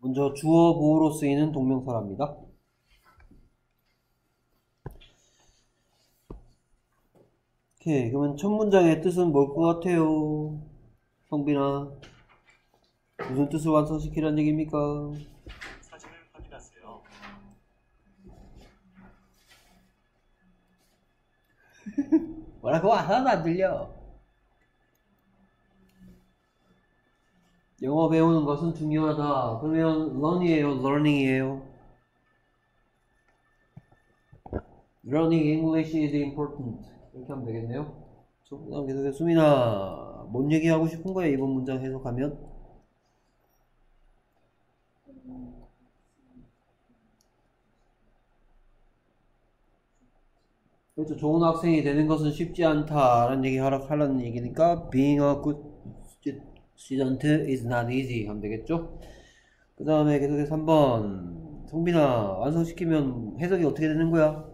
먼저 주어 보호로 쓰이는 동명사랍니다. 오케이, 그러면 첫 문장의 뜻은 뭘 것 같아요? 성빈아. 무슨 뜻을 완성시키라는 얘기입니까? 사진을 확인하세요. 뭐라고 하나도 안 들려. 영어 배우는 것은 중요하다. 그러면 learn이에요, learning이에요. Learning English is important. 이렇게 하면 되겠네요. 그 다음 계속해서 수민아, 뭔 얘기하고 싶은 거야, 이번 문장 해석하면? 그렇죠. 좋은 학생이 되는 것은 쉽지 않다라는 얘기 하라, 하라는 얘기니까 being a good student is not easy 하면 되겠죠? 그 다음에 계속해서 3번 성빈아 완성시키면 해석이 어떻게 되는 거야?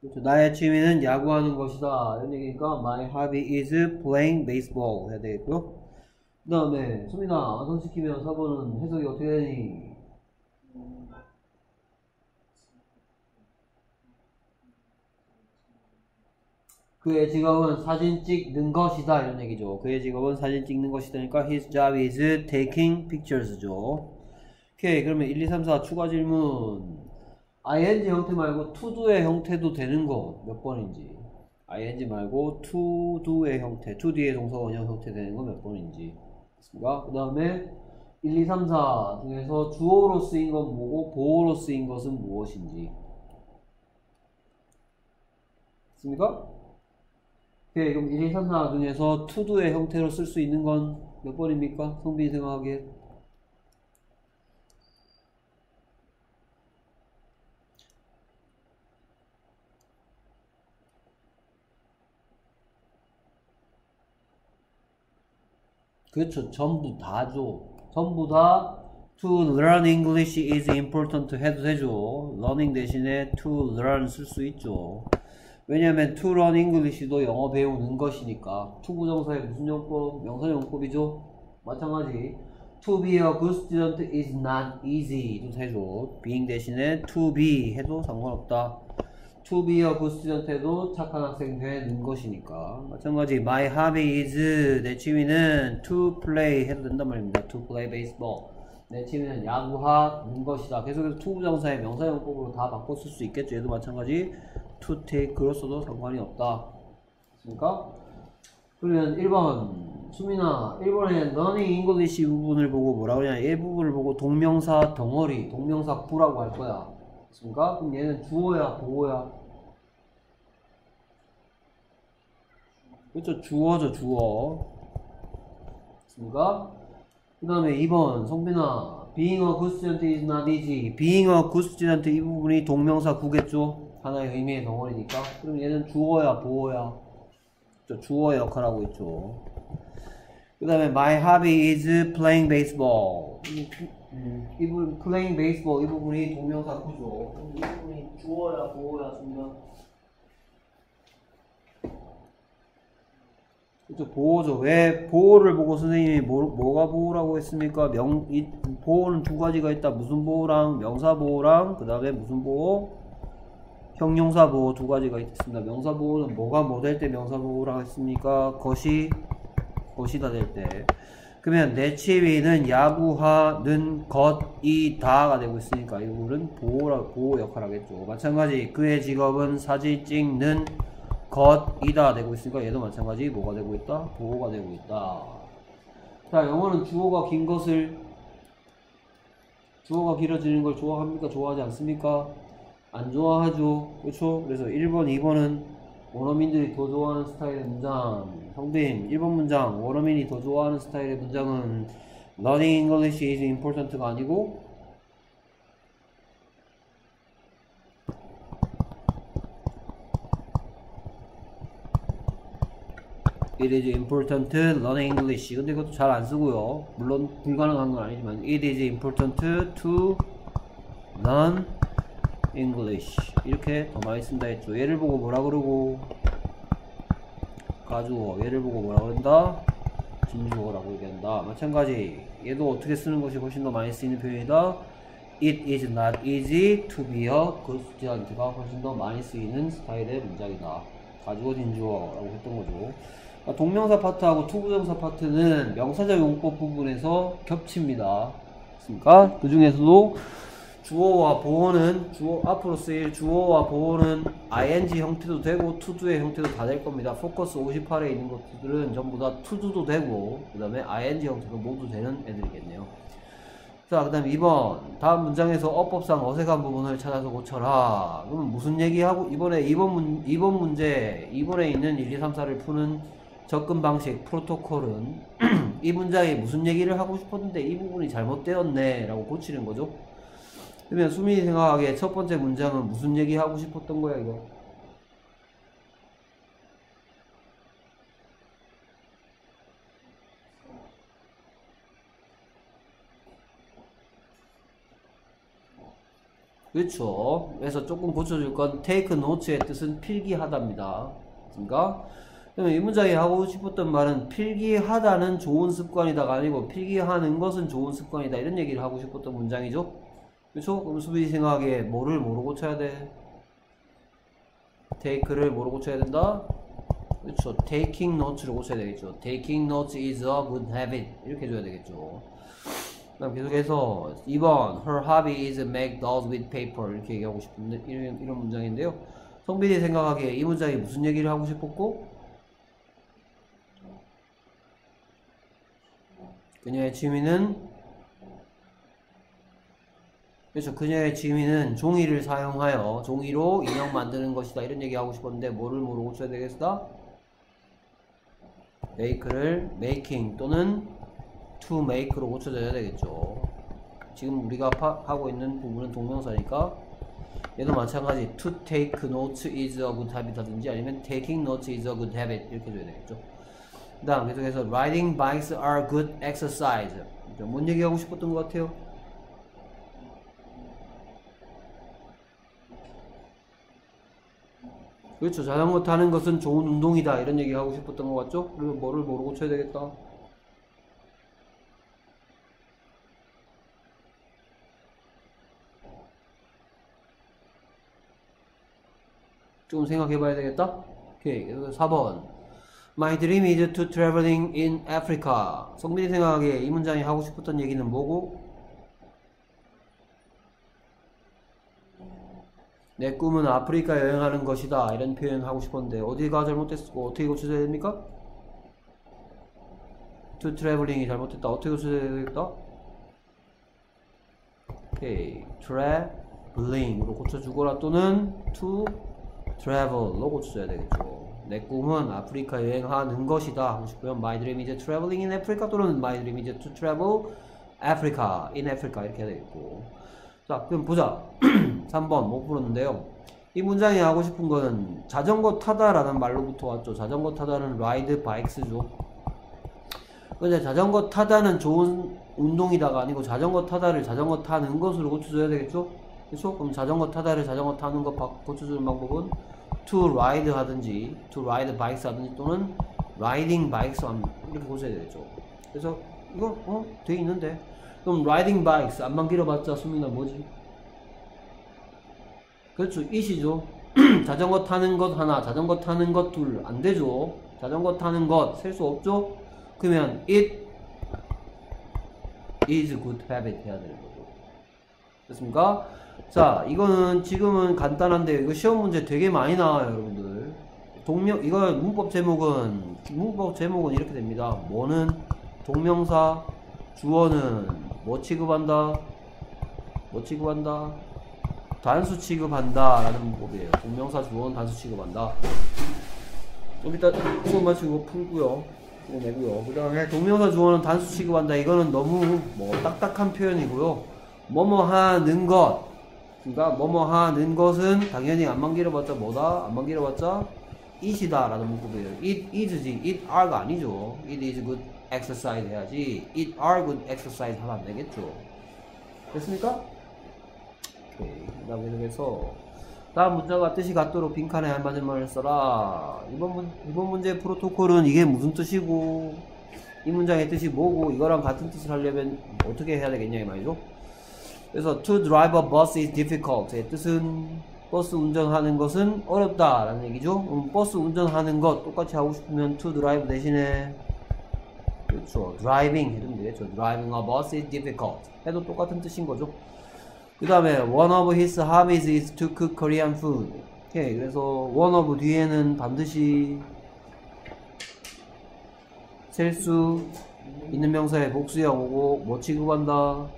그렇죠. 나의 취미는 야구하는 것이다 이런 얘기니까 my hobby is playing baseball 해야 되겠고요 그 다음에 수민아 완성시키면 4번은 해석이 어떻게 되니? 그의 직업은 사진 찍는 것이다 이런 얘기죠. 그의 직업은 사진 찍는 것이다니까 his job is taking pictures죠. 오케이 그러면 1, 2, 3, 4 추가 질문 ing 형태 말고 to do의 형태도 되는 거 몇 번인지 ing 말고 to do의 형태 to 뒤에 동사 원형 형태 되는 거 몇 번인지 있습니다. 그 다음에 1, 2, 3, 4 중에서 주어로 쓰인 건 뭐고 보어로 쓰인 것은 무엇인지 있습니까? 오케이 그럼 1, 2, 3, 4 중에서 do의 형태로 쓸 수 있는 건 몇 번입니까? 성빈이 생각하기에 그렇죠. 전부 다죠. 전부 다 to learn English is important 해도 되죠. learning 대신에 to learn 쓸 수 있죠. 왜냐면 to learn English도 영어 배우는 것이니까. to 부정사의 무슨 용법? 명사용법이죠. 마찬가지. to be a good student is not easy. 도 되죠. being 대신에 to be 해도 상관없다. to be a good student 해도 착한 학생 되는 것이니까. 마찬가지. my hobby is 내 취미는 to play 해도 된단 말입니다. to play baseball. 내 취미는 야구하는 것이다. 계속해서 to 부정사의 명사용법으로 다쓸수 있겠죠. 얘도 마찬가지 to take로 써도 상관이 없다. 됐습니까? 그러면 1번 수민아 1번에 learning English 부분을 보고 뭐라고 하냐? 이 부분을 보고 동명사 덩어리 동명사 부라고 할 거야. 됐습니까? 그럼 얘는 주어야 보어야? 그렇죠. 주어죠 주어. 됐습니까? 그 다음에 2번 성빈아 being a good student is not easy. being a good student 이 부분이 동명사 구겠죠 하나의 의미의 덩어리니까. 그럼 얘는 주어야 보어야? 주어의 역할하고 있죠. 그 다음에 my hobby is playing baseball. 음, 이 부분 playing baseball 이 부분이 동명사 구죠. 이 부분이 주어야 보어야 순간 그렇죠 보호죠. 왜 보호를 보고 선생님이 뭐, 뭐가 보호라고 했습니까? 명, 이, 보호는 두 가지가 있다. 무슨 보호랑 명사 보호랑 그 다음에 무슨 보호 형용사 보호 두 가지가 있습니다 명사 보호는 뭐가 뭐 될 때 명사 보호라고 했습니까 것이 것이다 될 때 그러면 내 취미는 야구하는 것이다가 되고 있으니까 이 부분은 보호라, 보호 역할 하겠죠 마찬가지 그의 직업은 사진 찍는 것이다 되고 있으니까 얘도 마찬가지 뭐가 되고 있다? 보호가 되고 있다. 자, 영어는 주어가 긴 것을 주어가 길어지는 걸 좋아합니까? 좋아하지 않습니까? 안 좋아하죠. 그렇죠? 그래서 1번, 2번은 원어민들이 더 좋아하는 스타일의 문장. 성빈, 1번 문장. 원어민이 더 좋아하는 스타일의 문장은 Learning English is important가 아니고 It is important learning English. 근데 이것도 잘 안 쓰고요. 물론 불가능한 건 아니지만 It is important to learn English. 이렇게 더 많이 쓴다 했죠. 얘를 보고 뭐라 그러고 가주어 얘를 보고 뭐라고 한다? 진주어라고 얘기한다. 마찬가지 얘도 어떻게 쓰는 것이 훨씬 더 많이 쓰이는 표현이다. It is not easy to be a good student가 훨씬 더 많이 쓰이는 스타일의 문장이다. 가주어 진주어라고 했던 거죠. 아, 동명사 파트하고 to부정사 파트는 명사적 용법 부분에서 겹칩니다. 그러니까 그 중에서도 주어와 보어는 주어 앞으로 쓰일 주어와 보어는 ing 형태도 되고 투두의 형태도 다 될 겁니다. 포커스 58에 있는 것들은 전부 다 투두도 되고 그 다음에 ing 형태도 모두 되는 애들이겠네요. 자, 그 다음 2번. 다음 문장에서 어법상 어색한 부분을 찾아서 고쳐라. 그러면 무슨 얘기하고, 이번에 2번 문, 2번 문제, 2번에 있는 1, 2, 3, 4를 푸는 접근 방식, 프로토콜은 이 문장에 무슨 얘기를 하고 싶었는데 이 부분이 잘못되었네. 라고 고치는 거죠. 그러면 수민이 생각하기에 첫 번째 문장은 무슨 얘기 하고 싶었던 거야, 이거? 그렇죠. 그래서 조금 고쳐줄 건 take notes의 뜻은 필기하다입니다. 그러니까 그러면 이 문장에 하고 싶었던 말은 필기하다는 좋은 습관이다가 아니고 필기하는 것은 좋은 습관이다 이런 얘기를 하고 싶었던 문장이죠. 그렇죠? 그럼 수빈이 생각하기에 뭐를 뭐로 고쳐야 돼? take를 뭐로 고쳐야 된다? 그렇죠. taking notes를 고쳐야 되겠죠. taking notes is a good habit 이렇게 해줘야 되겠죠. 그다음 계속해서 2번 Her hobby is make dolls with paper 이렇게 얘기하고 싶은데 이런, 이런 문장인데요. 성빈이 생각하기에 이 문장이 무슨 얘기를 하고 싶었고 그녀의 취미는 그렇죠. 그녀의 취미는 종이를 사용하여 종이로 인형 만드는 것이다. 이런 얘기 하고 싶었는데 뭐를 뭐로 고쳐야 되겠어? make를 making 또는 to make로 고쳐져야 되겠죠. 지금 우리가 파, 하고 있는 부분은 동명사니까 얘도 마찬가지 to take notes is a good habit 하든지 아니면 taking notes is a good habit 이렇게 줘야 되겠죠. 그 다음 계속해서 riding bikes are good exercise 뭔 얘기하고 싶었던 것 같아요? 그렇죠. 자전거 타는 것은 좋은 운동이다. 이런 얘기 하고 싶었던 것 같죠? 그리고 뭐를 뭐로 고쳐야 되겠다? 좀 생각해 봐야 되겠다? 오케이. 그래서 4번. My dream is to traveling in Africa. 성빈이 생각하기에 이 문장이 하고 싶었던 얘기는 뭐고? 내 꿈은 아프리카 여행하는 것이다. 이런 표현 하고 싶었는데 어디가 잘못됐고 어떻게 고쳐야 됩니까? to traveling이 잘못됐다. 어떻게 고쳐야 되겠다? 오케이. traveling으로 고쳐주거나 또는 to travel로 고쳐줘야 되겠죠. 내 꿈은 아프리카 여행하는 것이다 하고 싶으면 My dream is traveling in Africa 또는 My dream is to travel Africa in Africa 이렇게 해야 되겠고 자 그럼 보자 3번 못 풀었는데요 이 문장이 하고 싶은 거는 자전거 타다라는 말로부터 왔죠 자전거 타다는 ride bikes죠 근데 자전거 타다는 좋은 운동이다가 아니고 자전거 타다를 자전거 타는 것으로 고쳐줘야 되겠죠 그렇죠? 그럼 자전거 타다를 자전거 타는 것 바- 고쳐주는 방법은 to ride 하든지 to ride bikes 하든지 또는 riding bikes 이렇게 고쳐야 되겠죠. 그래서 이거 어? 돼 있는데 그럼 riding bikes 안만 길어봤자 수민아 뭐지? 그렇죠. it이죠. 자전거 타는 것 하나, 자전거 타는 것 둘 안 되죠. 자전거 타는 것 셀 수 없죠. 그러면 it is good habit 해야 되는 거죠. 됐습니까? 자, 이거는 지금은 간단한데 이거 시험 문제 되게 많이 나와요, 여러분들. 동명 이거 문법 제목은 문법 제목은 이렇게 됩니다. 뭐는 동명사, 주어는 뭐 취급한다? 뭐 취급한다? 단수 취급한다 라는 문법이에요. 동명사, 주어는 단수 취급한다. 좀 이따 수업 마치고 풀고요. 이거 내고요. 그 다음에 동명사 주어는 단수 취급한다. 이거는 너무 뭐 딱딱한 표현이고요. 뭐뭐 하는 것. 그러니까 뭐뭐 하는 것은 당연히 안만 길어봤자 뭐다? 안만 길어봤자 it이다 라는 문법이에요. it is지 it are가 아니죠. it is good exercise 해야지 it are good exercise 하면 안 되겠죠. 됐습니까? 오케이. 그 다음에 계속해서 다음 문자가 뜻이 같도록 빈칸에 할 맞은 말을 써라. 이번 문, 이번 문제 프로토콜은 이게 무슨 뜻이고, 이 문장의 뜻이 뭐고, 이거랑 같은 뜻을 하려면 어떻게 해야 되겠냐, 이 말이죠. 그래서 to drive a bus is difficult의 뜻은 버스 운전하는 것은 어렵다 라는 얘기죠. 음, 버스 운전하는 것 똑같이 하고 싶으면 to drive 대신에 그렇죠. driving 해도 되겠죠. driving a bus is difficult 해도 똑같은 뜻인 거죠. 그 다음에 one of his hobbies is to cook Korean food. 오케이. 그래서 one of 뒤에는 반드시 셀 수 있는 명사의 복수형 오고 뭐 취급한다?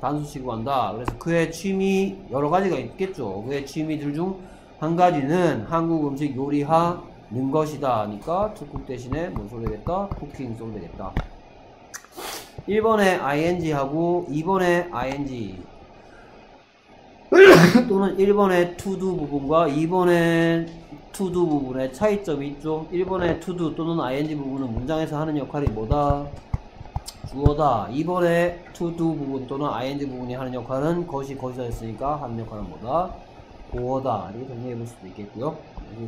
단수 취급한다. 그래서 그의 취미 여러 가지가 있겠죠. 그의 취미들 중 한 가지는 한국 음식 요리하는 것이다. 하니까 투쿡 대신에 뭐 써야 되겠다? 쿠킹 써야 되겠다. 1번에 ing하고 2번에 ing 또는 1번의 to do 부분과 2번의 to do 부분의 차이점이 있죠. 1번의 to do 또는 ing 부분은 문장에서 하는 역할이 뭐다? 주어다. 2번의 to do 부분 또는 ing 부분이 하는 역할은 것이 거기서 했으니까 하는 역할은 뭐다? 보어다. 이렇게 정리해 볼 수도 있겠고요.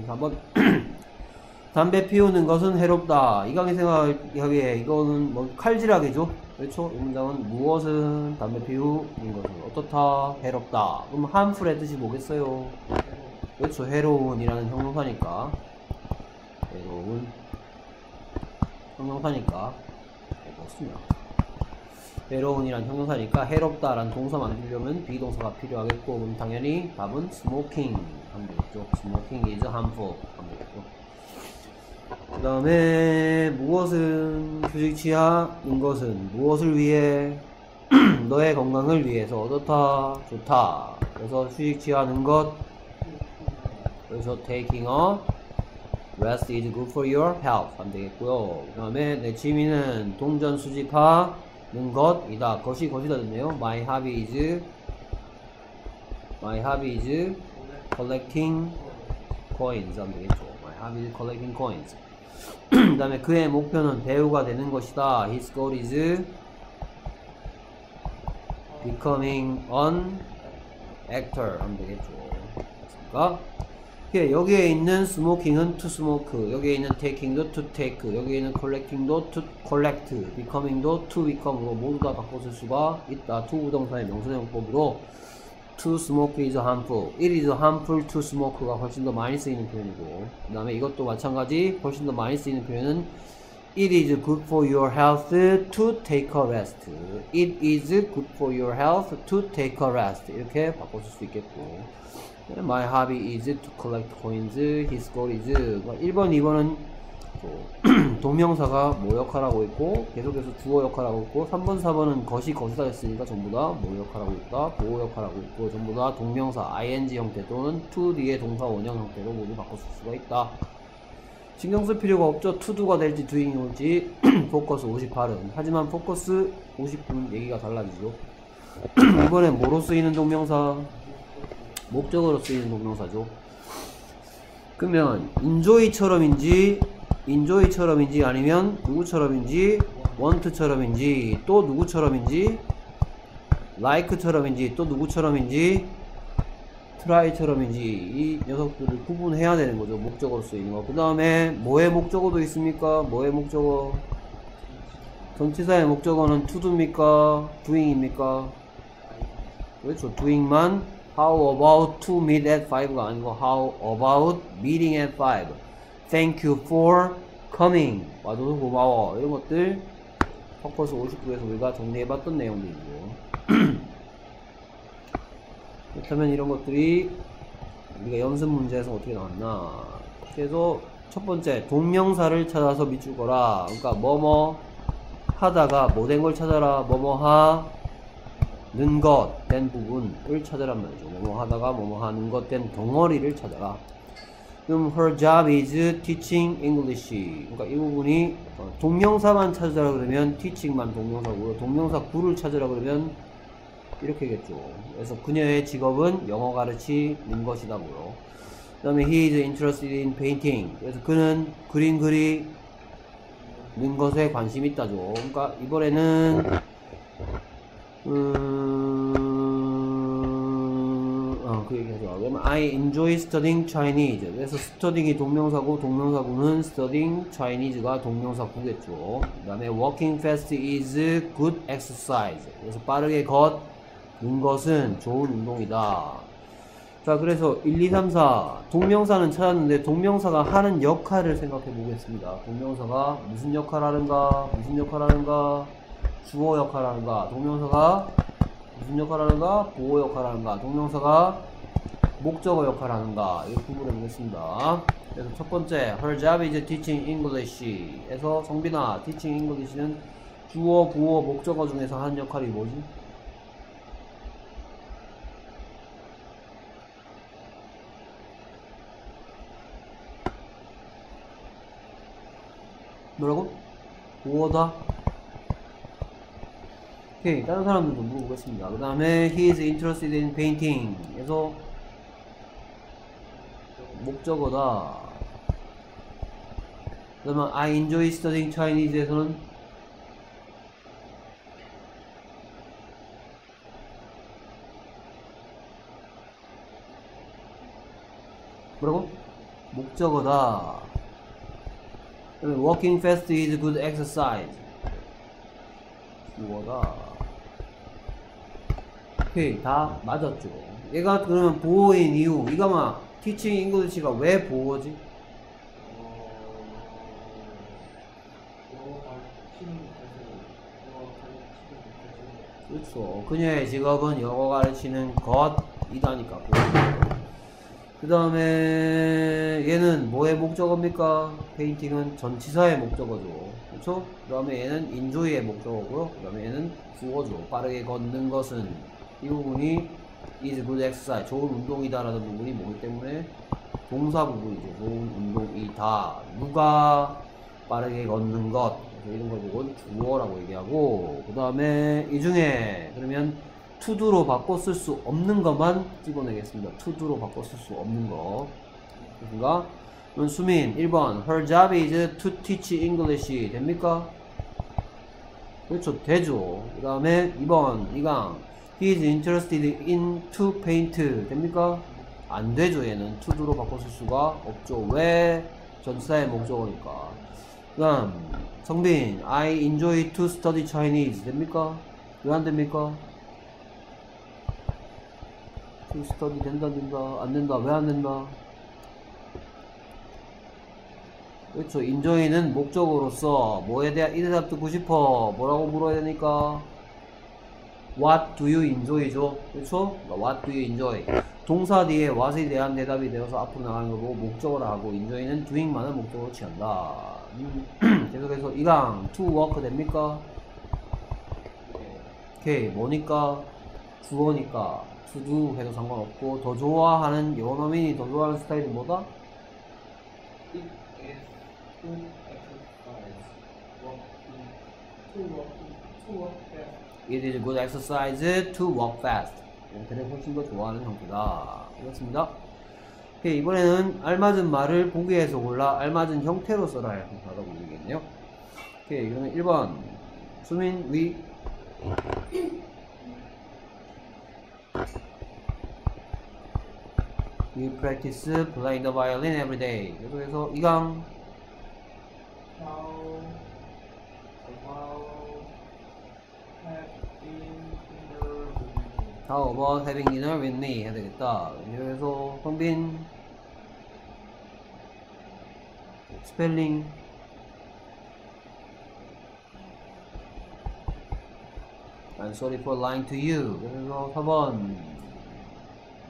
한번 담배 피우는 것은 해롭다. 이 강의 생각하기에 이거는 뭐 칼질하기죠. 이 문장은 무엇은 담배 피우는 것은 어떻다 해롭다. 그럼 harmful의 뜻이 뭐겠어요? 그렇죠. 해로운이라는 형용사니까 해로운 형용사니까 없습니다. 해로운이란 형용사니까 해롭다라는 동사 만들려면 비동사가 필요하겠고 그럼 당연히 답은 smoking 하면 되겠죠. smoking is harmful 하면 되겠죠. 그 다음에 무엇은 휴식 취하인 것은 무엇을 위해 너의 건강을 위해서 어떻다 좋다 그래서 휴식 취하는 것 그래서 taking a rest is good for your health 하면 되겠고요 그 다음에 내 취미는 동전 수집하는 것이다 것이 것이다 됐네요 my hobby is my hobby is collecting coins 하면 되겠죠 my hobby is collecting coins 그 다음에 그의 목표는 배우가 되는 것이다. His goal is becoming an actor 하면 되겠죠. 그러니까 여기에 있는 smoking은 to smoke, 여기에 있는 taking도 to take, 여기에 있는 collecting도 to collect, becoming도 to become으로 모두 다 바꿔 쓸 수가 있다. to 부동사의 명사형법으로 to smoke is harmful. It is harmful to smoke가 훨씬 더 많이 쓰이는 표현이고 그 다음에 이것도 마찬가지 훨씬 더 많이 쓰이는 표현은 It is good for your health to take a rest. It is good for your health to take a rest. 이렇게 바꿔줄 수 있겠고 My hobby is to collect coins. His goal is 1번, 2번은 동명사가 뭐 역할하고 있고 계속해서 주어 역할하고 있고 3번 4번은 것이 것이다 했으니까 전부 다뭐 역할하고 있다 보호 역할하고 있고 전부 다 동명사 ing 형태 또는 to 뒤에 동사 원형 형태로 모두 바꿔쓸 수가 있다. 신경 쓸 필요가 없죠. to도가 될지 doing이 올지 포커스 58은. 하지만 포커스 59는 얘기가 달라지죠. 이번에 뭐로 쓰이는 동명사? 목적으로 쓰이는 동명사죠. 그러면 enjoy처럼인지 인조이처럼인지 아니면 누구처럼인지 원트처럼인지 또 누구처럼인지 like처럼인지 또 누구처럼인지 try처럼인지 이 녀석들을 구분해야 되는 거죠 목적어로 쓰이는 거그 다음에 뭐의 목적어도 있습니까? 뭐의 목적어? 전치사의 목적어는 to도입니까? doing입니까? 그렇죠. doing만 how about to meet at 5가 아니고 how about meeting at 5 Thank you for coming. 와줘서 고마워. 이런 것들 퍼포스 59에서 우리가 정리해봤던 내용들이고. 그렇다면 이런 것들이 우리가 연습 문제에서 어떻게 나왔나? 그래서 첫 번째 동명사를 찾아서 밑줄 거라. 그러니까 뭐뭐 하다가 뭐 된 걸 찾아라. 뭐뭐 하는 것 된 부분을 찾아란 말이죠. 뭐뭐 하다가 뭐뭐 하는 것 된 덩어리를 찾아라 그럼 her job is teaching English. 그러니까 이 부분이 어, 동명사만 찾으라 그러면 teaching만 동명사고요. 동명사 구를 찾으라 그러면 이렇게겠죠. 그래서 그녀의 직업은 영어 가르치는 것이다고요. 그 다음에 he is interested in painting. 그래서 그는 그림 그리는 것에 관심이 있다죠. 그러니까 이번에는 음... 그 얘기 하죠. 그러면 I enjoy studying Chinese. 그래서 studying이 동명사고 동명사구는 studying Chinese가 동명사구겠죠. 그 다음에 walking fast is good exercise. 그래서 빠르게 걷는 것은 좋은 운동이다. 자, 그래서 1, 2, 3, 4 동명사는 찾았는데 동명사가 하는 역할을 생각해 보겠습니다. 동명사가 무슨 역할 하는가? 무슨 역할 하는가? 주어 역할 하는가? 동명사가 무슨 역할 하는가? 보호 역할 하는가? 동명사가 목적어 역할 하는가? 이거 구분해 보겠습니다. 그래서 첫 번째, her job is teaching English. 에서 성빈아, teaching English는 주어, 보호, 목적어 중에서 하는 역할이 뭐지? 뭐라고? 보호다? 오케이 다른 사람들도 물어보겠습니다 그 다음에 he is interested in painting 그래서 목적어다 그러면 I enjoy studying Chinese에서는 뭐라고? 목적어다 walking fast is good exercise 주어가 오케이 다 맞았죠. 얘가 그러면 보호인 이유 이가 막 teaching English가 왜 보호지? 그렇죠. 그녀의 직업은 영어 가르치는 것이다니까 그 다음에 얘는 뭐의 목적어입니까? 페인팅은 전치사의 목적어죠. 그렇죠? 그 다음에 얘는 인조이의 목적어고요. 그 다음에 얘는 주어죠. 빠르게 걷는 것은 이 부분이 is good exercise 좋은 운동이다 라는 부분이 뭐기 때문에 동사 부분이죠 좋은 운동이다 누가 빠르게 걷는 것 이런 걸 보고 주어라고 얘기하고 그 다음에 이 중에 그러면 투두로 바꿔 쓸 수 없는 것만 집어내겠습니다. 투두로 바꿔 쓸 수 없는 거. 그러니까 수민 1번 Her job is to teach English 됩니까? 그렇죠. 되죠. 그 다음에 2번 이강 He is interested in to paint 됩니까? 안 되죠. 얘는 투두로 바꿔 쓸 수가 없죠. 왜? 전사의 목적어니까. 그 다음 성빈 I enjoy to study Chinese 됩니까? 왜 안 됩니까? to study 된다 된다 안 된다 왜 안 된다 그렇죠 enjoy는 목적으로서 뭐에 대한 이 대답 듣고 싶어 뭐라고 물어야 되니까 what do you enjoy죠 그렇죠 what do you enjoy 동사 뒤에 what에 대한 대답이 되어서 앞으로 나가는 거고 목적어를 하고 enjoy는 doing만을 목적으로 취한다 음, 계속해서 이강 to work 됩니까 오케이 뭐니까 주어니까 to do 해도 상관없고 더 좋아하는 원어민이 더 좋아하는 스타일은 뭐다? It is to exercise. Walking, to walking, to walk fast. It is good exercise to walk fast. 형태를 훨씬 더 좋아하는 형태다. 그렇습니다. 오케이, 이번에는 알맞은 말을 보기에서 골라 알맞은 형태로 써라 할 형태라고 얘기했네요. 오케이, 그러면 1번. 수민, 위. We practice playing the violin every day. 계속해서 이강. How me? How about having dinner with me? 해야 되겠다. 그래서 성빈 스펠링 I'm sorry for lying to you. 그래서 4번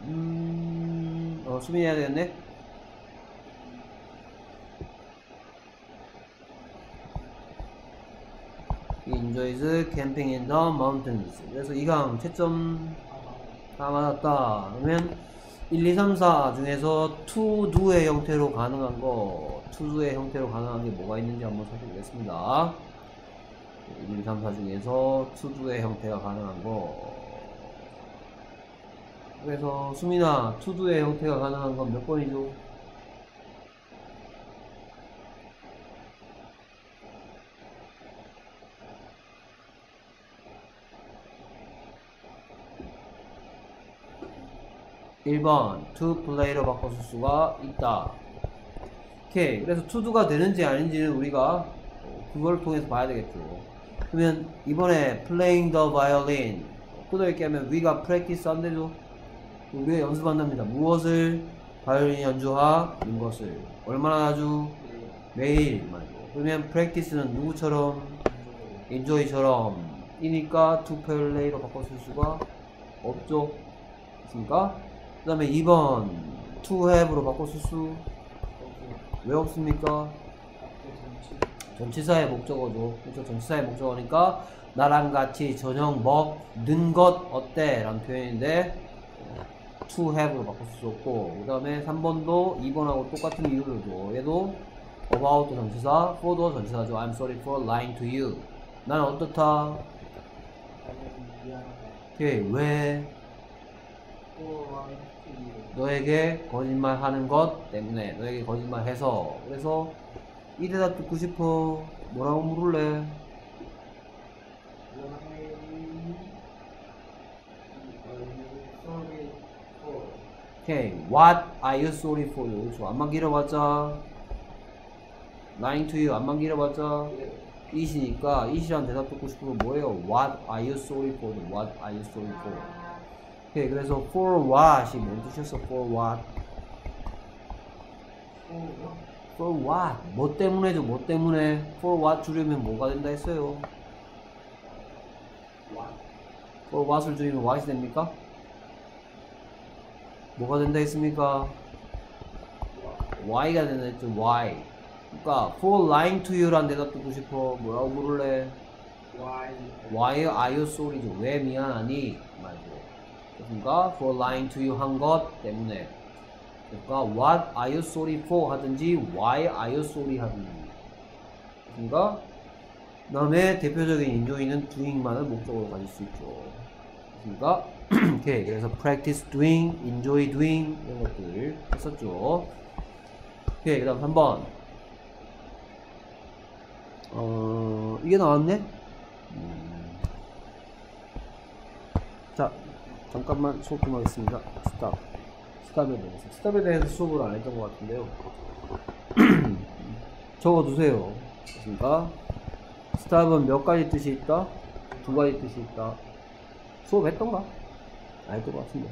음... 어, 수빈이 해야 되겠네? He enjoys camping in the mountains. 그래서 이강 채점 다 맞았다. 그러면 1, 2, 3, 4 중에서 to do의 형태로 가능한 거, to do의 형태로 가능한 게 뭐가 있는지 한번 살펴보겠습니다. 1, 2, 3, 4 중에서 to do의 형태가 가능한 거. 그래서 수민아, to do의 형태가 가능한 건 몇 번이죠? 1번 to play로 쓸 수가 있다. 오케이. 그래서 to do가 되는지 아닌지는 우리가 그걸 통해서 봐야 되겠죠. 그러면 이번에 playing the violin 꾸더 있게 하면 we가 practice 안 되죠. 우리가 연습한답니다. 무엇을 바이올린 연주하는 것을 얼마나 자주 매일 말고 그러면 practice는 누구처럼 enjoy처럼 이니까 to play로 쓸 수가 없죠. 있습니까? 그 다음에 2번 to have로 바꿔 쓸수왜 없습니까? 전치사의 목적어죠. 그렇죠. 전치사의 목적어니까 나랑 같이 저녁 먹는 것 어때? 라는 표현인데 to have로 바꿀 수 없고 그 다음에 3번도 2번하고 똑같은 이유를 줘. 얘도 about 전치사, for도 전치사죠. I'm sorry for lying to you. 나는 어떻다? 오케이. 왜? For lying to you. 너에게 거짓말 하는 것 때문에 너에게 거짓말 해서 그래서 이 대답 듣고 싶어 뭐라고 물을래? 오케이 What are you sorry for? 그렇죠 안만 길어봤자 lying to you 안만 길어봤자 it이니까 it이란 대답 듣고 싶으면 뭐예요? What are you sorry for? What are you sorry for? 오케이 그래서 for what이 뭔 뜻이었어? for what? For what? 뭐 때문에죠? 뭐 때문에? for what 줄이면 뭐가 된다 했어요? For what을 줄이면 what이 됩니까? 뭐가 된다 했습니까? y가 된다 했죠 y 그러니까 for lying to you란 대답 듣고 싶어 뭐라고 물을래? Why? why are you sorry죠 왜 미안하니? 말고 그러니까 for lying to you 한 것 때문에. 그러니까 what are you sorry for 하든지 why are you sorry 하든지. 그러니까 그 다음에 대표적인 인조이는 doing만을 목적으로 가질 수 있죠. 그러니까 오케이 그래서 practice doing, enjoy doing 이런 것들 했었죠. 오케이 그 다음 3번. 어 이게 나왔네? 음. 자 잠깐만 수업 좀 하겠습니다. 스탑. 스탑에 대해서. 스탑에 대해서 수업을 안 했던 것 같은데요. 적어두세요. 그러니까 스탑은 몇 가지 뜻이 있다? 두 가지 뜻이 있다. 수업 했던가? 안 했던 것 같은데.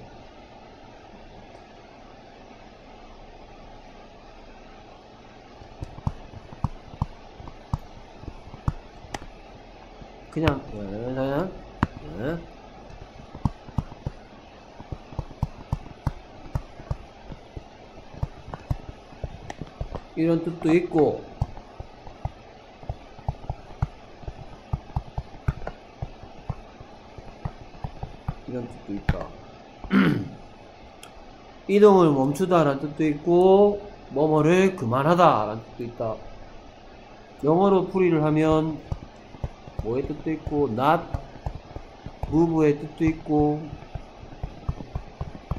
그냥 그냥 네. 이런 뜻도 있고 이런 뜻도 있다. 이동을 멈추다 라는 뜻도 있고 뭐뭐를 그만하다 라는 뜻도 있다. 영어로 풀이를 하면 뭐의 뜻도 있고 not move의 뜻도 있고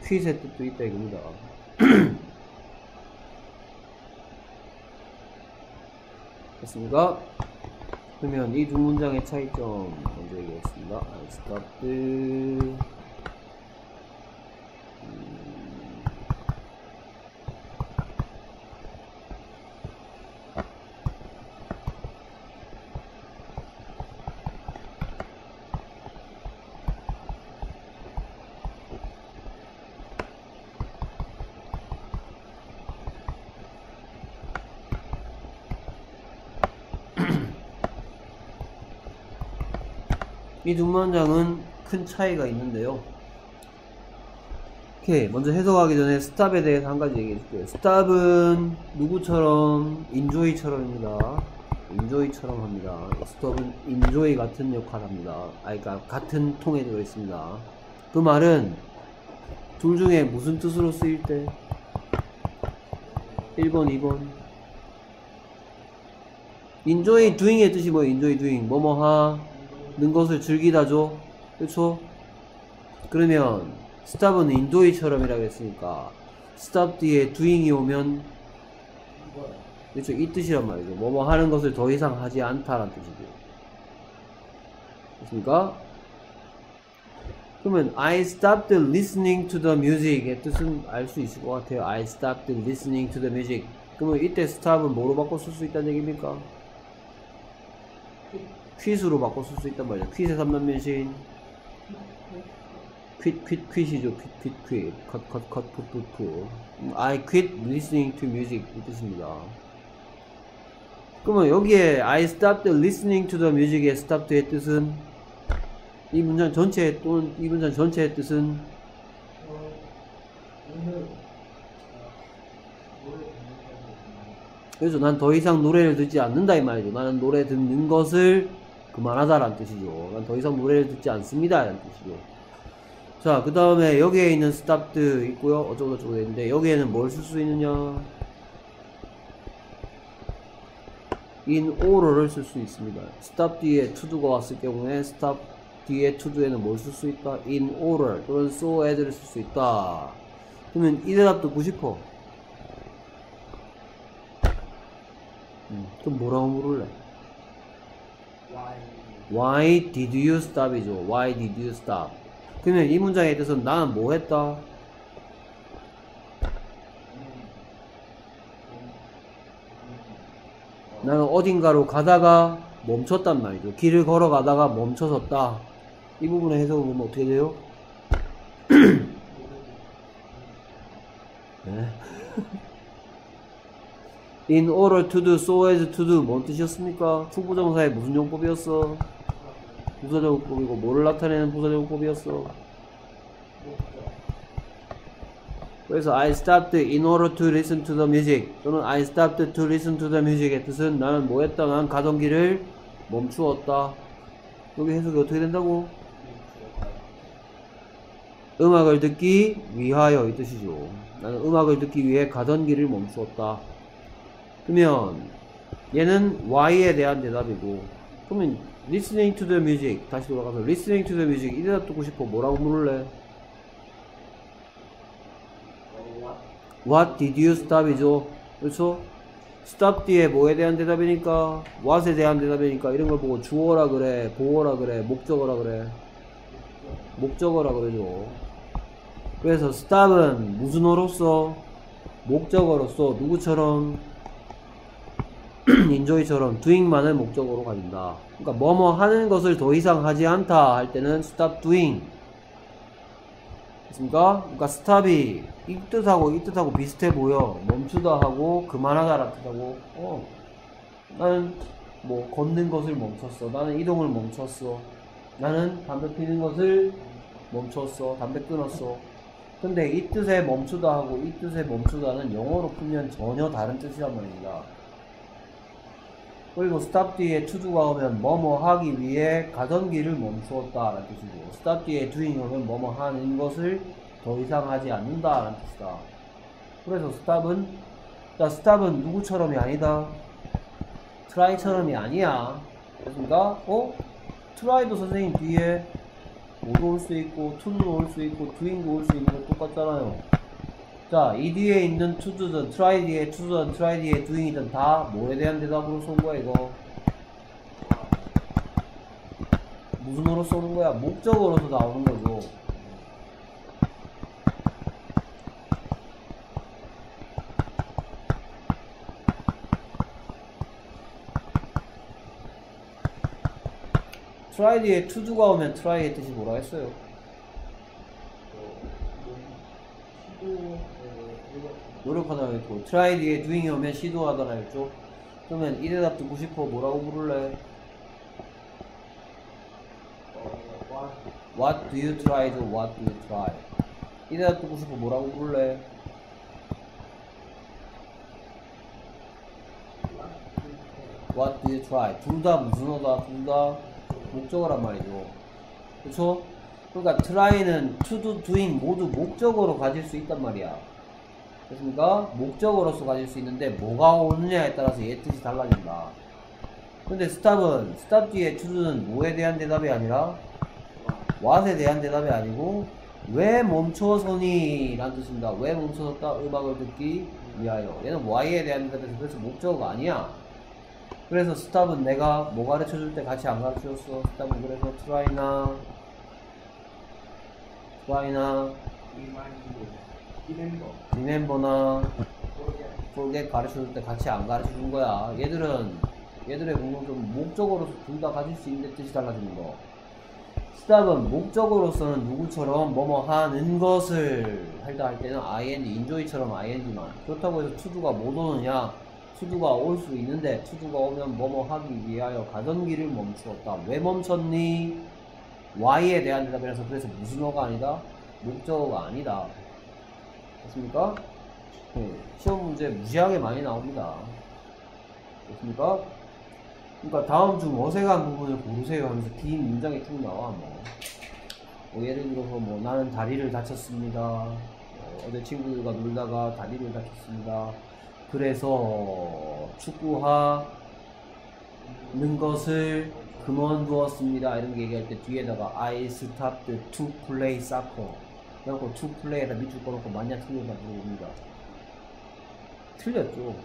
quit의 뜻도 있다 이겁니다. 됐습니까? 그러면 이 두 문장의 차이점 먼저 얘기하겠습니다. 음, 이 두 문장은 큰 차이가 있는데요. 오케이, 먼저 해석하기 전에 stop에 대해서 한 가지 얘기해 줄게요. stop은 누구처럼? enjoy처럼입니다. enjoy처럼 합니다. stop은 enjoy 같은 역할을 합니다. 아, 그러니까 같은 통에 들어 있습니다. 그 말은 둘 중에 무슨 뜻으로 쓰일 때? 1번, 2번. enjoy doing의 뜻이 뭐예요? enjoy doing. 뭐뭐 하 는 것을 즐기다죠. 그렇죠? 그러면 stop은 enjoy처럼이라고 했으니까 stop 뒤에 doing이 오면? 그렇죠. 이 뜻이란 말이죠. 뭐뭐 하는 것을 더 이상 하지 않다라는 뜻이고. 됐습니까? 그러면 I stopped listening to the music의 뜻은 알 수 있을 것 같아요. I stopped listening to the music. 그러면 이때 stop은 뭐로 바꿔 쓸 수 있다는 얘기입니까? Quit으로 바꿔 쓸 수 있단 말이야. quit의 3단 변신. quit, quit, quit이죠. quit, quit, quit. cut, cut, cut, put, put, put. I quit listening to music 이 뜻입니다. 그러면 여기에 I stopped listening to the music의 stopped의 뜻은 이 문장 전체 또는 이 문장 전체의 뜻은 어, 어, 그래서 난 더 이상 노래를 듣지 않는다 이 말이죠. 나는 노래 듣는 것을 그만하다라는 뜻이죠. 난 더 이상 노래를 듣지 않습니다 라는 뜻이죠. 자, 그 다음에 여기에 있는 stopped 있고요. 어쩌고 저쩌고 돼 있는데 여기에는 뭘 쓸 수 있느냐? in order를 쓸 수 있습니다. stop 뒤에 to do가 왔을 경우에 stop 뒤에 to do에는 뭘 쓸 수 있다? in order 또는 so as를 쓸 수 있다. 그러면 이 대답 듣고 싶어. 음, 그럼 뭐라고 물을래? Why did you stop이죠. Why did you stop? 그러면 이 문장에 대해서 나는 뭐 했다? 나는 어딘가로 가다가 멈췄단 말이죠. 길을 걸어가다가 멈춰섰다. 이 부분의 해석을 보면 어떻게 돼요? 네. In order to do, so as to do 뭔 뜻이었습니까? to부정사의 무슨 용법이었어? 부사적용법이고 뭐를 나타내는 부사적용법이었어? 그래서 I stopped in order to listen to the music 또는 I stopped to listen to the music의 뜻은 나는 뭐 했다? 난 가던 길을 멈추었다. 여기 해석이 어떻게 된다고? 음악을 듣기 위하여 이 뜻이죠. 나는 음악을 듣기 위해 가던 길을 멈추었다. 그러면 얘는 why에 대한 대답이고 그러면 listening to the music 다시 돌아가서 listening to the music 이 대답 듣고 싶어. 뭐라고 물을래? What did you stop이죠. 그렇죠? stop 뒤에 뭐에 대한 대답이니까? What에 대한 대답이니까? 이런 걸 보고 주어라 그래 보어라 그래 목적어라 그래. 목적어라 그러죠. 그래서 stop은 무슨 어로서 목적어로서 누구처럼 인조이처럼 doing만을 목적어로 가진다. 그러니까 뭐뭐 하는 것을 더 이상 하지 않다 할 때는 stop doing. 됐습니까? 그러니까 stop이 이 뜻하고 이 뜻하고 비슷해 보여. 멈추다 하고 그만하다라 뜻하고. 어. 나는 뭐 걷는 것을 멈췄어. 나는 이동을 멈췄어. 나는 담배 피는 것을 멈췄어. 담배 끊었어. 근데 이 뜻에 멈추다 하고 이 뜻에 멈추다는 영어로 풀면 전혀 다른 뜻이란 말입니다. 그리고 stop 뒤에 to도가 오면 뭐뭐 하기 위해 가던 길을 멈추었다 라는 뜻이고 stop 뒤에 doing 오면 뭐뭐 하는 것을 더 이상 하지 않는다 라는 뜻이다 그래서 stop은 자 stop은 누구처럼이 아니다 try처럼이 아니야 그렇습니까? 어? try도 선생님 뒤에 뭐도 올 수 있고 to도 올 수 있고 doing도 올 수 있는 거 똑같잖아요 자, 이 뒤에 있는 to든, try 뒤에 to든, try 뒤에 doing이든 다 뭐에 대한 대답으로 쏜 거야, 이거? 무슨 어로 쏘는 거야? 목적어로서 나오는 거죠. try 뒤에 do가 오면 try의 뜻이 뭐라 했어요? 노력하다가 했고 try 뒤에 doing이 오면 시도하다라 했죠 그러면 이 대답 듣고 싶어 뭐라고 부를래? What do you try to what do you try? 이 대답 듣고 싶어 뭐라고 부를래? What do you try? 둘 다 무슨 어다? 둘 다 목적어란 말이죠 그쵸? 그러니까 try는 to do, doing 모두 목적어로 가질 수 있단 말이야 됐습니까? 목적어로서 가질 수 있는데 뭐가 오느냐에 따라서 얘 뜻이 달라진다. 근데 stop은 stop 뒤에 to는 뭐에 대한 대답이 아니라 what에 대한 대답이 아니고 왜 멈춰서니? 라는 뜻입니다. 왜 멈춰섰다? 음악을 듣기 위하여. 얘는 why에 대한 대답에서 그래서 목적어가 아니야. 그래서 stop은 내가 뭐 가르쳐 줄 때 같이 안 가르쳐 줬어. stop은 그래서 try나 why나 Forget. forget 가르쳐줄 때 같이 안 가르쳐준 거야. 얘들은 얘들의 공통점 목적으로 둘다 가질 수 있는데 뜻이 달라지는 거. stop은 목적으로서는 누구처럼 뭐뭐 하는 것을 할다 할 때는 ing, enjoy처럼 ing만. 그렇다고 해서 to-do가 못 오느냐? to-do가 올 수 있는데 to-do가 오면 뭐뭐 하기 위하여 길을 멈추었다. 왜 멈췄니? why에 대한 대답이라서 그래서 무슨 어가 아니다? 목적어가 아니다. 됐습니까? 네, 시험 문제 무지하게 많이 나옵니다. 됐습니까? 그러니까 다음 중 어색한 부분을 고르세요 하면서 긴 문장이 쭉 나와 뭐. 뭐 예를 들어서 뭐 나는 다리를 다쳤습니다. 어, 어제 친구들과 놀다가 다리를 다쳤습니다. 그래서 축구하는 것을 그만두었습니다. 이런 거 얘기할 때 뒤에다가 I stopped to play soccer. 그래갖고 to play에다 밑줄 꺼놓고 만약 틀려다 물어봅니다. 틀렸죠.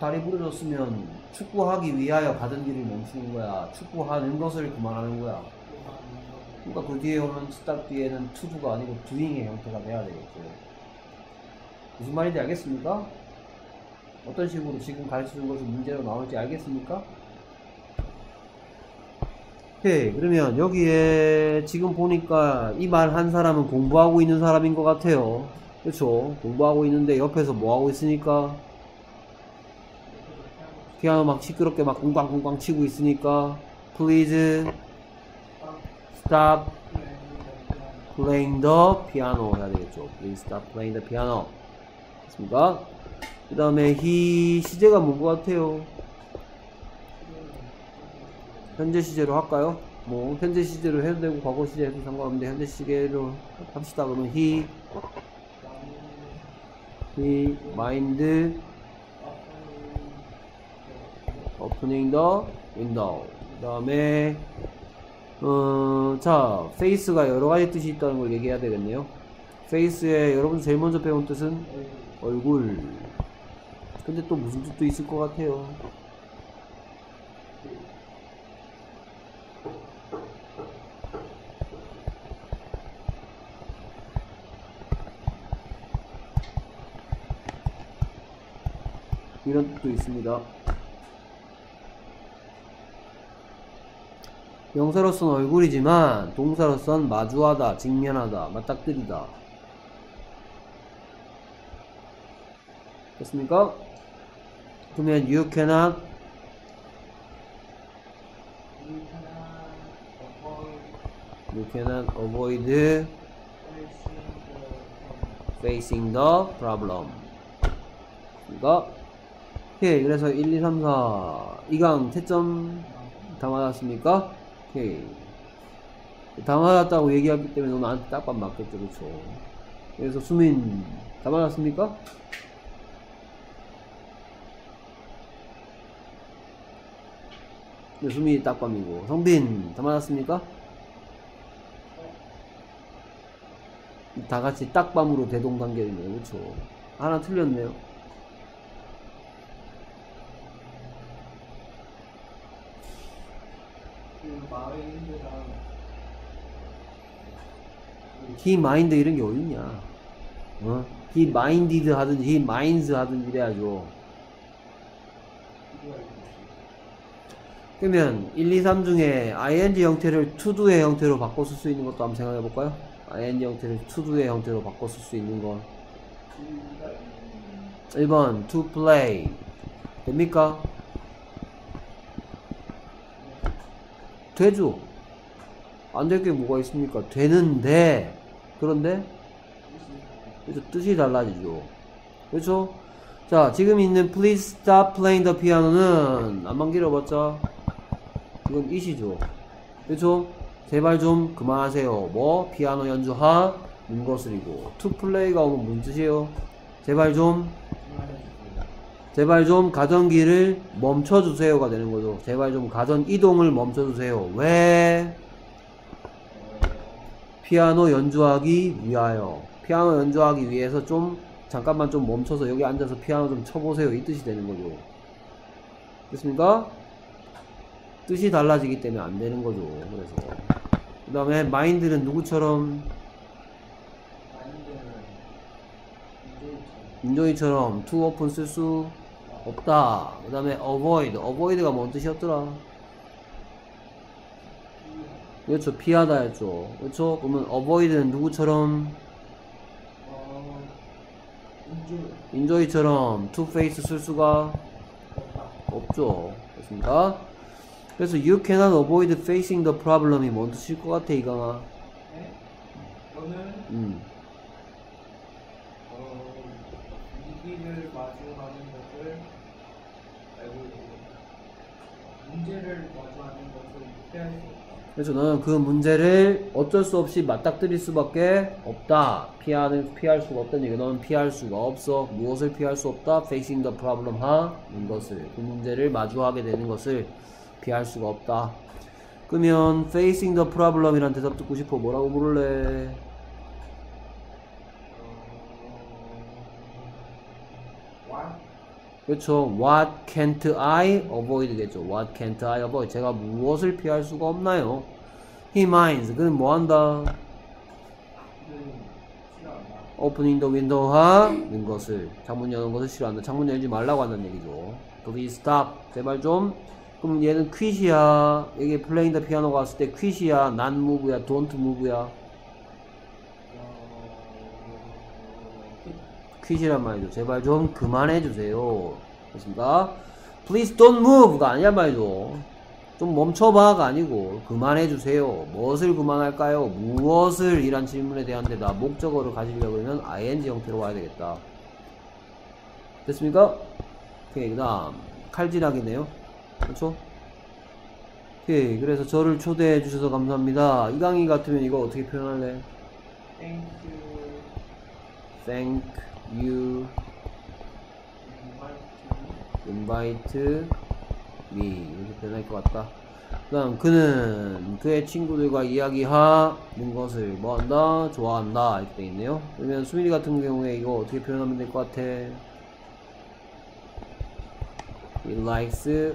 다리 부러졌으면 축구하기 위하여 가던 길을 멈추는 거야. 축구하는 것을 그만하는 거야. 그러니까 그 뒤에 오는 stop 뒤에는 to도가 아니고 doing의 형태가 돼야 되겠죠. 무슨 말인지 알겠습니까? 어떤 식으로 지금 가르치는 것이 문제로 나올지 알겠습니까? 오케이. 그러면 여기에 지금 보니까 이 말 한 사람은 공부하고 있는 사람인 것 같아요. 그렇죠? 공부하고 있는데 옆에서 뭐 하고 있으니까 피아노 막 시끄럽게 막 쿵쾅쿵쾅 치고 있으니까 please stop playing the piano 해야 되겠죠. please stop playing the piano. 됐습니까? 그 다음에 he 시제가 뭔 것 같아요? 현재 시제로 할까요? 뭐 현재 시제로 해도 되고 과거 시제 해도 상관없는데 현재 시제로 합시다. 그러면 he he mind opening the window. 그 다음에, 어, 자, face가 여러 가지 뜻이 있다는 걸 얘기해야 되겠네요. face의 여러분 제일 먼저 배운 뜻은 얼굴. 근데 또 무슨 뜻도 있을 것 같아요. 이런 뜻도 있습니다. 명사로서는 얼굴이지만 동사로서는 마주하다, 직면하다, 맞닥뜨리다. 됐습니까? 그러면 you cannot You cannot avoid facing the problem. 이거 오케이 그래서 1, 2, 3, 4 이강 채점 다 맞았습니까? 오케이 다 맞았다고 얘기하기 때문에 너 나한테 딱밤 맞겠죠 그쵸 그래서 수민 다 맞았습니까? 네, 수민이 딱밤이고 성빈 다 맞았습니까? 다 같이 딱밤으로 대동단결이네요 그쵸 하나 틀렸네요 그 마인드랑 he mind 이런 게 어딨냐 어? he minded 하든지 he minds 하든지 이래야죠 그러면 1, 2, 3 중에 ing 형태를 to do의 형태로 바꿔 쓸 수 있는 것도 한번 생각해 볼까요? ing 형태를 to do의 형태로 바꿔 쓸 수 있는 거 1번 to play 됩니까? 되죠 안 될 게 뭐가 있습니까? 되는데 그런데 그래서 뜻이 달라지죠 그렇죠? 자 지금 있는 please stop playing the piano는 안만 길어봤자 이건 it이죠 그렇죠? 제발 좀 그만하세요 뭐 피아노 연주하 는 것을이고 to play가 오면 무슨 뜻이에요? 제발 좀 제발 좀 가전기를 멈춰주세요가 되는 거죠. 제발 좀 가전 이동을 멈춰주세요. 왜? 피아노 연주하기 위하여. 피아노 연주하기 위해서 좀 잠깐만 좀 멈춰서 여기 앉아서 피아노 좀 쳐보세요. 이 뜻이 되는 거죠. 됐습니까? 뜻이 달라지기 때문에 안 되는 거죠. 그래서. 그 다음에 mind는 누구처럼? enjoy처럼 to open 쓸 수 없다. 그 다음에 avoid. avoid가 뭔 뜻이었더라? 그렇죠. 피하다였죠. 그렇죠. 그러면 avoid는 누구처럼? enjoy처럼 to face 쓸 수가. 없죠. 됐습니까? 그래서 you cannot avoid facing the problem이 뭔 뜻일 것 같아, 이강아? 네? 저는 음. 어, 위기를 마주하는 것을 알고 있고 문제를 마주하는 것을 피할 수 없다. 그래서 너는 그 문제를 어쩔 수 없이 맞닥뜨릴 수밖에 없다. 피하는, 피할 수가 없다는 얘기. 너는 피할 수가 없어. 무엇을 피할 수 없다? facing the problem 하는 것을. 그 문제를 마주하게 되는 것을 피할 수가 없다. 그러면 facing the problem이란 대답 듣고 싶어. 뭐라고 물을래? 어, what? 그렇죠. What can't I avoid겠죠. What can't I avoid? 제가 무엇을 피할 수가 없나요? He minds. 그는 뭐 한다? opening the window 하는 것을 창문 여는 것을 싫어한다. 창문 열지 말라고 한다는 얘기죠. Please stop. 제발 좀. 그럼 얘는 quit이야. 여기 playing the piano가 왔을 때 quit이야. not move야. don't move야. 어, quit이란 말이죠. 제발 좀 그만해 주세요. 됐습니까? Please don't move가 아니란 말이죠. 좀 멈춰봐가 아니고 그만해 주세요. 무엇을 그만할까요? 무엇을 이란 질문에 대한 대답 목적어를 가지려고 하면 ing 형태로 와야 되겠다. 됐습니까? 오케이 그 다음 칼질하기네요. 그렇죠? 오케이 그래서 저를 초대해 주셔서 감사합니다. 이 강의 같으면 이거 어떻게 표현할래? thank you. Thank you. invite me 이렇게 변할 것 같다. 그다음 그는 그의 친구들과 이야기하는 것을 뭐한다 좋아한다 이렇게 돼 있네요. 그러면 수민이 같은 경우에 이거 어떻게 표현하면 될 것 같아? He likes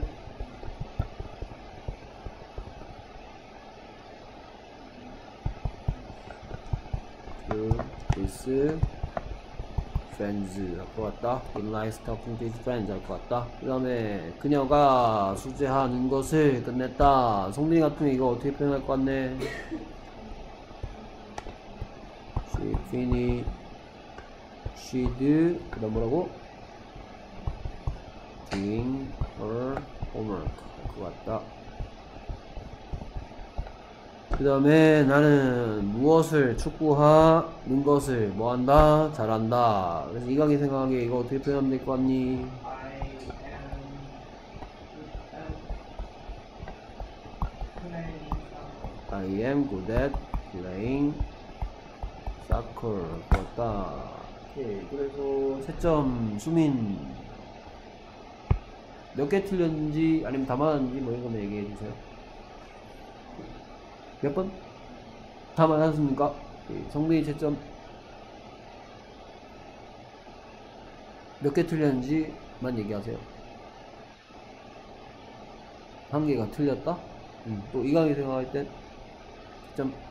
to his friends 할 것 같다. He likes talking to his friends 할 것 같다. 그 다음에 그녀가 숙제하는 것을 끝냈다. 성빈이 같은 경우 이거 어떻게 표현할 것 같네? She finished 그 다음 뭐라고? doing her homework 할 것 같다. 그 다음에 나는 무엇을 축구하는 것을 뭐한다? 잘한다. 그래서 이 강의 생각하기에 이거 어떻게 표현하면 될 것 같니? I am good at playing soccer. 그렇다. 오케이. 그래서 채점 수민 몇 개 틀렸는지 아니면 다 맞았는지 뭐 이런 거 얘기해 주세요. 몇 번? 다 맞았습니까? 오케이. 성민이 채점 몇 개 틀렸는지만 얘기하세요. 한 개가 틀렸다? 음, 또 이강이 생각할 땐 채점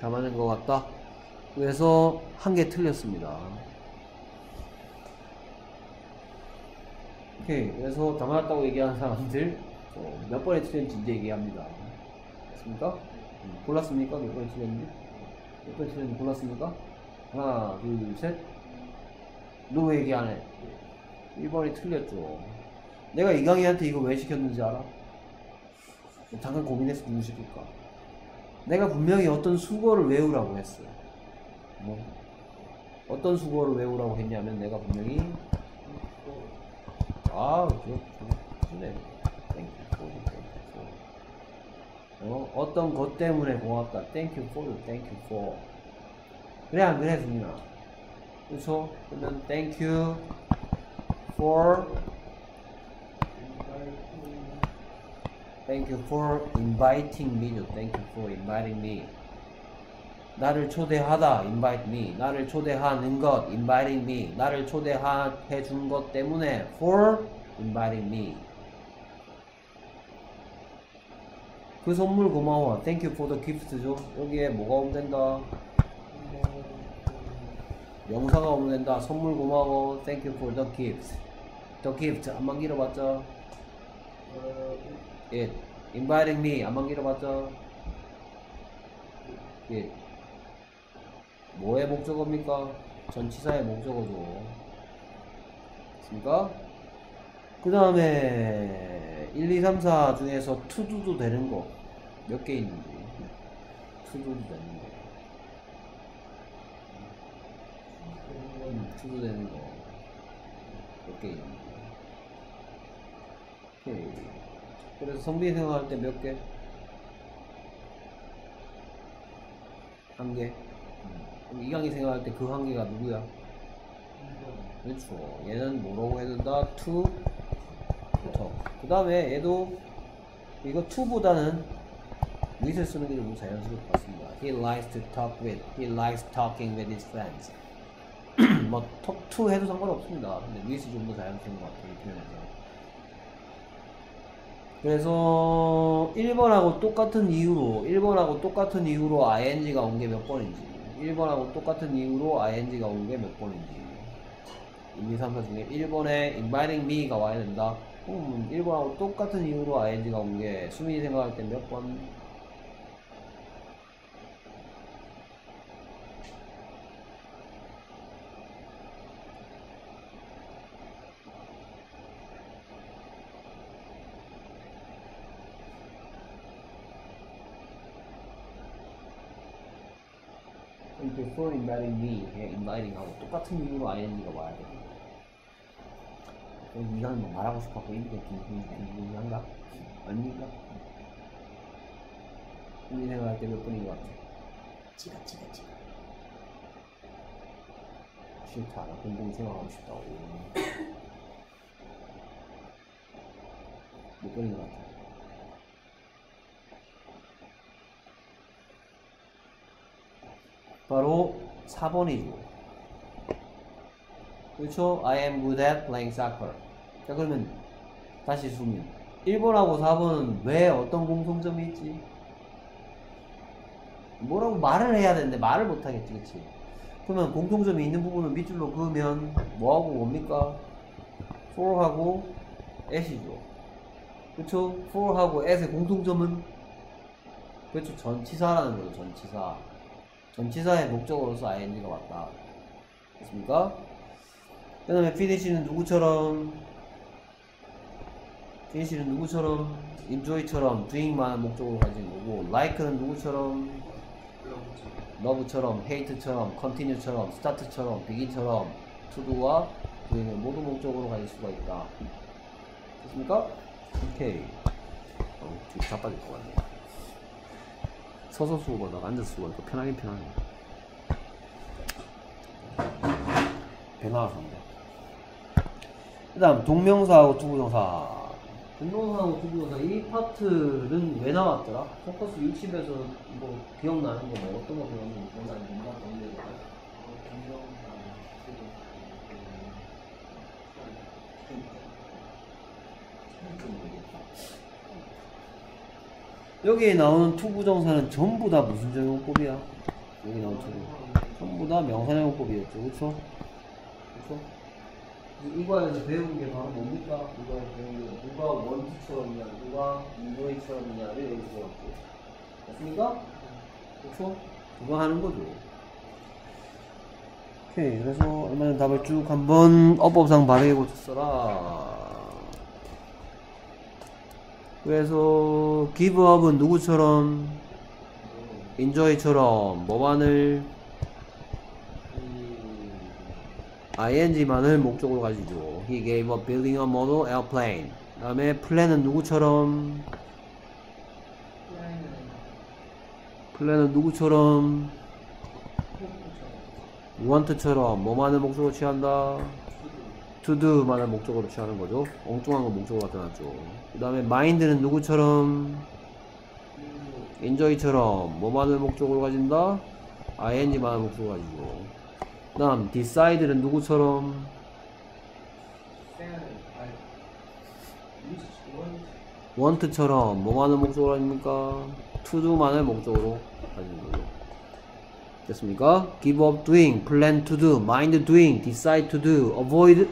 다 맞는 것 같다. 그래서 한 개 틀렸습니다. 오케이. 그래서 다 맞았다고 얘기하는 사람들 어, 몇 번에 틀렸는지 얘기합니다. 됐습니까? 음, 골랐습니까? 몇 번에 틀렸는지? 몇 번에 틀렸는지 골랐습니까? 하나, 둘, 셋. 너 왜 얘기 안 해? 1번이 틀렸죠. 내가 이강이한테 이거 왜 시켰는지 알아? 잠깐 고민해서 누구 시킬까? 내가 분명히 어떤 수거를 외우라고 했어요. 뭐 어떤 수거를 외우라고 했냐면 내가 분명히 아, 저, 저, 좋네. For. 어, 어떤 것 때문에 고맙다. For, thank you for. 그래 안 그래, 승민아? 그렇죠? 그러면 you for, thank you for inviting me. 죠. Thank you for inviting me. 나를 초대하다 invite me 나를 초대하는 것 inviting me 나를 초대해 준 것 때문에 for inviting me 그 선물 고마워 thank you for the gift죠 여기에 뭐가 오면 된다 명사가 오면 된다 선물 고마워 thank you for the gift the gift 안만 길어봤죠 it inviting me 안만 길어봤죠 it 뭐의 목적어입니까? 전치사의 목적어죠. 됐습니까? 그 다음에 1, 2, 3, 4 중에서 투두도 되는 거. 몇 개 있는지. 투두도 되는 거. 음, 투두 되는 거. 몇 개 있는지. 오케이 그래서 성빈이 생각할 때 몇 개? 한 개? 그럼 이강이 생각할 때 그 한 개가 누구야? 그렇죠. 얘는 뭐라고 해야 된다? to 부터. 그 다음에 얘도 이거 to보다는 with을 쓰는 게 좀 자연스러울 것 같습니다. He likes to talk with. He likes talking with his friends. 뭐 talk to 해도 상관없습니다. 근데 with이 좀 더 자연스러운 것 같아요. 이 표현에서. 그래서 1번하고 똑같은 이유로 1번하고 똑같은 이유로 ing가 온 게 몇 번인지. 1번하고 똑같은 이유로 ing가 온 게 몇 번인지. 1, 2, 3, 4 중에 1번에 inviting me가 와야 된다. 그럼 1번하고 똑같은 이유로 ing가 온 게 수민이 생각할 때 몇 번? 이렇게 for inviting me, 에 inviting 하고 똑같은 이유로 ing가 와야 돼. 이건 뭐 말하고 싶어서 이게 궁금한가? 아닙니까? 이 생각할 때 몇 번인 것 같아? 지가 지가 지가 싫다. 나 공공 생각하고 싶다고. 몇 번인 것 같아? 바로 4번이죠. 그렇죠? I am good at playing soccer. 자, 그러면 다시 수민. 1번하고 4번은 왜 어떤 공통점이 있지? 뭐라고 말을 해야 되는데 말을 못 하겠지, 그치? 그러면 공통점이 있는 부분을 밑줄로 그으면 뭐하고 뭡니까? for하고 at이죠. 그쵸? for하고 at의 공통점은 그렇죠. 전치사라는 거죠, 전치사. 전치사의 목적으로서 ing가 왔다. 됐습니까? 그 다음에 finish는 누구처럼? finish는 누구처럼? enjoy처럼 doing만을 목적으로 가진 거고 like는 누구처럼? love처럼, hate처럼, continue처럼, start처럼, begin처럼 to도와 doing을 모두 목적으로 가질 수가 있다. 됐습니까? 오케이. 어, 뒤 자빠질 것 같네. 서서 쓰고보다 앉아서 더 편하긴 편하네. 배 나와서 안 돼. 그 다음, 동명사하고 to부정사. 동명사하고 to부정사, 이 파트는 왜 나왔더라? 포커스 60에서 뭐, 기억나는 거 뭐, 어떤 거 배웠는지 기억나는 건가? 여기에 나오는 to부정사는 전부 다 무슨 적용법이야? 여기 나온 to부 전부 다 명사적용법이었죠, 그렇죠? 그렇죠? 이과에서 배운 게 바로 뭡니까? 이과에서 배운 게 누가 want to처럼이냐, 누가 enjoy처럼이냐를 여기서 배웠고, 됐습니까? 그렇죠? 그거 하는 거죠. 오케이, 그래서 얼마 전 답을 쭉 한번 어법상 바르게 고쳤어라. 그래서 기브업은 누구처럼 enjoy처럼 뭐만을 ing만을 목적으로 가지죠. He gave up building a model airplane. 그 다음에 plan은 누구처럼 plan은 누구처럼 want처럼 뭐만을 목적으로 취한다. to do만을 목적으로 취하는 거죠. 엉뚱한 거 목적으로 놨죠. 그 다음에 mind는 누구처럼 enjoy처럼 뭐만을 목적으로 가진다? ing만 목소 가지고 다음 decide는 누구처럼 want처럼 뭐만을 목적으로 아닙니까? to do만을 목적으로 가지는 거죠. 됐습니까? give up doing, plan to do, mind doing, decide to do, avoid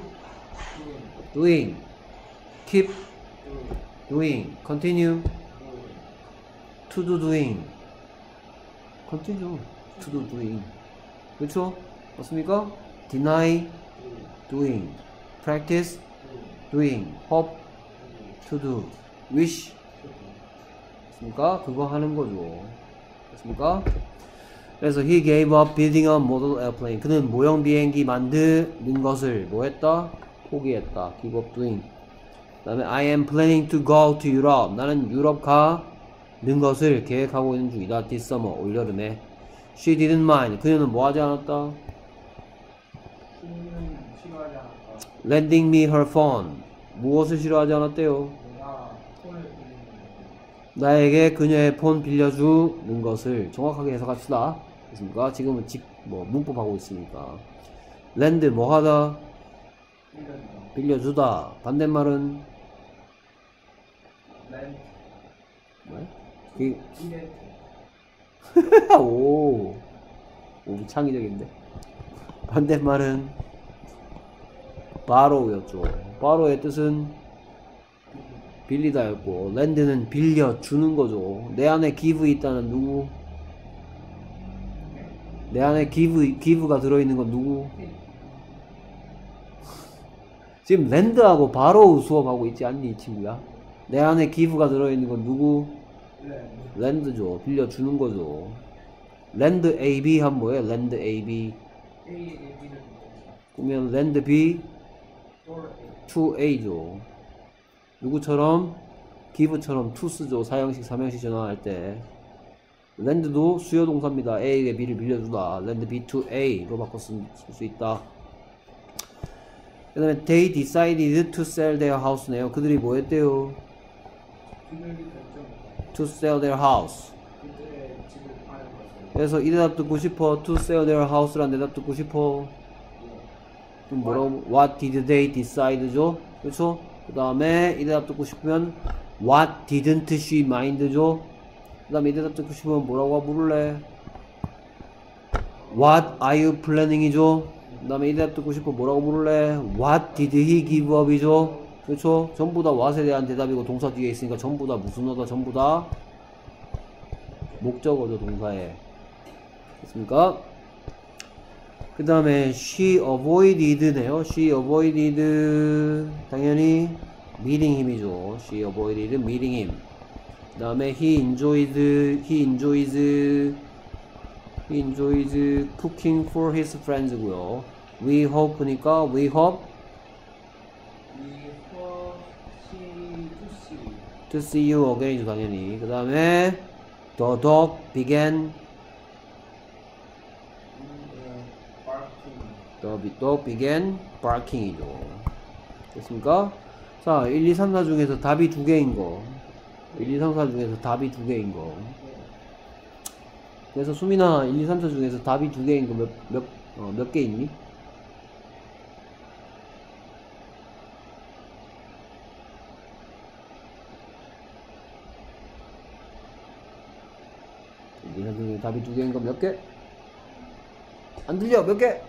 doing, keep doing, continue to do doing, continue to do doing. 그렇죠? 맞습니까? deny doing, practice doing, hope to do, wish 됐습니까? 그거 하는 거죠. 됐습니까? 그래서 he gave up building a model airplane. 그는 모형 비행기 만드는 것을 뭐 했다? 포기했다. give up doing. 그 다음에 I am planning to go to Europe. 나는 유럽 가는 것을 계획하고 있는 중이다. this summer. 올여름에. She didn't mind. 그녀는 뭐 하지 않았다? lending me her phone. 무엇을 싫어하지 않았대요? 나에게 그녀의 폰 빌려주는 것을 정확하게 해석합시다. 됐습니까? 지금은 직, 뭐, 문법하고 있으니까. 랜드, 뭐 하다? 빌려주다. 반대말은, 렌트, 뭐? 그, 오. 오, 창의적인데. 반대말은, 바로우였죠. 바로의 뜻은, 빌리다였고, 랜드는 빌려 주는 거죠. 내 안에 give 있다는 누구? 내 안에 give, give가 들어 있는 건 누구? 지금 랜드하고 바로우 수업하고 있지 않니, 이 친구야? 내 안에 give가 들어있는 건 누구? 랜드죠. 빌려주는 거죠. lend AB 하면 뭐예요? lend AB. 그러면 lend B 또 to A죠. 누구처럼? give처럼 to 쓰죠. 사형식, 삼형식 전환할 때. lend도 수요 동사입니다. A에게 B를 빌려주다. lend B to A로 바꿔 쓸 수 있다. 그 다음에 they decided to sell their house네요. 그들이 뭐 했대요? To sell their house. 그래서 이 대답 듣고 싶어. to sell their house란 대답 듣고 싶어. 그럼 뭐라고? What did they decide죠? 그렇죠? 그 다음에 이 대답 듣고 싶으면 What didn't she mind죠? 그 다음에 이 대답 듣고 싶으면 뭐라고 물을래? What are you planning이죠? 그 다음에 이 대답 듣고 싶어 뭐라고 물을래? What did he give up이죠? 그렇죠? 전부 다 what에 대한 대답이고 동사 뒤에 있으니까 전부 다 무슨 어다 전부 다 목적어죠 동사에 됐습니까? 그 다음에 she avoided네요. she avoided 당연히 meeting him이죠. she avoided meeting him. 그 다음에 he enjoyed he enjoys he enjoys cooking for his friends고요. we hope니까 we hope 이퍼 시투시 to see you again이죠 당연히. 그 다음에 the dog began The dog began barking이죠. 됐습니까? 자, 1, 2, 3, 4 중에서 답이 두 개인 거. 1, 2, 3, 4 중에서 답이 두 개인 거. 그래서 수민아, 1, 2, 3, 4 중에서 답이 두 개인 거 몇, 몇, 어, 몇 개 있니? 이 중에 답이 두 개인 거몇 개? 안 들려. 몇 개?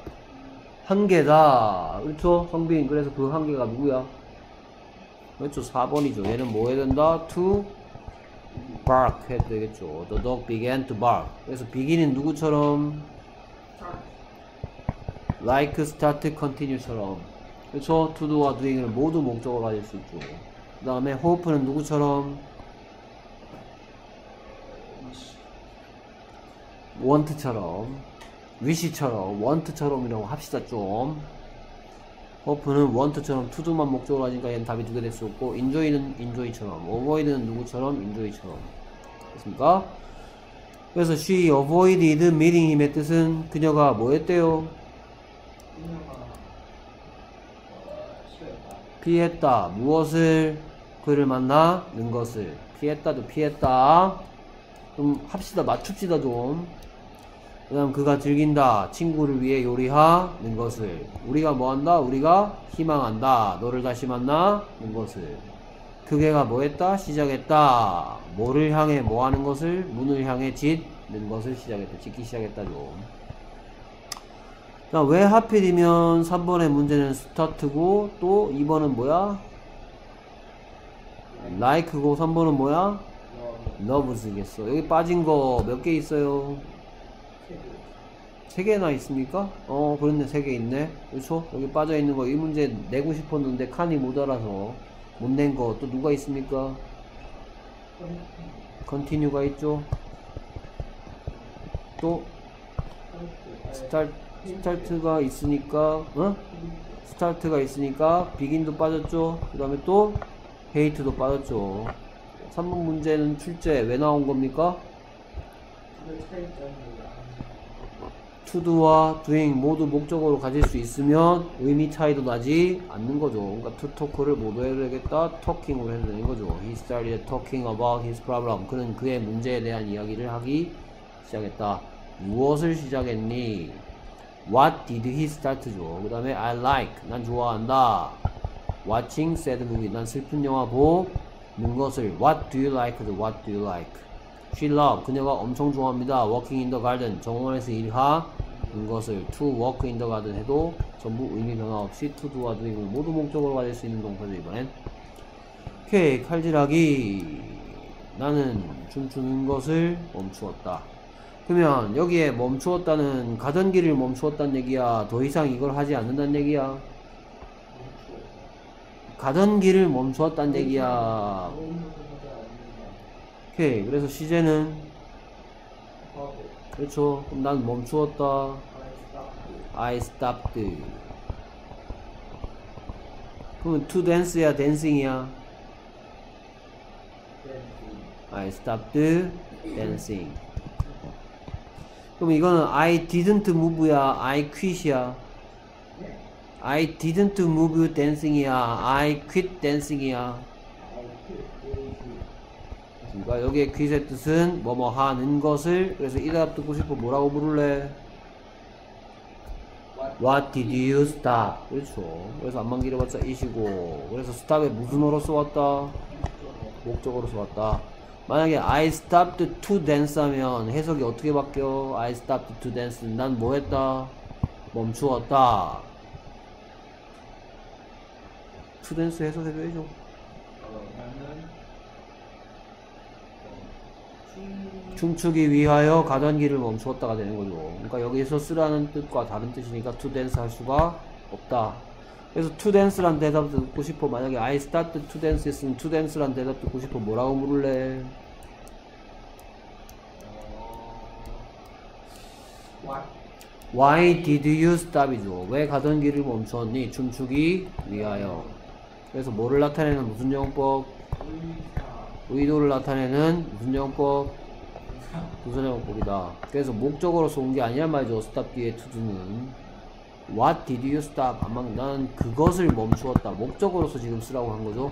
한 개다. 그렇죠? 성빈 그래서 그 한 개가 누구야? 그렇죠. 4번이죠. 얘는 뭐 해야 된다? to bark 해도 되겠죠. The dog began to bark. 그래서 begin은 누구처럼? Like, start, continue처럼. 그렇죠? to do와 doing은 모두 목적어로 가질 수 있죠. 그 다음에 hope는 누구처럼 want처럼 wish처럼 want처럼이라고 합시다 좀. want처럼 to do만 목적으로 하니까 얘는 답이 두 개 될 수 없고 enjoy는 enjoy처럼 avoid는 누구처럼? enjoy처럼. 됐습니까? 그래서 she avoided meeting him의 뜻은 그녀가 뭐 했대요? 피했다. 무엇을? 그를 만나는 것을. 피했다도 피했다. 좀 합시다. 맞춥시다 좀 그 다음 그가 즐긴다. 친구를 위해 요리하는 것을. 우리가 뭐 한다? 우리가 희망한다. 너를 다시 만나는 것을. 그게가 뭐 했다? 시작했다. 뭐를 향해 뭐 하는 것을? 문을 향해 짓는 것을 시작했다. 짓기 시작했다죠. 자, 왜 하필이면 3번의 문제는 스타트고 또 2번은 뭐야? like고 3번은 뭐야? love 쓰겠어. 여기 빠진 거 몇 개 있어요? 세 개나 있습니까? 어, 그렇네. 세 개 있네. 그렇죠? 여기 빠져 있는 거 이 문제 내고 싶었는데 칸이 못 알아서 못 낸 거 또 누가 있습니까? continue가 있죠. 또 스타트 스타트가 있으니까 어? 스타트가 있으니까 비긴도 빠졌죠. 그 다음에 또 헤이트도 빠졌죠. 3번 문제는 출제 왜 나온 겁니까? 투두와 doing 모두 목적어로 가질 수 있으면 의미 차이도 나지 않는 거죠. 그러니까 to talk를 모두 해야 되겠다. talking으로 해야 되는 거죠. He started talking about his problem. 그는 그의 문제에 대한 이야기를 하기 시작했다. 무엇을 시작했니? What did he start죠. 그 다음에 I like. 난 좋아한다. Watching sad movie. 난 슬픈 영화 보는 것을. What do you like? What do you like? She love. 그녀가 엄청 좋아합니다. Working in the garden. 정원에서 일하는 것을. To work in the garden 해도 전부 의미 변화 없이 to do와 doing 모두 목적으로 가질 수 있는 동사죠 이번엔. 오케이. 칼질하기. 나는 춤추는 것을 멈추었다. 그러면 여기에 멈추었다는 가던 길을 멈추었다는 얘기야. 더 이상 이걸 하지 않는다는 얘기야. 가던 길을 멈추었다는 얘기야. 오케이. 그래서 시제는 그렇죠. 그럼 난 멈추었다. I stopped. 그러면 to dance야, dancing이야. I stopped dancing. 그럼 이거는 I didn't move야, I quit이야. I didn't move dancing이야, I quit dancing이야. 그러니까 여기에 quit의 뜻은 뭐뭐 하는 것을 그래서 이 대답 듣고 싶어 뭐라고 부를래? What did you stop? 그렇죠. 그래서 안만 길어봤자 이시고 그래서 stop에 무슨 어로서 왔다? 목적어로서 왔다. 만약에 I stopped to dance 하면 해석이 어떻게 바뀌어? I stopped to dance. 난 뭐 했다? 멈추었다. to dance 해석해줘야죠. 나는 춤추기 위하여 가던 길을 멈추었다가 되는 거죠. 그러니까 여기서 쓰라는 뜻과 다른 뜻이니까 to dance 할 수가 없다. 그래서 to dance란 대답 듣고 싶어. 만약에 I started to dance 했으면 to dance란 대답 듣고 싶어. 뭐라고 물을래? what Why did you stop이죠. 왜 가던 길을 멈추었니? 춤추기 위하여. 그래서 뭐를 나타내는 무슨 영법? 의도를 나타내는 무슨 영법? 부선 영법이다. 그래서 목적어로서 온게 아니란 말이죠. stop 뒤에 to도는. What did you stop? 아마 나는 그것을 멈추었다. 목적어로서 지금 쓰라고 한 거죠.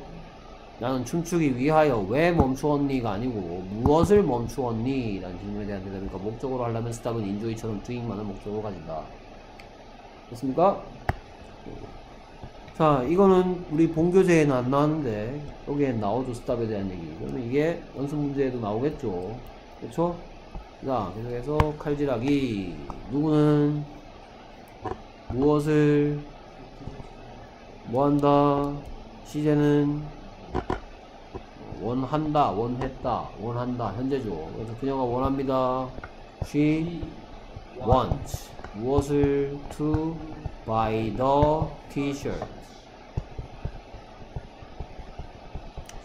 나는 춤추기 위하여 왜 멈추었니가 아니고 무엇을 멈추었니? 라는 질문에 대한 대답이니까 목적어로 하려면 stop은 enjoy처럼 doing만을 목적어로 가진다. 됐습니까? 자, 이거는 우리 본교재에는 안 나왔는데 여기에 나오죠. stop에 대한 얘기. 그러면 이게 연습 문제에도 나오겠죠. 그렇죠? 자, 계속해서 칼질하기. 누구는 무엇을 뭐한다? 시제는 원한다, 원했다, 원한다, 현재죠. 그래서 그녀가 원합니다. She wants 무엇을 to buy the t-shirt.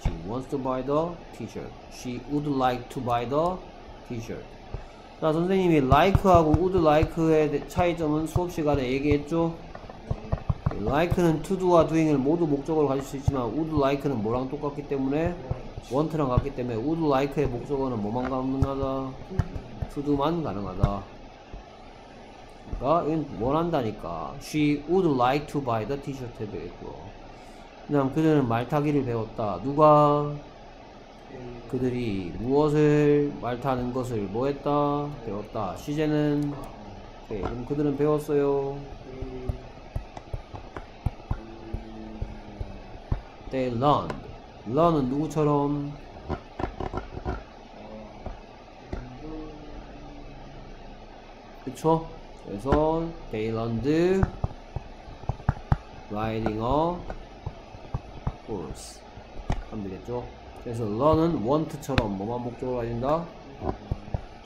She wants to buy the t-shirt. She would like to buy the t-shirt. 자, 선생님이 like하고 would like의 대- 차이점은 수업 시간에 얘기했죠? like는 to do와 doing을 모두 목적으로 가질 수 있지만 would like는 뭐랑 똑같기 때문에 want랑 같기 때문에 would like의 목적어는 뭐만 가능하다? to do만 가능하다. 그러니까 이건 원한다니까 she would like to buy the t-shirt 되겠고 그다음 그녀는 말타기를 배웠다. 누가? 그들이 무엇을 말 타는 것을 뭐 했다? 배웠다. 시제는 오케이. 그럼 그들은 배웠어요. They learned. learn은 누구처럼? 그쵸? 그래서 they learned riding a horse 하면 되겠죠? 그래서 learn은 want처럼 뭐만 목적으로 가진다?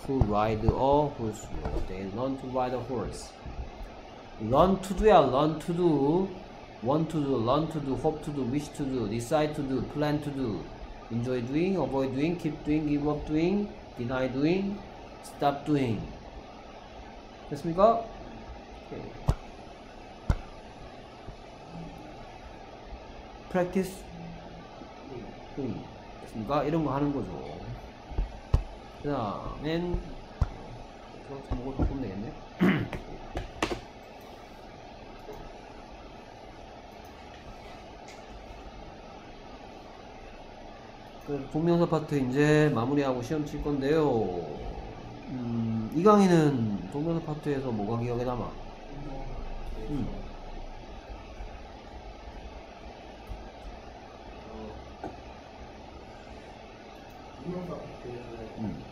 to ride a horse they learn to ride a horse learn to do야 learn to do want to do, learn to do, hope to do, wish to do, decide to do, plan to do, enjoy doing, avoid doing, keep doing, give up doing, deny doing, stop doing. 됐습니까? 오케이. Practice. 됐습니까? 이런 거 하는 거죠. 그 다음엔 저 뭐가 바꾸면 되겠네. 그 동명사 파트 이제 마무리하고 시험 칠 건데요. 음, 이 강의는 동명사 파트에서 뭐가 기억에 남아? 음. 음.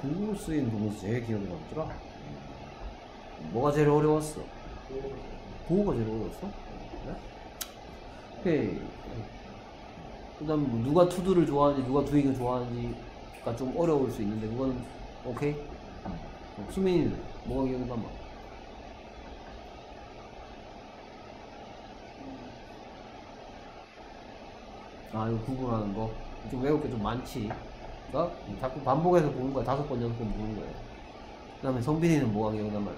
글로 쓰인 동사 제일 기억에 남더라. 음. 뭐가 제일 어려웠어? 보호가 제일 어려웠어? 그래? 오케이. 그 다음 뭐 누가 투두를 좋아하는지 누가 두잉을 좋아하는지가 좀 어려울 수 있는데 그거는 오케이? 어, 수민이는 뭐가 기억에 남아? 아 이거 구분하는 거? 좀 외울 게 좀 많지 그러니까 자꾸 반복해서 보는 거야 다섯 번 여섯 번 보는 거야 그 다음에 성빈이는 뭐가 남아요?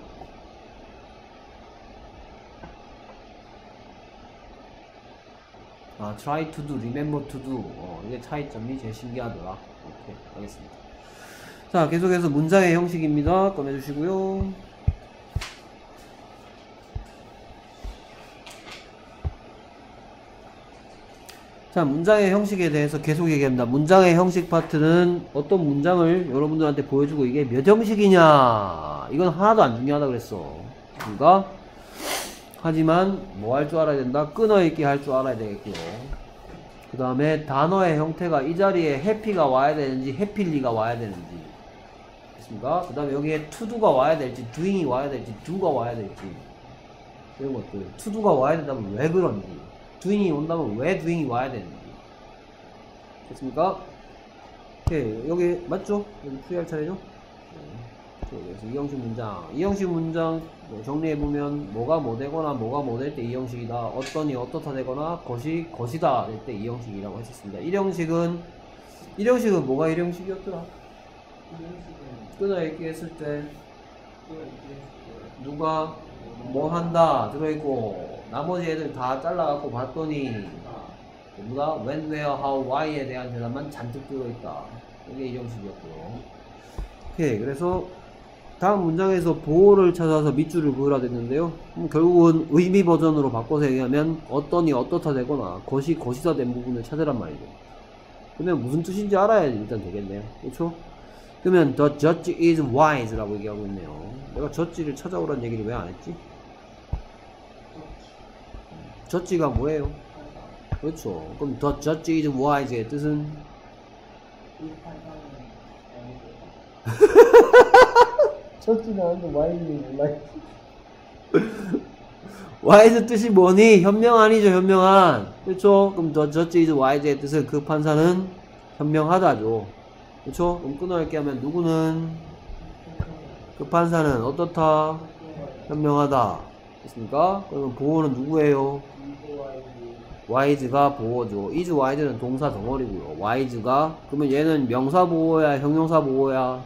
아, try to do, remember to do. 어, 이게 차이점이 제일 신기하더라. 오케이, 알겠습니다. 자, 계속해서 문장의 형식입니다. 꺼내주시고요. 자, 문장의 형식에 대해서 계속 얘기합니다. 문장의 형식 파트는 어떤 문장을 여러분들한테 보여주고 이게 몇 형식이냐. 이건 하나도 안 중요하다 그랬어. 그러니까 하지만 뭐 할 줄 알아야 된다? 끊어읽기 할 줄 알아야 되겠고요. 그 다음에 단어의 형태가 이 자리에 해피가 와야 되는지 해필리가 와야 되는지 됐습니까? 그 다음에 여기에 투두가 와야 될지 doing이 와야 될지 do가 와야 될지 이런 것들 투두가 와야 된다면 왜 그런지 doing이 온다면 왜 doing이 와야 되는지 됐습니까? 오케이 여기 맞죠? 여기 풀이할 차례죠? 그래서 이 형식 문장 이 형식 문장 정리해 보면 뭐가 뭐 되거나 뭐가 뭐 될 때 이 형식이다 어떤이 어떻다 되거나 것이 것이다 될 때 이 형식이라고 했었습니다 1형식은 1형식은 뭐가 1형식이었더라 끊어 읽기 했을 때 누가 뭐 한다 들어있고 나머지 애들 다 잘라갖고 봤더니 전부 다 when, where, how, why에 대한 대답만 잔뜩 들어있다 이게 1형식이었고요 오케이 그래서 다음 문장에서 보호를 찾아서 밑줄을 그으라 됐는데요. 음, 결국은 의미 버전으로 바꿔서 얘기하면 어떠니 어떻다 되거나 것이 것이다 된 부분을 찾으란 말이죠. 그러면 무슨 뜻인지 알아야지 일단 되겠네요. 그렇죠? 그러면 the judge is wise라고 얘기하고 있네요. 내가 judge를 찾아오라는 얘기를 왜 안 했지? Judge가 뭐예요? 그렇죠. 그럼 the judge is wise의 뜻은 첫째 나왔는데 wise 몰라. wise 뜻이 뭐니? 현명한이죠, 현명한. 그렇죠? 그럼 더 저치 이즈 와이즈의 뜻은 그 판사는 현명하다죠. 그렇죠? 그럼 끊어 읽기 하면 누구는 그 판사는 어떻다? 현명하다. 됐습니까? 그러면 보어는 누구예요? wise가 보어죠. is wise는 동사 덩어리고요. wise가 그러면 얘는 명사 보어야, 형용사 보어야?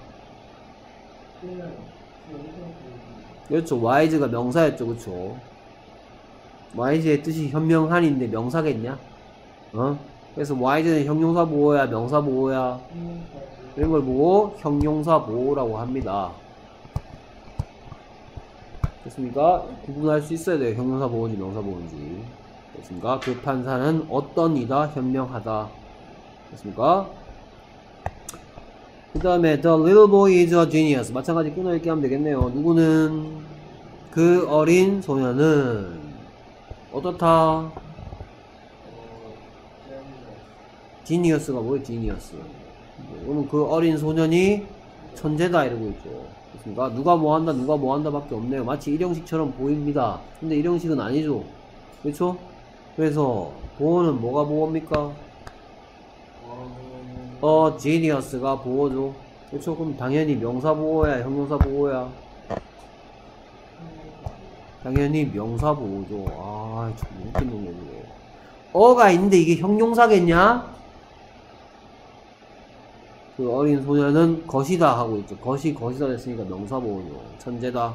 그렇죠. wise가 명사였죠. 그렇죠. wise의 뜻이 현명한인데 명사겠냐? 어? 그래서 wise는 형용사 보어야, 명사 보어야. 이런 걸 보고 형용사 보어라고 합니다. 됐습니까? 구분할 수 있어야 돼요. 형용사 보호인지 명사 보호인지. 됐습니까? 그 판사는 어떤 이다? 현명하다. 됐습니까? 그 다음에 The little boy is a genius. 마찬가지 끊어읽기 하면 되겠네요. 누구는? 그 어린 소녀는? 어떻다. 지니어스가 뭐예요? 지니어스 그러면 그 어린 소년이 천재다 이러고 있죠. 그렇습니까? 누가 뭐 한다 누가 뭐 한다 밖에 없네요. 마치 일형식처럼 보입니다. 근데 일형식은 아니죠. 그렇죠 그래서 보호는 뭐가 보호입니까 어, 어 지니어스가 보호죠 그렇죠 그럼 당연히 명사 보호야 형용사 보호야 당연히 명사 보호죠 아 참 웃긴 놈이네 어가 있는데 이게 형용사겠냐 그 어린 소녀는 것이다 하고 있죠. 것이 것이다 됐으니까 명사 보호죠. 천재다.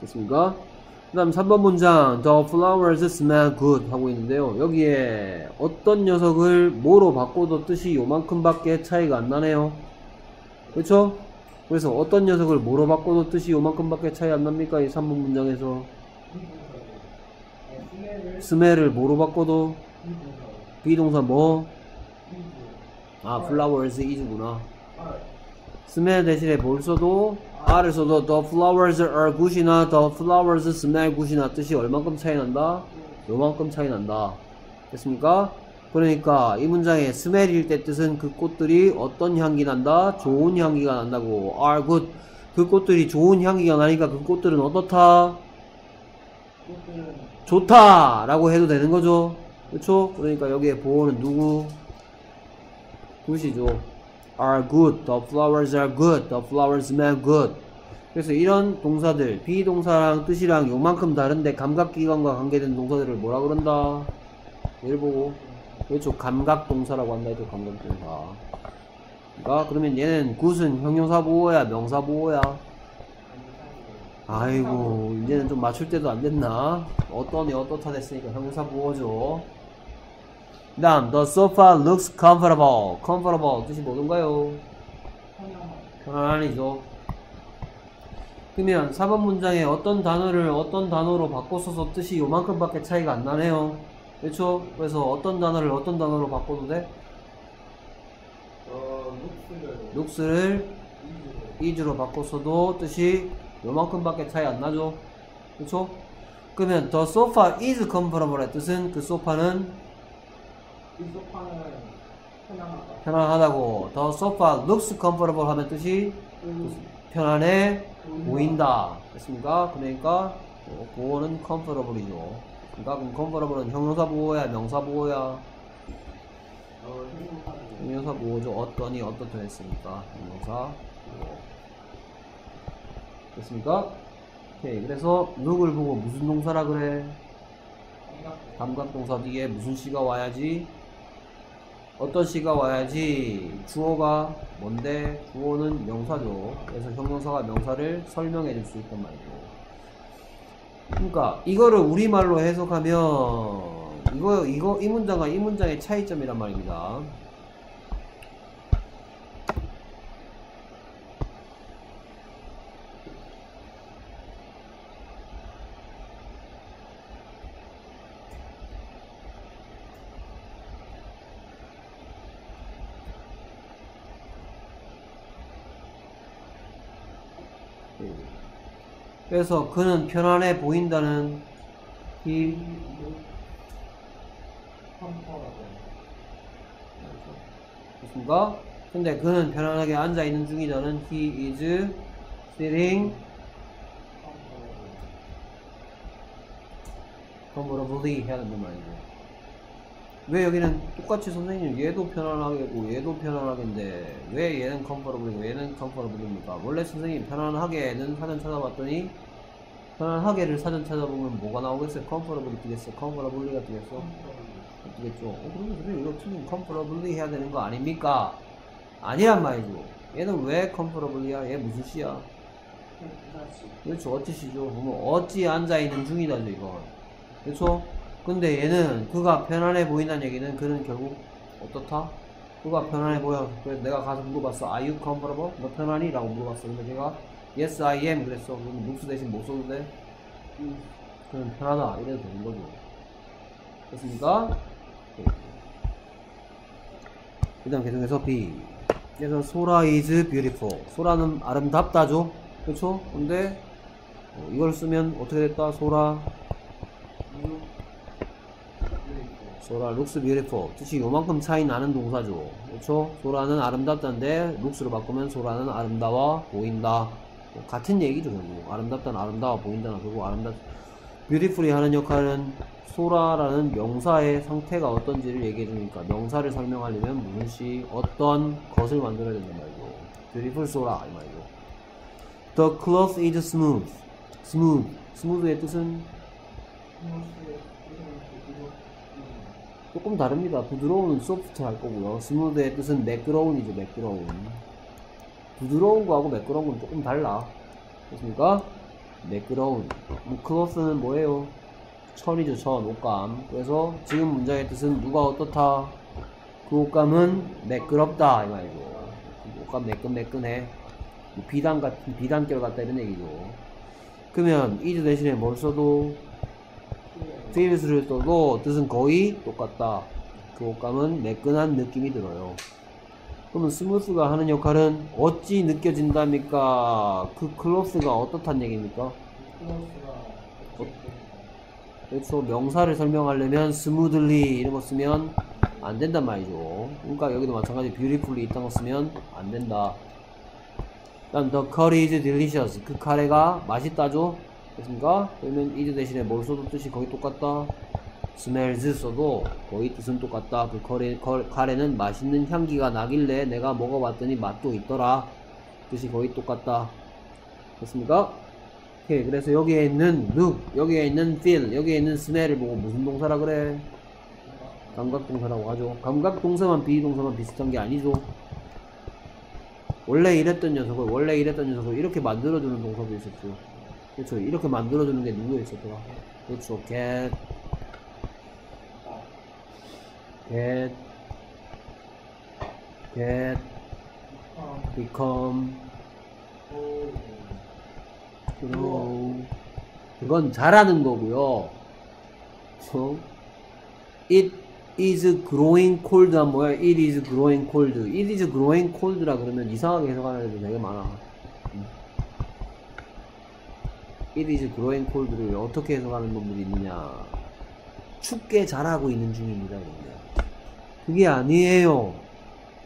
됐습니까? 그 다음 3번 문장 The flowers smell good 하고 있는데요. 여기에 어떤 녀석을 뭐로 바꿔도 뜻이 요만큼 밖에 차이가 안 나네요. 그렇죠? 그래서 어떤 녀석을 뭐로 바꿔도 뜻이 요만큼 밖에 차이 안 납니까? 이 3번 문장에서 어, 스멜을 뭐로 바꿔도 비동사. 뭐? 아 is구나. 아, smell 대신에 뭘 써도 R을 써도 the flowers are good이나 the flowers smell good이나 뜻이 얼만큼 차이 난다? 요만큼 차이 난다. 됐습니까? 그러니까 이 문장에 smell일 때 뜻은 그 꽃들이 어떤 향기 난다? 좋은 향기가 난다고. are good. 그 꽃들이 좋은 향기가 나니까 그 꽃들은 어떻다? 좋다! 라고 해도 되는 거죠. 그쵸? 그러니까 여기에 보호는 누구? 굿이죠. Are good. The flowers are good. The flowers smell good. 그래서 이런 동사들, 비동사랑 뜻이랑 요만큼 다른데 감각기관과 관계된 동사들을 뭐라 그런다? 얘를 보고. 그렇죠. 감각동사라고 한다 해도 감각동사. 그러니까 그러면 얘는 굿은 형용사 보호야, 명사 보호야? 아이고 이제는 좀 맞출 때도 안 됐나? 어떠니 어떻다 됐으니까 형용사 보호죠. 그 다음 The sofa looks comfortable. comfortable 뜻이 뭐던가요? 편안이죠. 그러면 4번 문장에 어떤 단어를 어떤 단어로 바꿔 써서 뜻이 요만큼밖에 차이가 안 나네요. 그렇죠? 그래서 어떤 단어를 어떤 단어로 바꿔도 돼? 어, 룩스를 looks를 is로 바꿨어도 뜻이 요만큼밖에 차이 안 나죠. 그렇죠? 그러면 the sofa is comfortable의 뜻은 그 소파는 편안하다. 편안하다고 the sofa looks comfortable 하면 뜻이 그 편안해 보인다. 됐습니까? 그러니까 어, 그거는 comfortable이죠. 그러니까 그럼 comfortable은 형용사 보호야, 명사 보호야, 어. 형용사 보호죠. 어떠니 어떻다 했으니까 형용사 보호. 됐습니까? 오케이. 그래서 룩을 보고 무슨 동사라 그래? 감각동사 뒤에 무슨 시가 와야지? 어떤 시가 와야지? 주어가 뭔데? 주어는 명사죠. 그래서 형용사가 명사를 설명해 줄 수 있단 말이죠. 그러니까 이거를 우리말로 해석하면 이거 이거 이 문장과 이 문장의 차이점이란 말입니다. 그래서 그는 편안해 보인다는 이. 있습니까? 근데 그는 편안하게 앉아 있는 중이다는 he is sitting comfortably 해야 된단 말이죠. 왜 여기는 똑같이 선생님 얘도 편안하게고 얘도 편안하게인데 왜 얘는 comfortable이고 얘는 comfortable입니까? 원래 선생님 편안하게는 사전 찾아봤더니 편안하게를 사전 찾아보면 뭐가 나오겠어요? comfortably 뜨겠어? comfortably가 뜨겠어? 뜨겠죠? 어, 그러면 선생님 이거 틀리면 comfortably 해야 되는 거 아닙니까? 아니란 말이죠. 얘는 왜 comfortably야? 얘 무슨 시야? 부사시. 그렇죠. 어찌시죠? 그러면 어찌 앉아있는 중이다죠, 이건. 그렇죠? 근데 얘는 그가 편안해 보인다는 얘기는 그는 결국 어떻다? 그가 편안해 보여. 그래서 내가 가서 물어봤어. Are you comfortable? 너 편하니? 라고 물어봤어. 근데 걔가 Yes, I am. 그랬어. 그럼 룩스 대신 뭐 써도 돼? 이 저는 편하다 이래도 되는 거죠 됐습니까? 네. 일단 계속해서 B 그래서 소라 is beautiful 소라는 아름답다죠 그렇죠? 근데 어, 이걸 쓰면 어떻게 됐다 소라 소라 looks 뜻이 요만큼 차이 나는 동사죠. 그렇죠? 소라는 아름답다인데 looks로 바꾸면 소라는 아름다워 보인다. 뭐 같은 얘기죠 결국 아름답다는 아름다워 보인다는 결국 아름답 beautifully 하는 역할은 소라라는 명사의 상태가 어떤지를 얘기해 주니까 명사를 설명하려면 무슨 시 어떤 것을 만들어야 된단 말이죠. beautiful 소라 이 말이죠. The cloth is smooth. smooth. smooth의 뜻은 조금 다릅니다. 부드러운 소프트 할 거고요. 스무드의 뜻은 매끄러운이죠. 매끄러운. 부드러운 거하고 매끄러운 건 조금 달라. 됐습니까? 매끄러운. 뭐 cloth는 뭐예요? 천이죠. 천. 옷감. 그래서 지금 문장의 뜻은 누가 어떻다? 그 옷감은 매끄럽다. 이 말이죠. 그 옷감 매끈매끈해. 뭐 비단 같은 비단결 같다 이런 얘기죠. 그러면 is 대신에 뭘 써도 feels를 써도 뜻은 거의 똑같다. 그 옷감은 매끈한 느낌이 들어요. 그러면 smooth가 하는 역할은 어찌 느껴진답니까? 그 cloth가 어떻단 얘기입니까? 그렇죠. 명사를 설명하려면 smoothly 이런 거 쓰면 안 된단 말이죠. 그러니까 여기도 마찬가지 beautifully 거 쓰면 안 된다. 일단 the curry is delicious. 그 카레가 맛있다죠? 됐습니까? 그러면 is 대신에 뭘 써도 뜻이 거의 똑같다. smells 써도 거의 뜻은 똑같다. 그 카레, 컬- 카레는 맛있는 향기가 나길래 내가 먹어봤더니 맛도 있더라. 뜻이 거의 똑같다. 됐습니까? 오케이. 그래서 여기에 있는 look, 여기에 있는 feel, 여기에 있는 smell을 보고 무슨 동사라 그래? 감각 동사라고 하죠. 감각 동사만 비동사만 비슷한 게 아니죠. 원래 이랬던 녀석을 원래 이랬던 녀석을 이렇게 만들어주는 동사도 있었죠. 그렇죠. 이렇게 만들어주는 게 누구에 있었더라? 그렇죠. get, get, get, become, grow. 그건 잘하는 거고요. So, it is growing cold 한 뭐야? It is growing cold. It is growing cold라 그러면 이상하게 해석하는 애들 되게 많아. It is growing cold를 어떻게 해석하는 분들이 있느냐? 춥게 자라고 있는 중입니다. 그게 아니에요.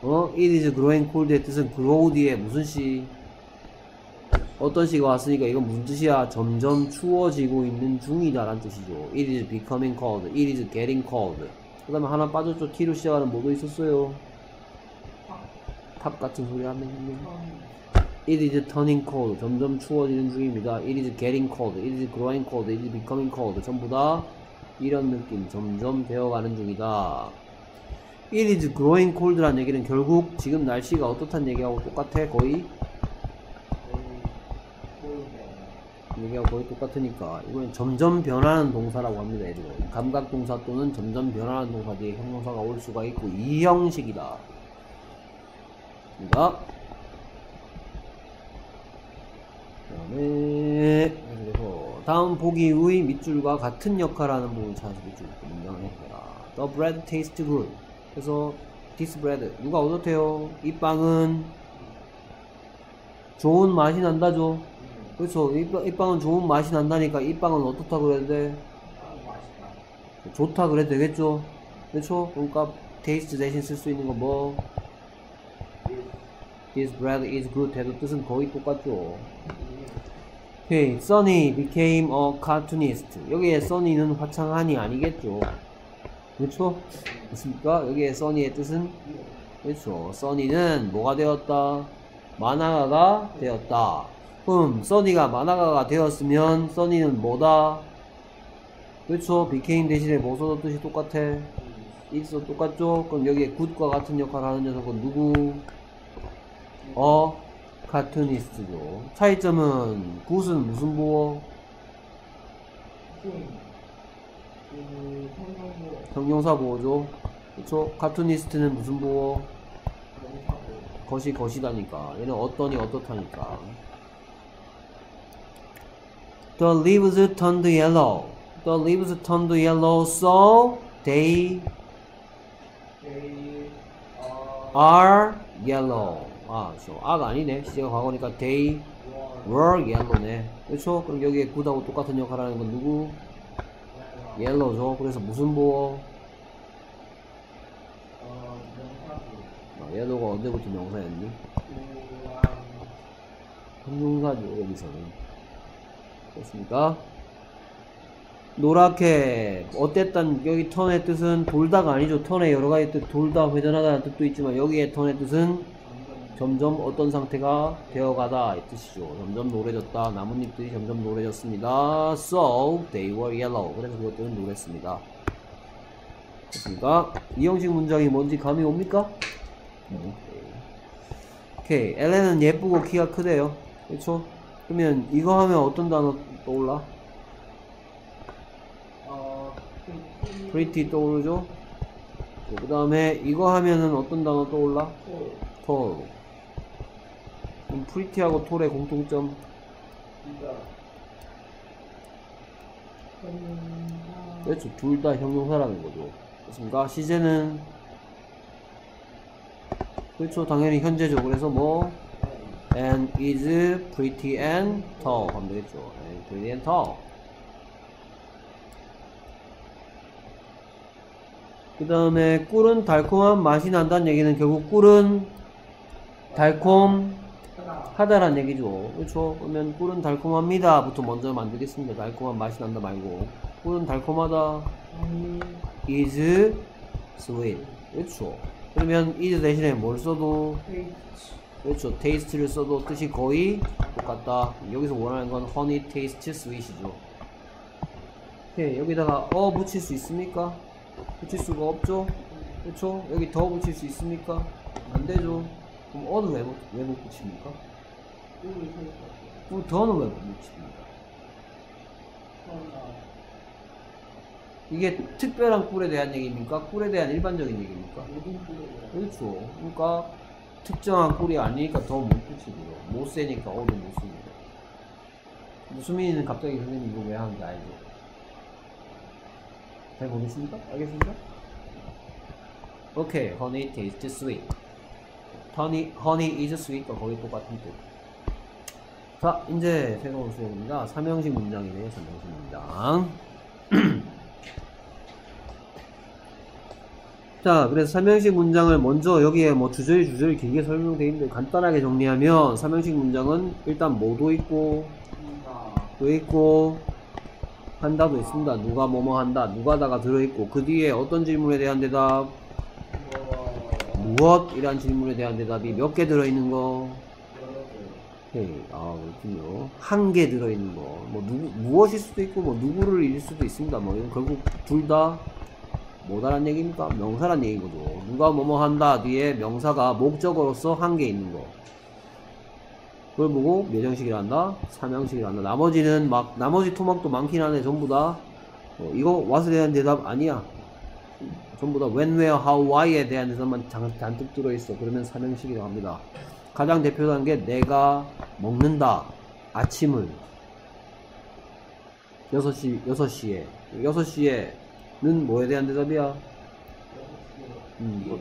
어? It is growing cold의 뜻은 grow 뒤에 무슨 시? 어떤 시가 왔으니까 이건 무슨 뜻이야? 점점 추워지고 있는 중이다 라는 뜻이죠. It is becoming cold. It is getting cold. 그 다음에 하나 빠졌죠. T로 시작하는 뭐도 있었어요? top 같은 소리 하면 It is turning cold. 점점 추워지는 중입니다. It is getting cold. It is growing cold. It is becoming cold. 전부 다 이런 느낌. 점점 되어가는 중이다. It is growing cold란 얘기는 결국 지금 날씨가 어떻단 얘기하고 똑같아. 거의 얘기하고 거의 똑같으니까 이건 점점 변하는 동사라고 합니다. 이거 감각 동사 또는 점점 변하는 동사 뒤에 형용사가 올 수가 있고 이 형식이다. 입니다. 그다음에 그래서 다음 보기의 밑줄과 같은 역할하는 부분 찾아서 밑줄 문장을 해라. The bread tastes good. 그래서 this bread 누가 어떻대요? 이 빵은 좋은 맛이 난다죠. 그렇죠. 이, 빵은 좋은 맛이 난다니까 이 빵은 어떻다 돼? 좋다 그래도 되겠죠. 그렇죠. 그러니까 taste 대신 쓸 수 있는 거 뭐? This bread is good 해도 뜻은 거의 똑같죠. 오케이, Sunny became a cartoonist. 여기에 Sunny는 화창한이 아니겠죠. 그렇죠? 맞습니까? 여기에 Sunny의 뜻은 그렇죠. Sunny는 뭐가 되었다? 만화가가 되었다. 그럼 Sunny가 만화가가 되었으면 Sunny는 뭐다? 그렇죠. became 대신에 뭐 써도 뜻이 똑같아. 있어 똑같죠? 그럼 여기에 good과 같은 역할을 하는 녀석은 누구? 어 cartoonist죠. 차이점은 good은 무슨 보어? 형용사 보어죠. 그쵸? cartoonist는 무슨 보어? 것이 것이다니까. 얘는 어떠니 어떻다니까. The leaves turned yellow. The leaves turned yellow, so they They are are yellow. 아, 저 아가 아니네. 시제가 과거니까 they were yellow네. 그렇죠? 그럼 여기에 굿하고 똑같은 역할을 하는 건 누구? yellow죠. 그래서 무슨 보어? 아, yellow가 언제부터 명사였니? 형용사죠 여기서는 됐습니까? 노랗게 어땠단 여기 턴의 뜻은 돌다가 아니죠 턴의 여러가지 뜻 돌다 회전하다는 뜻도 있지만 여기에 턴의 뜻은 점점 어떤 상태가 되어가다 이 뜻이죠 점점 노래졌다 나뭇잎들이 점점 노래졌습니다 so they were yellow 그래서 그것들은 노랬습니다 됐습니까? 이 형식 문장이 뭔지 감이 옵니까? 네. 오케이 엘렌은 예쁘고 키가 크대요 그렇죠? 그러면 이거 하면 어떤 단어 떠올라? 어, pretty 떠오르죠? 그 다음에 이거 하면은 어떤 단어 떠올라? tall 그럼 pretty하고 tall의 공통점. 그렇죠. 둘 다 형용사라는 거죠. 그렇습니까? 시제는 그렇죠. 당연히 현재죠 그래서 뭐 and is pretty and tall 하면 되겠죠. And pretty and tall. 그 다음에 꿀은 달콤한 맛이 난다는 얘기는 결국 꿀은 달콤 하다란 얘기죠. 그렇죠? 그러면 꿀은 달콤합니다. 부터 먼저 만들겠습니다. 달콤한 맛이 난다 말고. 꿀은 달콤하다. 형이 is sweet. 그렇죠. 그러면 is 대신에 뭘 써도 그렇죠. taste를 써도 뜻이 거의 똑같다. 여기서 원하는 건 honey taste sweet이죠. 오케이. 여기다가 어 붙일 수 있습니까? 붙일 수가 없죠. 그렇죠? 여기 더 붙일 수 있습니까? 안 되죠. 그럼 어는 왜, 못- 왜못 붙입니까? 꿀을 세우고 그럼 더는 왜 못? 서나 이게 특별한 꿀에 대한 얘기입니까? 꿀에 대한 일반적인 얘기입니까? 그렇죠. 그러니까 특정한 꿀이 아니니까 더 못 붙이고요. 못 세니까 어도 못 씁니다. 수민이는 갑자기 선생님 이거 왜 하는지 알죠? 잘 모르십니까? 알겠습니까? 오케이, honey tastes sweet. honey, honey is sweet과 거의 똑같은 뜻. 자, 이제 새로운 수업입니다. 삼형식 문장이네요, 삼형식 문장. 자, 그래서 삼형식 문장을 먼저 여기에 뭐 주저리 주저리 길게 설명되어 있는데 간단하게 정리하면 삼형식 문장은 일단 뭐도 있고 또 있고 한다도 있습니다. 누가 뭐뭐 한다, 누가다가 들어있고 그 뒤에 어떤 질문에 대한 대답, 이거 무엇 이란 질문에 대한 대답이 몇 개 들어있는 거. 오케이, 아 그렇군요. 한 개 들어있는 거. 뭐 누구 무엇일 수도 있고 뭐 누구를 일 수도 있습니다. 뭐 이건 결국 둘 다 뭐다란 얘기입니까? 명사란 얘기인 거죠. 누가 뭐뭐 한다 뒤에 명사가 목적어로서 한 개 있는 거. 그걸 보고 몇 형식이라 한다? 3형식이라 한다. 나머지는 막, 나머지 토막도 많긴 하네. 전부 다. 어, 이거 와서 대한 대답 아니야. 전부 다 when, where, how, why에 대한 대답만 잔, 잔뜩 들어있어. 그러면 3형식이라고 합니다. 가장 대표적인 게 내가 먹는다. 아침을. 6시, 6시에. 6시에는 뭐에 대한 대답이야? 음, 뭐,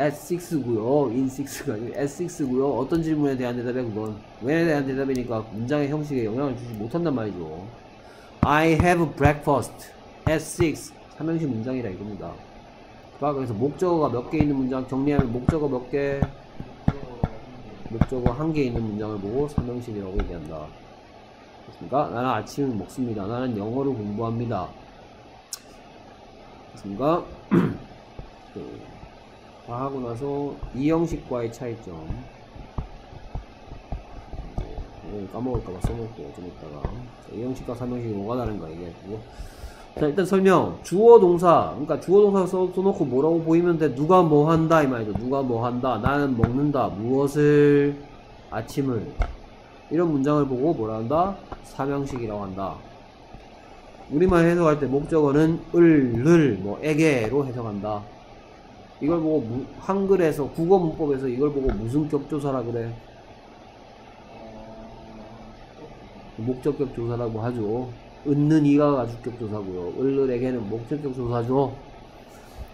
at 6고요. in 6가 아니고 at 6고요. 어떤 질문에 대한 대답이야 그건. 왜에 대한 대답이니까 문장의 형식에 영향을 주지 못한단 말이죠. I have breakfast at 6. 삼형식 문장이라 이겁니다. 자, 그래서 목적어가 몇 개 있는 문장 정리하면 목적어 몇 개? 목적어 한 개 있는 문장을 보고 삼형식이라고 얘기한다. 됐습니까? 나는 아침을 먹습니다. 나는 영어를 공부합니다. 됐습니까? 그, 다 하고 나서 이 형식과의 차이점. 까먹을까봐 써놓을게요. 좀 이따가. 자, 이 형식과 삼형식이 뭐가 다른가 얘기해주고. 자, 일단 설명. 주어 동사. 그러니까 주어 동사 써, 써놓고 뭐라고 보이면 돼. 누가 뭐 한다. 이 말이죠. 누가 뭐 한다. 나는 먹는다. 무엇을, 아침을. 이런 문장을 보고 뭐라 한다? 삼형식이라고 한다. 우리말 해석할 때 목적어는 을, 를, 뭐, 에게로 해석한다. 이걸 보고 무- 한글에서 국어 문법에서 이걸 보고 무슨 격조사라 그래? 목적격 조사라고 하죠. 은는 이가 가 주격 조사고요. 을을에게는 목적격 조사죠.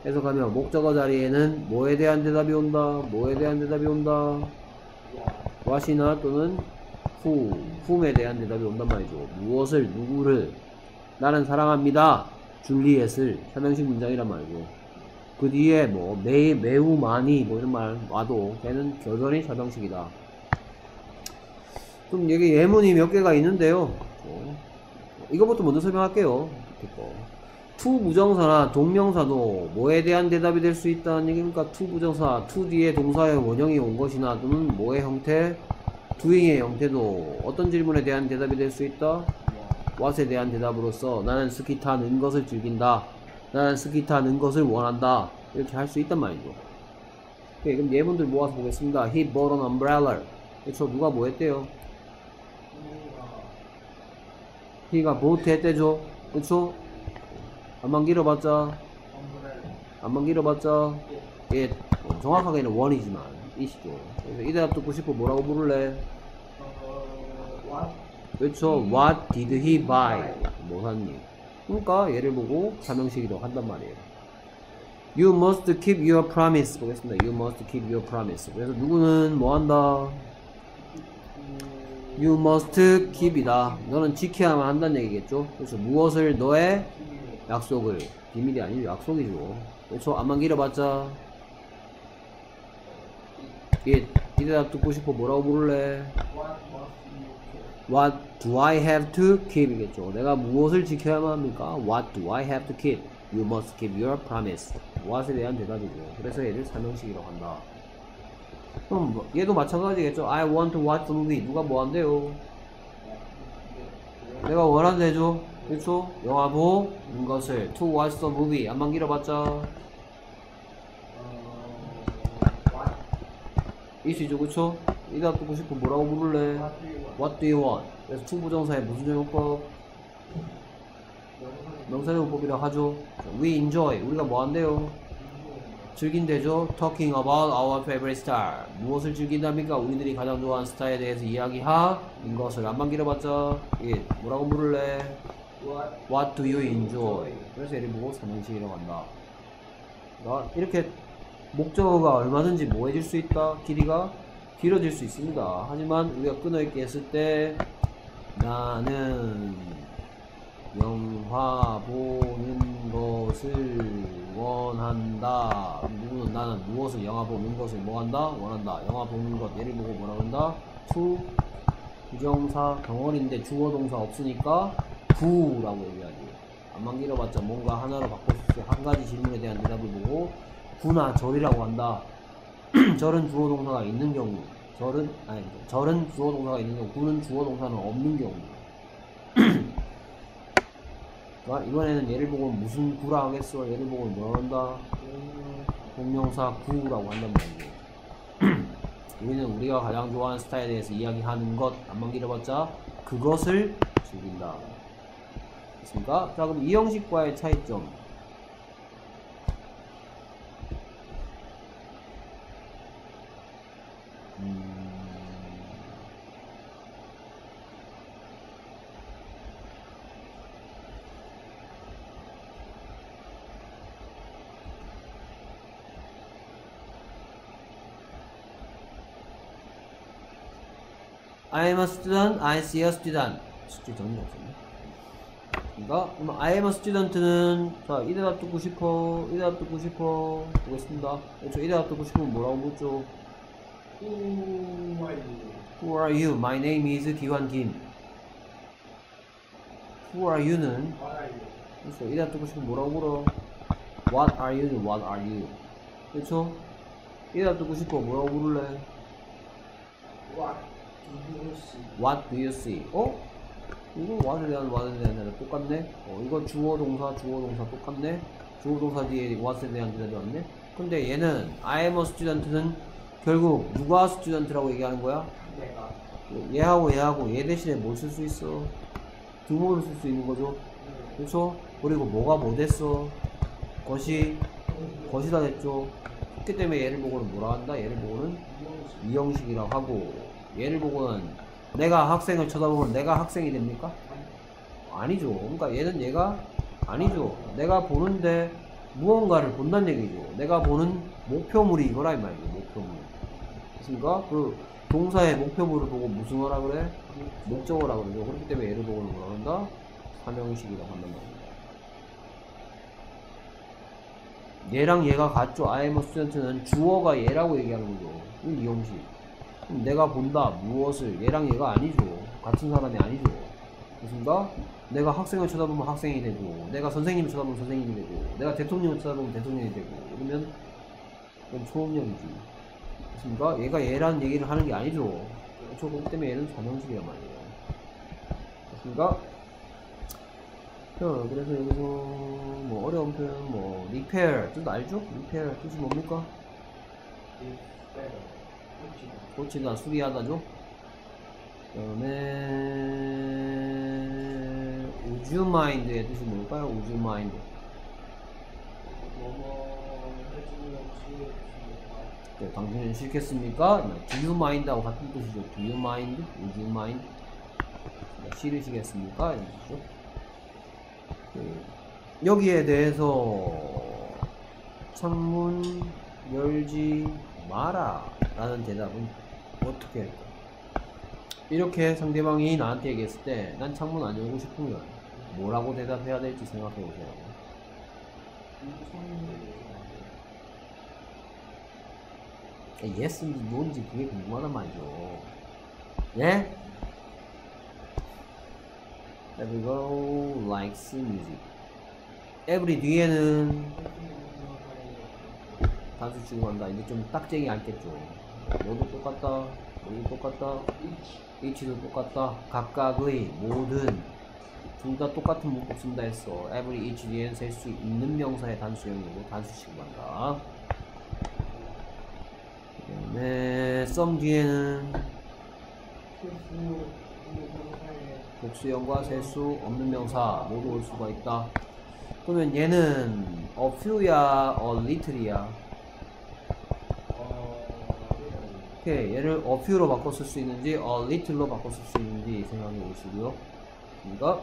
해석하면 목적어 자리에는 뭐에 대한 대답이 온다. 뭐에 대한 대답이 온다. what이나 또는 who, whom에 대한 대답이 온단 말이죠. 무엇을, 누구를. 나는 사랑합니다. 줄리엣을. 삼형식 문장이란 말이죠. 그 뒤에 뭐 매, 매우 많이 뭐 이런 말 와도 걔는 여전히 사형식이다. 그럼 여기 예문이 몇 개가 있는데요. 어, 이거부터 먼저 설명할게요. to 부정사나 동명사도 뭐에 대한 대답이 될 수 있다는 얘기입니까? to 부정사, to 뒤에 동사의 원형이 온 것이나 또는 뭐의 형태, doing의 형태도 어떤 질문에 대한 대답이 될 수 있다? what에 대한 대답으로서 나는 스키 타는 것을 즐긴다. 나는 스키 타는 것을 원한다. 이렇게 할 수 있단 말이죠. 오케이, 그럼 예문들 모아서 보겠습니다. He bought an umbrella. 그렇죠. 누가 뭐 했대요? He가 bought 했대죠. 그렇죠. 안만 길어봤자 안만 길어봤자 예 어, 정확하게는 원이지만 이시죠. 그래서 이 대답 듣고 싶어 뭐라고 부를래? 그렇죠. What did he buy? 뭐 샀니? 그러니까 얘를 보고 삼형식이라고 한단 말이에요. You must keep your promise. 보겠습니다. You must keep your promise. 그래서 누구는 뭐 한다? You must keep이다. 너는 지켜야만 한다는 얘기겠죠? 그래서 무엇을 너의 약속을 비밀이 아니죠. 약속이죠. 그렇죠? 안만 길어봤자 이, 이 대답 듣고 싶어 뭐라고 부를래? What do I have to keep? 이겠죠. 내가 무엇을 지켜야만 합니까? What do I have to keep? You must keep your promise. what에 대한 대답이죠. 그래서 얘를 삼형식이라고 한다. 그럼 뭐, 얘도 마찬가지겠죠. I want to watch movie. 누가 뭐 한대요? 내가 원하는 대죠. 그렇죠? 영화 보는 것을 to watch the movie. 안만 길어봤자 이시죠. 그렇죠? 이 대답 듣고 싶으면 뭐라고 부를래? What do you want? 그래서 to 부정사의 무슨 적용법? 명사적용법이라 하죠. We enjoy. 우리가 뭐 한대요? 즐긴대죠. Talking about our favorite star. 무엇을 즐긴답니까? 우리들이 가장 좋아하는 스타에 대해서 이야기하는 것을 안만 길어봤자 예, 뭐라고 부를래? What do you enjoy? 그래서 얘를 보고 삼형식이라고 한다. 그러니까 이렇게 목적어가 얼마든지 뭐 해질 수 있다? 길이가 길어질 수 있습니다. 하지만 우리가 끊어있게 했을 때 나는 영화 보는 것을 원한다. 누구는 나는 무엇을 영화 보는 것을 뭐 한다? 원한다. 영화 보는 것 얘를 보고 뭐라 한다? to 부정사 경원인데 주어 동사 없으니까 구라고 얘기하지. 안만 길어봤자 뭔가 하나로 수 있어. 한 가지 질문에 대한 대답을 보고 구나 절이라고 한다. 절은 주어 동사가 있는 경우. 절은 아니 절은 주어 동사가 있는 경우. 구는 주어 동사는 없는 경우. 아, 이번에는 얘를 보고 무슨 구라 하겠어? 얘를 보고 뭐 한다? 공명사 구라고 한단 말이에요. 우리는 우리가 가장 좋아하는 스타일에 대해서 이야기하는 것, 안만 길어봤자 그것을 즐긴다. 됐습니까? 자, 그럼 이 형식과의 차이점. 음... I am a student, I see a student. student이 없었네. 그러니까 그럼 I am a student는 자, 이 대답 듣고 싶어. 이 대답 듣고 싶어. 보겠습니다. 그렇죠. 이 대답 듣고 싶으면 뭐라고 묻죠? Who are you? My name is 기환 김. Who are you는 그렇죠. 이 대답 듣고 싶으면 뭐라고 물어? What are you? What are you? 그렇죠. 이 대답 듣고 싶어. 뭐라고 물을래? What do you see? 어? 이거 what에 대한 what에 대한 대답 똑같네? 어, 이거 주어 동사, 주어 동사 똑같네? 주어 동사 뒤에 what에 대한 대답이 왔네? 근데 얘는 I am a student는 결국 누가 student라고 얘기하는 거야? 얘하고 얘하고 얘 대신에 뭘 쓸 수 있어? 두모를 쓸수 있는 거죠? 그렇죠? 그리고 뭐가 뭐 됐어? 것이 것이다 됐죠? 그렇기 때문에 얘를 보고는 뭐라 한다? 얘를 보고는 이형식이라고 하고 얘를 보고는 내가 학생을 쳐다보면 내가 학생이 됩니까? 아니죠. 그러니까 얘는 얘가 아니죠. 내가 보는데 무언가를 본다는 얘기죠. 내가 보는 목표물이 이거라 이 말이죠. 목표물. 그렇습니까? 그 동사의 목표물을 보고 무슨 어라 그래? 목적어라 그러죠. 그렇기 때문에 얘를 보고는 뭐라 한다? 삼형식이라고 한단 말이에요. 얘랑 얘가 같죠. I am a student는 주어가 얘라고 얘기하는 거죠. 이 형식. 그럼 내가 본다. 무엇을. 얘랑 얘가 아니죠. 같은 사람이 아니죠. 그렇습니까? 내가 학생을 쳐다보면 학생이 되고, 내가 선생님을 쳐다보면 선생님이 되고, 내가 대통령을 쳐다보면 대통령이 되고, 이러면 그건 초음력이지. 그렇습니까? 얘가 얘라는 얘기를 하는 게 아니죠. 그렇기 때문에 얘는 전형식이란 말이에요. 그렇습니까? 자, 그래서 여기서 뭐 어려운 표현, 뭐 repair 뜻 알죠? repair 뜻이 뭡니까? 고치다, 수리하다죠? 그 다음에 mind의 뜻이 뭘까요? 지겠습니다. 네, 당신은 싫겠습니까? you mind하고 같은 뜻이죠 you mind? 네, 싫으시겠습니까? 이런 뜻이죠 그, 여기에 대해서 창문 열지 마라 라는 대답은 어떻게 할까? 이렇게 상대방이 나한테 얘기했을 때 난 창문 안 열고 싶으면 뭐라고 대답해야 될지 생각해 보세요. yes인지 no인지 그게 궁금하단 말이죠. 예? Every likes music. Every 뒤에는 단수 취급한다. 이제 좀 딱쟁이 않겠죠. 모두 똑같다. 모두 똑같다. each도 똑같다. 각각의 모든 둘 다 똑같은 문법 쓴다 했어. every each 뒤엔 셀 수 있는 명사의 단수형이고 단수 취급한다. 그 다음에 some 뒤에는 복수형과 셀 수 없는 명사 모두 올 수가 있다. 그러면 얘는 a few야, a little이야. 오케이, 얘를 a few로 바꿔 쓸 수 있는지, a little로 바꿔 쓸 수 있는지 생각해 보시고요. 그러니까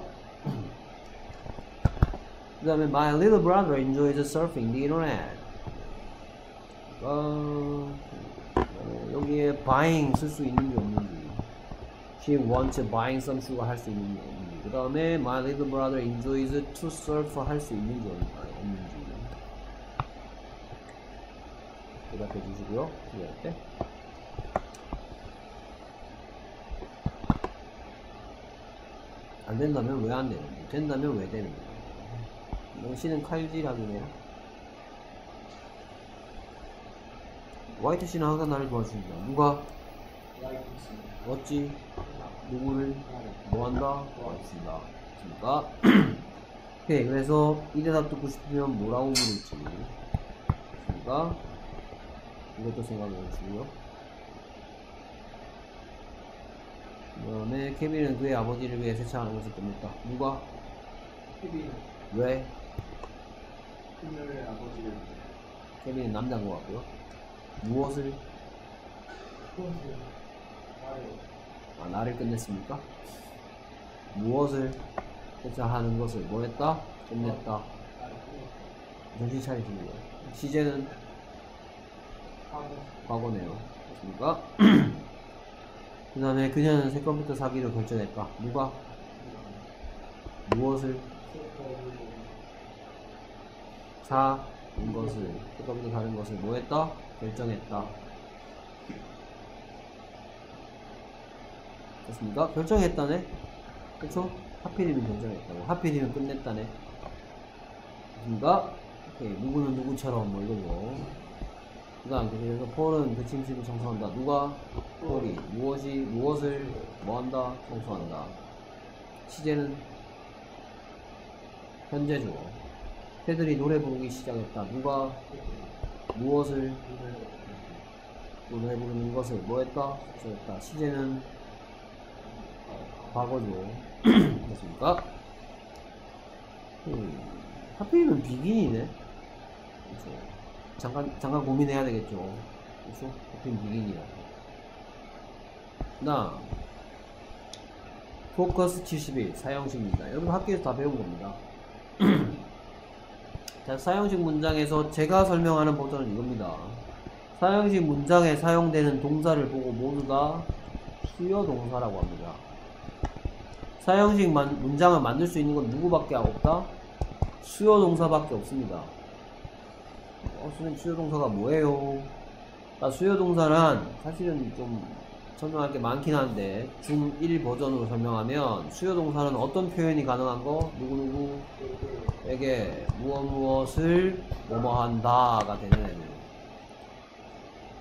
그 다음에 My little brother enjoys surfing the internet. 어, 어, 여기에 buying 쓸 수 있는지 없는지. She wants buying some sugar 할 수 있는지 없는지. 그 다음에 My little brother enjoys to surf 할 수 있는지 없는지. 대답해 주시고요. 이해할 때. 안 된다면 왜 안 되는 거예요? 된다면 왜 되는 거예요? 당신은 칼질하기네요. 화이트 씨는 항상 나를 도와준다. 누가? 어찌? 누구를? 뭐 한다? 도와준다. 그러니까 오케이. 그래서 이 대답 듣고 싶으면 뭐라고 물을지. 그러니까 이것도 생각해 보시고요. 그 다음에 케빈은 그의 아버지를 위해 세차하는 것을 끝냈다. 누가? 케빈, 왜? 그녀의 아버지를 케빈은 남자인 것 같고요. 무엇을? 그것을 말해 아, 나를 끝냈습니까? 무엇을? 세차하는 것을 뭐 했다? 끝냈다. 정신 차리시고요. 시제는 하고 과거네요. 그렇습니까? 그 다음에 그녀는 새 컴퓨터 사기로 결정했다. 누가? 무엇을? 사는 것을, 새 컴퓨터 사는 것을 뭐 했다? 결정했다. 됐습니까? 결정했다네? 그쵸? 하필이면 결정했다고. 하필이면 끝냈다네. 됐습니까? 오케이. 누구는 누구처럼 뭐 이거 죠. 그 다음, 그래서 폴은 그 침실을 청소한다. 누가? 폴이. 무엇이, 무엇을 뭐 한다? 청소한다. 시제는 현재죠. 새들이 노래 부르기 시작했다. 누가? 무엇을? 노래 부르는 것을 뭐 했다? 청소했다. 시제는 과거죠. 됐습니까? 음, 하필이면 비긴이네. 그렇죠. 잠깐 잠깐 고민해야 되겠죠. 그렇죠? 하필 비긴이야. 나 포커스 71 사형식입니다. 여러분 학교에서 다 배운 겁니다. 자, 사형식 문장에서 제가 설명하는 버전은 이겁니다. 사형식 문장에 사용되는 동사를 보고 모두 다 수요 동사라고 합니다. 사형식 만- 문장을 만들 수 있는 건 누구밖에 없다? 수요 동사밖에 없습니다. 어, 선생님 수요 동사가 뭐예요? 아, 수요 동사는 사실은 좀 설명할 게 많긴 한데 중1 버전으로 설명하면 수요 동사는 어떤 표현이 가능한 거? 누구누구에게 무엇 무엇을 뭐뭐 한다가 되는 애들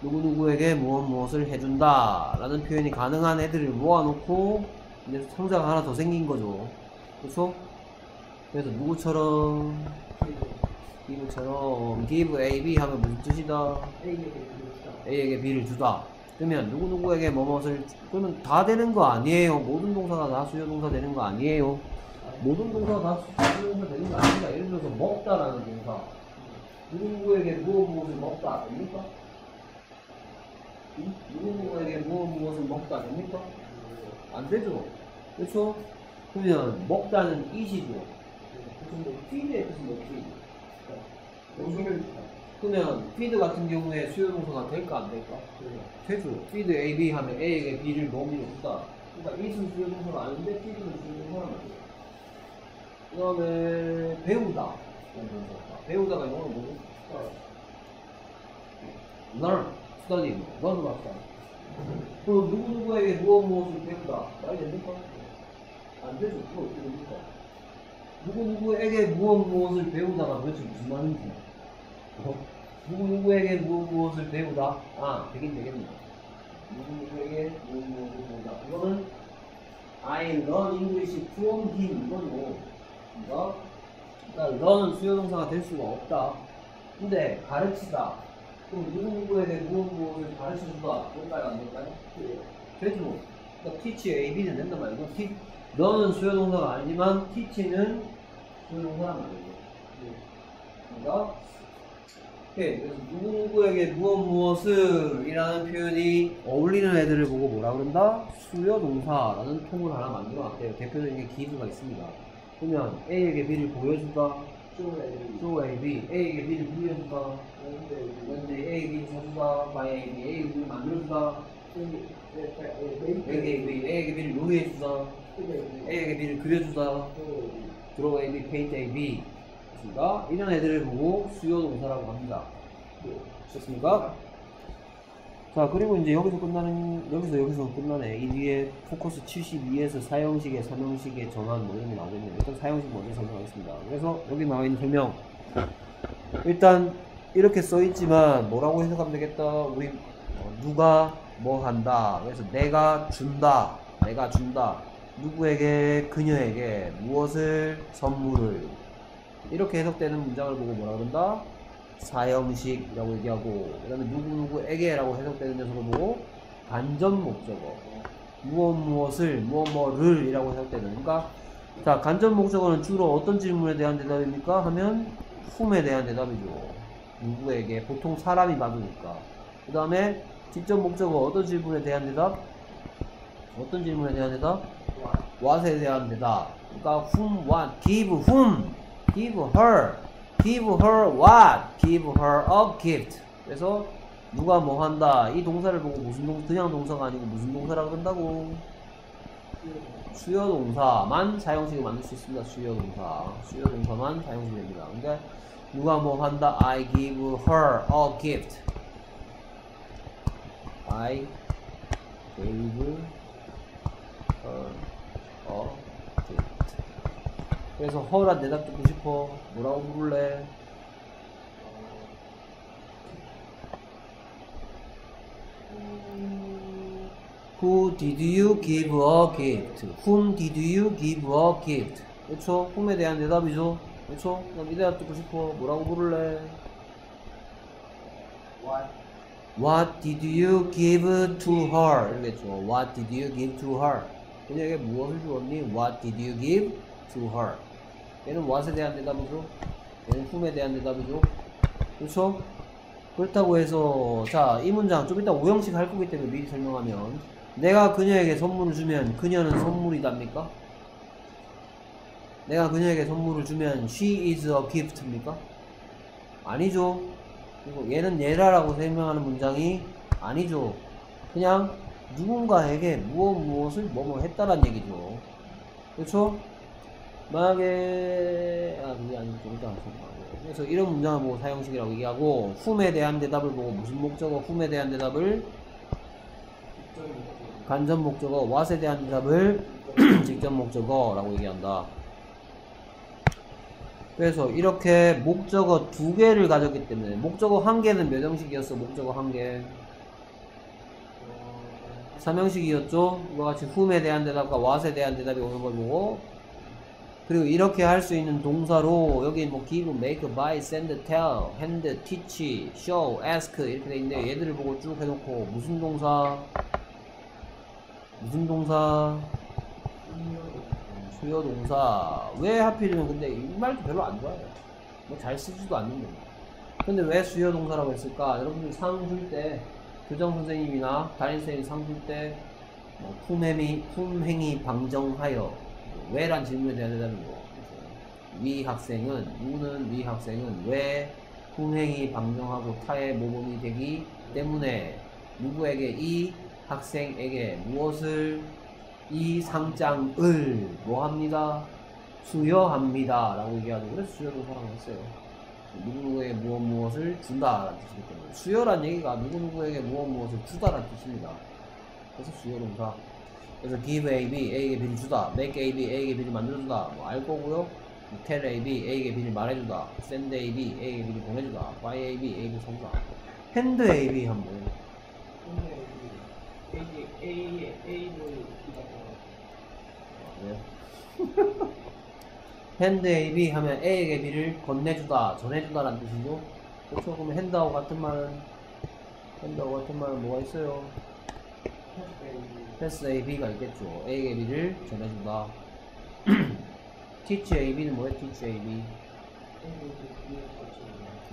누구누구에게 무엇 무엇을 해준다 라는 표현이 가능한 애들을 모아놓고 이제 상자가 하나 더 생긴 거죠 그쵸? 그래서 누구처럼 give처럼 give A, B 하면 무슨 뜻이다? A에게 B를 주다. 그러면 누구누구에게 뭐뭇을 주- 그러면 다 되는 거 아니에요. 모든 동사가 다 수요 동사 되는 거 아니에요. 모든 동사가 다 수요 동사 되는 거 아닙니다. 예를 들어서 먹다라는 동사. 누구누구에게 무엇 무엇을 먹다 됩니까? 응? 누구누구에게 무엇 무엇을 먹다 됩니까? 안 되죠. 그렇죠? 그러면 먹다는 이시죠. 그래서 뭐 feed의 뜻은 뭐 feed? 그러면 feed 같은 경우에 수요 동사가 될까 안 될까? 되죠. feed A, B 하면 A에게 B를 먹이를 주다. 그러니까 it은 수요 동사가 아닌데 feed는 수요 동사란 말이에요. 그 다음에 배우다. 배우다가 영어로 뭐죠? learn, study, learn 같다. 그럼 누구누구에게 무엇 무엇을 배우다. 말이 됩니까? 안 되죠. 그거 어떻게 됩니까? 누구누구에게 무엇 무엇을 배우다가 도대체 무슨 말인지. 어? 누구누구에게 무엇 무엇을 배우다. 아, 되긴 되겠네요. 누구누구에게 무엇 무엇을 배우다. 이거는 I learn English from him. 이거죠. 그러니까, 그러니까 learn은 수요동사가 될 수가 없다. 근데 가르치다. 그럼 누구누구에게 무엇 무엇을 가르쳐준다. 될까요? 안 될까요? 되죠. 그러니까 teach A, B는 된단 말이고, 너는 수요 동사가 아니지만 teach는 수요 동사란 말이에요. 그러니까 오케이. 그래서 누구누구에게 무엇 무엇을 이라는 표현이 어울리는 애들을 보고 뭐라 그런다? 수요 동사라는 통을 하나 만들어 놨대요. 대표적인 게 기브가 있습니다. 그러면 A에게 B를 보여준다. show A, B. A에게 B를 빌려준다. 근데 A, B 사주다. by A, B. A, B를 만들어주다. 요리해주다. A에게 B를 그려주다. draw A, B, paint A, B. 그러니까 이런 애들을 보고 수요동사라고 합니다. 좋습니까? 자 그리고 이제 여기서 끝나는 여기서 여기서 끝나네 이 뒤에 포커스 72에서 사형식의 삼형식의 전환 뭐 이런 게 나오겠네요 일단 사형식 먼저 설명하겠습니다 그래서 여기 나와 있는 설명 일단 이렇게 써 있지만 뭐라고 해석하면 되겠다 우리 어, 누가 뭐 한다. 그래서 내가 준다. 내가 준다. 누구에게? 그녀에게 무엇을? 선물을. 이렇게 해석되는 문장을 보고 뭐라 그런다? 사형식이라고 얘기하고 그 다음에 누구누구에게라고 해석되는 녀석을 보고 간접 목적어. 무엇 무엇을 무엇 뭐를 이라고 해석되는 그러니까 자 간접 목적어는 주로 어떤 질문에 대한 대답입니까? 하면 whom에 대한 대답이죠. 누구에게? 보통 사람이 받으니까. 그 다음에 직접 목적어 어떤 질문에 대한 대답 어떤 질문에 대한 대답 what에 대한 대답 그러니까 whom what give whom give her give her what? give her a gift. 그래서 누가 뭐 한다. 이 동사를 보고 무슨 동 그냥 동사가 아니고 무슨 동사라 그런다고? 수요 동사만 사용식을 만들 수 있습니다. 수요 동사. 수요 동사만 사용식이 됩니다. 근데 누가 뭐 한다. I give her a gift. I gave her a gift. 그래서 허란 대답 듣고 싶어. 뭐라고 부를래? Who did you give a gift? Whom did you give a gift? 그렇죠? whom에 대한 대답이죠. 그렇죠? 그럼 이 대답 듣고 싶어. 뭐라고 부를래? What did you give to her? 이러겠죠. What did you give to her? 그녀에게 무엇을 주었니? What did you give to her? 얘는 what에 대한 대답이죠. 얘는 whom에 대한 대답이죠. 그렇죠? 그렇다고 해서 자 이 문장 좀 이따 오형식 할 거기 때문에 미리 설명하면 내가 그녀에게 선물을 주면 그녀는 선물이 답니까? 내가 그녀에게 선물을 주면 she is a gift입니까? 아니죠. 그리고 얘는 얘라라고 설명하는 문장이 아니죠. 그냥 누군가에게 무엇 무엇을 뭐뭐 했다란 얘기죠. 그렇죠? 만약에 아 그게 이따 설명하고. 그래서 이런 문장을 보고 사형식이라고 얘기하고 whom에 대한 대답을 보고 무슨 목적어 whom에 대한 대답을 간접 목적어 what에 대한 대답을 직접 목적어라고 얘기한다. 그래서 이렇게 목적어 두 개를 가졌기 때문에 목적어 한 개는 몇 형식이었어? 목적어 한 개. 삼형식이었죠? 이와 같이 whom에 대한 대답과 what에 대한 대답이 오는 걸 보고 그리고 이렇게 할 수 있는 동사로 여기 뭐 give, make, buy, send, tell, hand, teach, show, ask 이렇게 돼 있는데 얘들을 보고 쭉 해놓고 무슨 동사 무슨 동사 수요 동사 왜 하필이면 근데 이 말도 별로 안 좋아요. 뭐 잘 쓰지도 않는데. 근데 왜 수요 동사라고 했을까? 여러분들 상 줄 때 교장 선생님이나 담임 선생님이 상줄 때 뭐, 품행이 품행이 방정하여 왜란 질문에 대한 대답이 뭐위 학생은 우는 위 학생은 왜 품행이 방정하고 타의 모범이 되기 때문에 누구에게 이 학생에게 무엇을 이 상장을 뭐 합니다? 수여합니다. 라고 얘기하죠 그래서 수여동사라고 했어요. 누구누구에게 무엇 무엇을 준다라는 뜻이기 때문에 수여란 얘기가 누구누구에게 무엇 무엇을 주다라는 뜻입니다. 그래서 수여동사 그래서 give A, B, A에게 B를 주다 make A, B, A에게 B를 만들어주다 뭐 알 거고요. tell A, B, A에게 B를 말해주다 send A, B, A에게 B를 보내주다 buy A, B, A를 사주다. hand A, B 한번. A에 A에 A를 왜요? hand A, B 하면 A에게 B를 건네주다, 전해주다라는 뜻이죠. 그렇죠? 그러면 hand하고 같은 말은 hand하고 같은 말은 뭐가 있어요? pass A, B가 있겠죠. A에게 B를 전해주다. teach A, B는 뭐예요? teach A, B.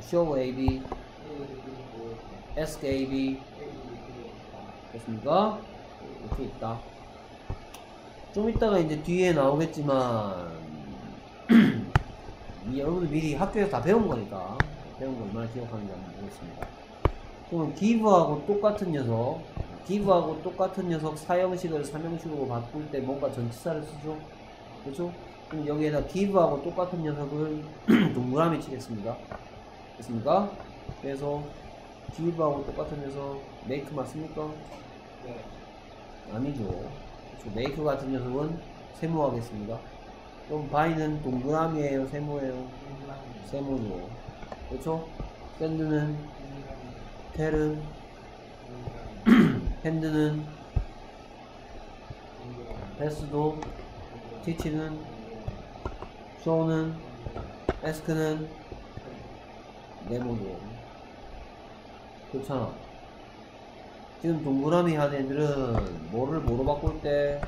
show A, B, ask A, B. 됐습니까? 이렇게 있다. 좀 이따가 이제 뒤에 나오겠지만 이 여러분들 미리 학교에서 다 배운 거니까 배운 거 얼마나 기억하는지 한번 보겠습니다. 그럼 give하고 똑같은 녀석 give하고 똑같은 녀석 사형식을 삼형식으로 바꿀 때 뭔가 전치사를 쓰죠. 그렇죠? 그럼 여기에다 give하고 똑같은 녀석을 동그라미 치겠습니다. 됐습니까? 그래서 give하고 똑같은 녀석 make 맞습니까? 네. 아니죠. 그렇죠. 메이크 같은 녀석은 세모하겠습니다. 그럼 바이는 동그라미예요, 세모예요? 세모죠. 그렇죠? 샌드는 텔은 핸드는 베스도 티치는 쇼는 에스크는 네모죠. 그렇잖아. 지금 동그라미 한 애들은 뭐를 뭐로 바꿀 때?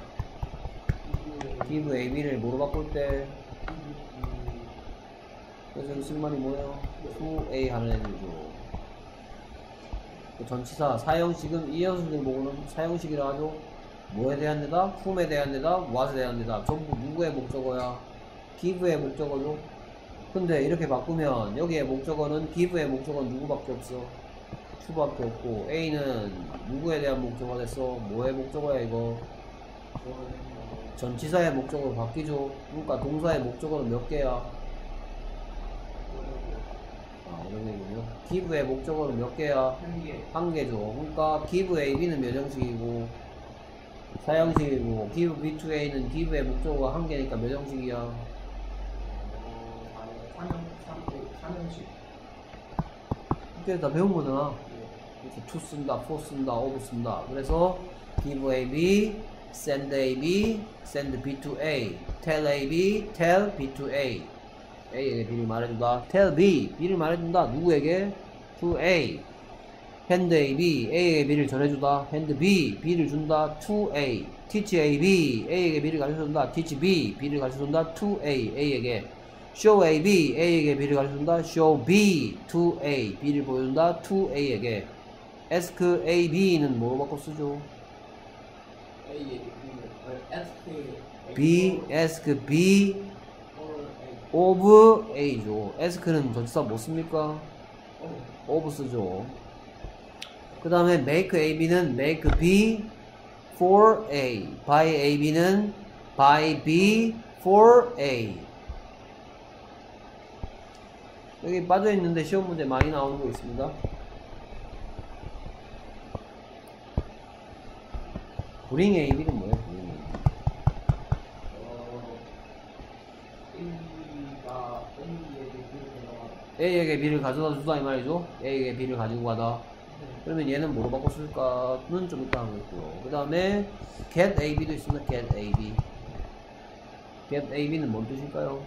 give AB를 뭐로 바꿀 때? 그래서 쓸 말이 뭐예요? to A 하는 애들이죠. 그 전치사 사형식은 이 녀석들 보고는 사형식이라 하죠. 뭐에 대한 데다 whom에 대한 데다 what에 대한 데다 전부 누구의 목적어야? give의 목적어죠. 근데 이렇게 바꾸면 여기에 목적어는 give의 목적어는 누구밖에 없어 수밖에 없고 A는 누구에 대한 목적어가 됐어? 뭐의 목적어야 이거? 전치사의 목적어로 바뀌죠. 그러니까 동사의 목적어는 몇 개야? 아, 얘기군요. give의 목적어는 몇 개야? 한 개 한 개죠. 그러니까 give A, B는 몇 형식이고 사형식이고 give B to A는 give의 목적어가 한 개니까 몇 형식이야? 삼형식 이렇게 다 배운 거잖아. 이렇게 to 쓴다, for 쓴다, of 쓴다. 그래서 give A, B, send A, B, send B to A, tell A, B, tell B to A. A에게 B를 말해준다. tell B, B를 말해준다. 누구에게? to A. hand A, B, A에게 B를 전해주다. hand B, B를 준다. to A. teach A, B, A에게 B를 가르쳐준다. teach B, B를 가르쳐준다. to A, A에게. show A, B, A에게 B를 가르쳐준다. show B to A, B를 보여준다. to A에게. Ask A, B는 뭐로 바꿔 쓰죠? A B는 어, ask B ask B A of A죠. ask는 전치사 뭐 씁니까? 어 of 쓰죠. 그 다음에 make AB는 make B for A. by AB는 by B for A. 여기 빠져있는데 시험 문제 많이 나오는 거 있습니다. Bring AB는 뭐예요? bring AB. 어, A A에게 B를 가져다 주다 이 말이죠. A에게 B를 가지고 가다. 그러면 얘는 뭐로 바꿨을까는 좀 이따 하고 있고요. 그 다음에 get AB도 있습니다. get AB. get AB는 뭔 뜻일까요?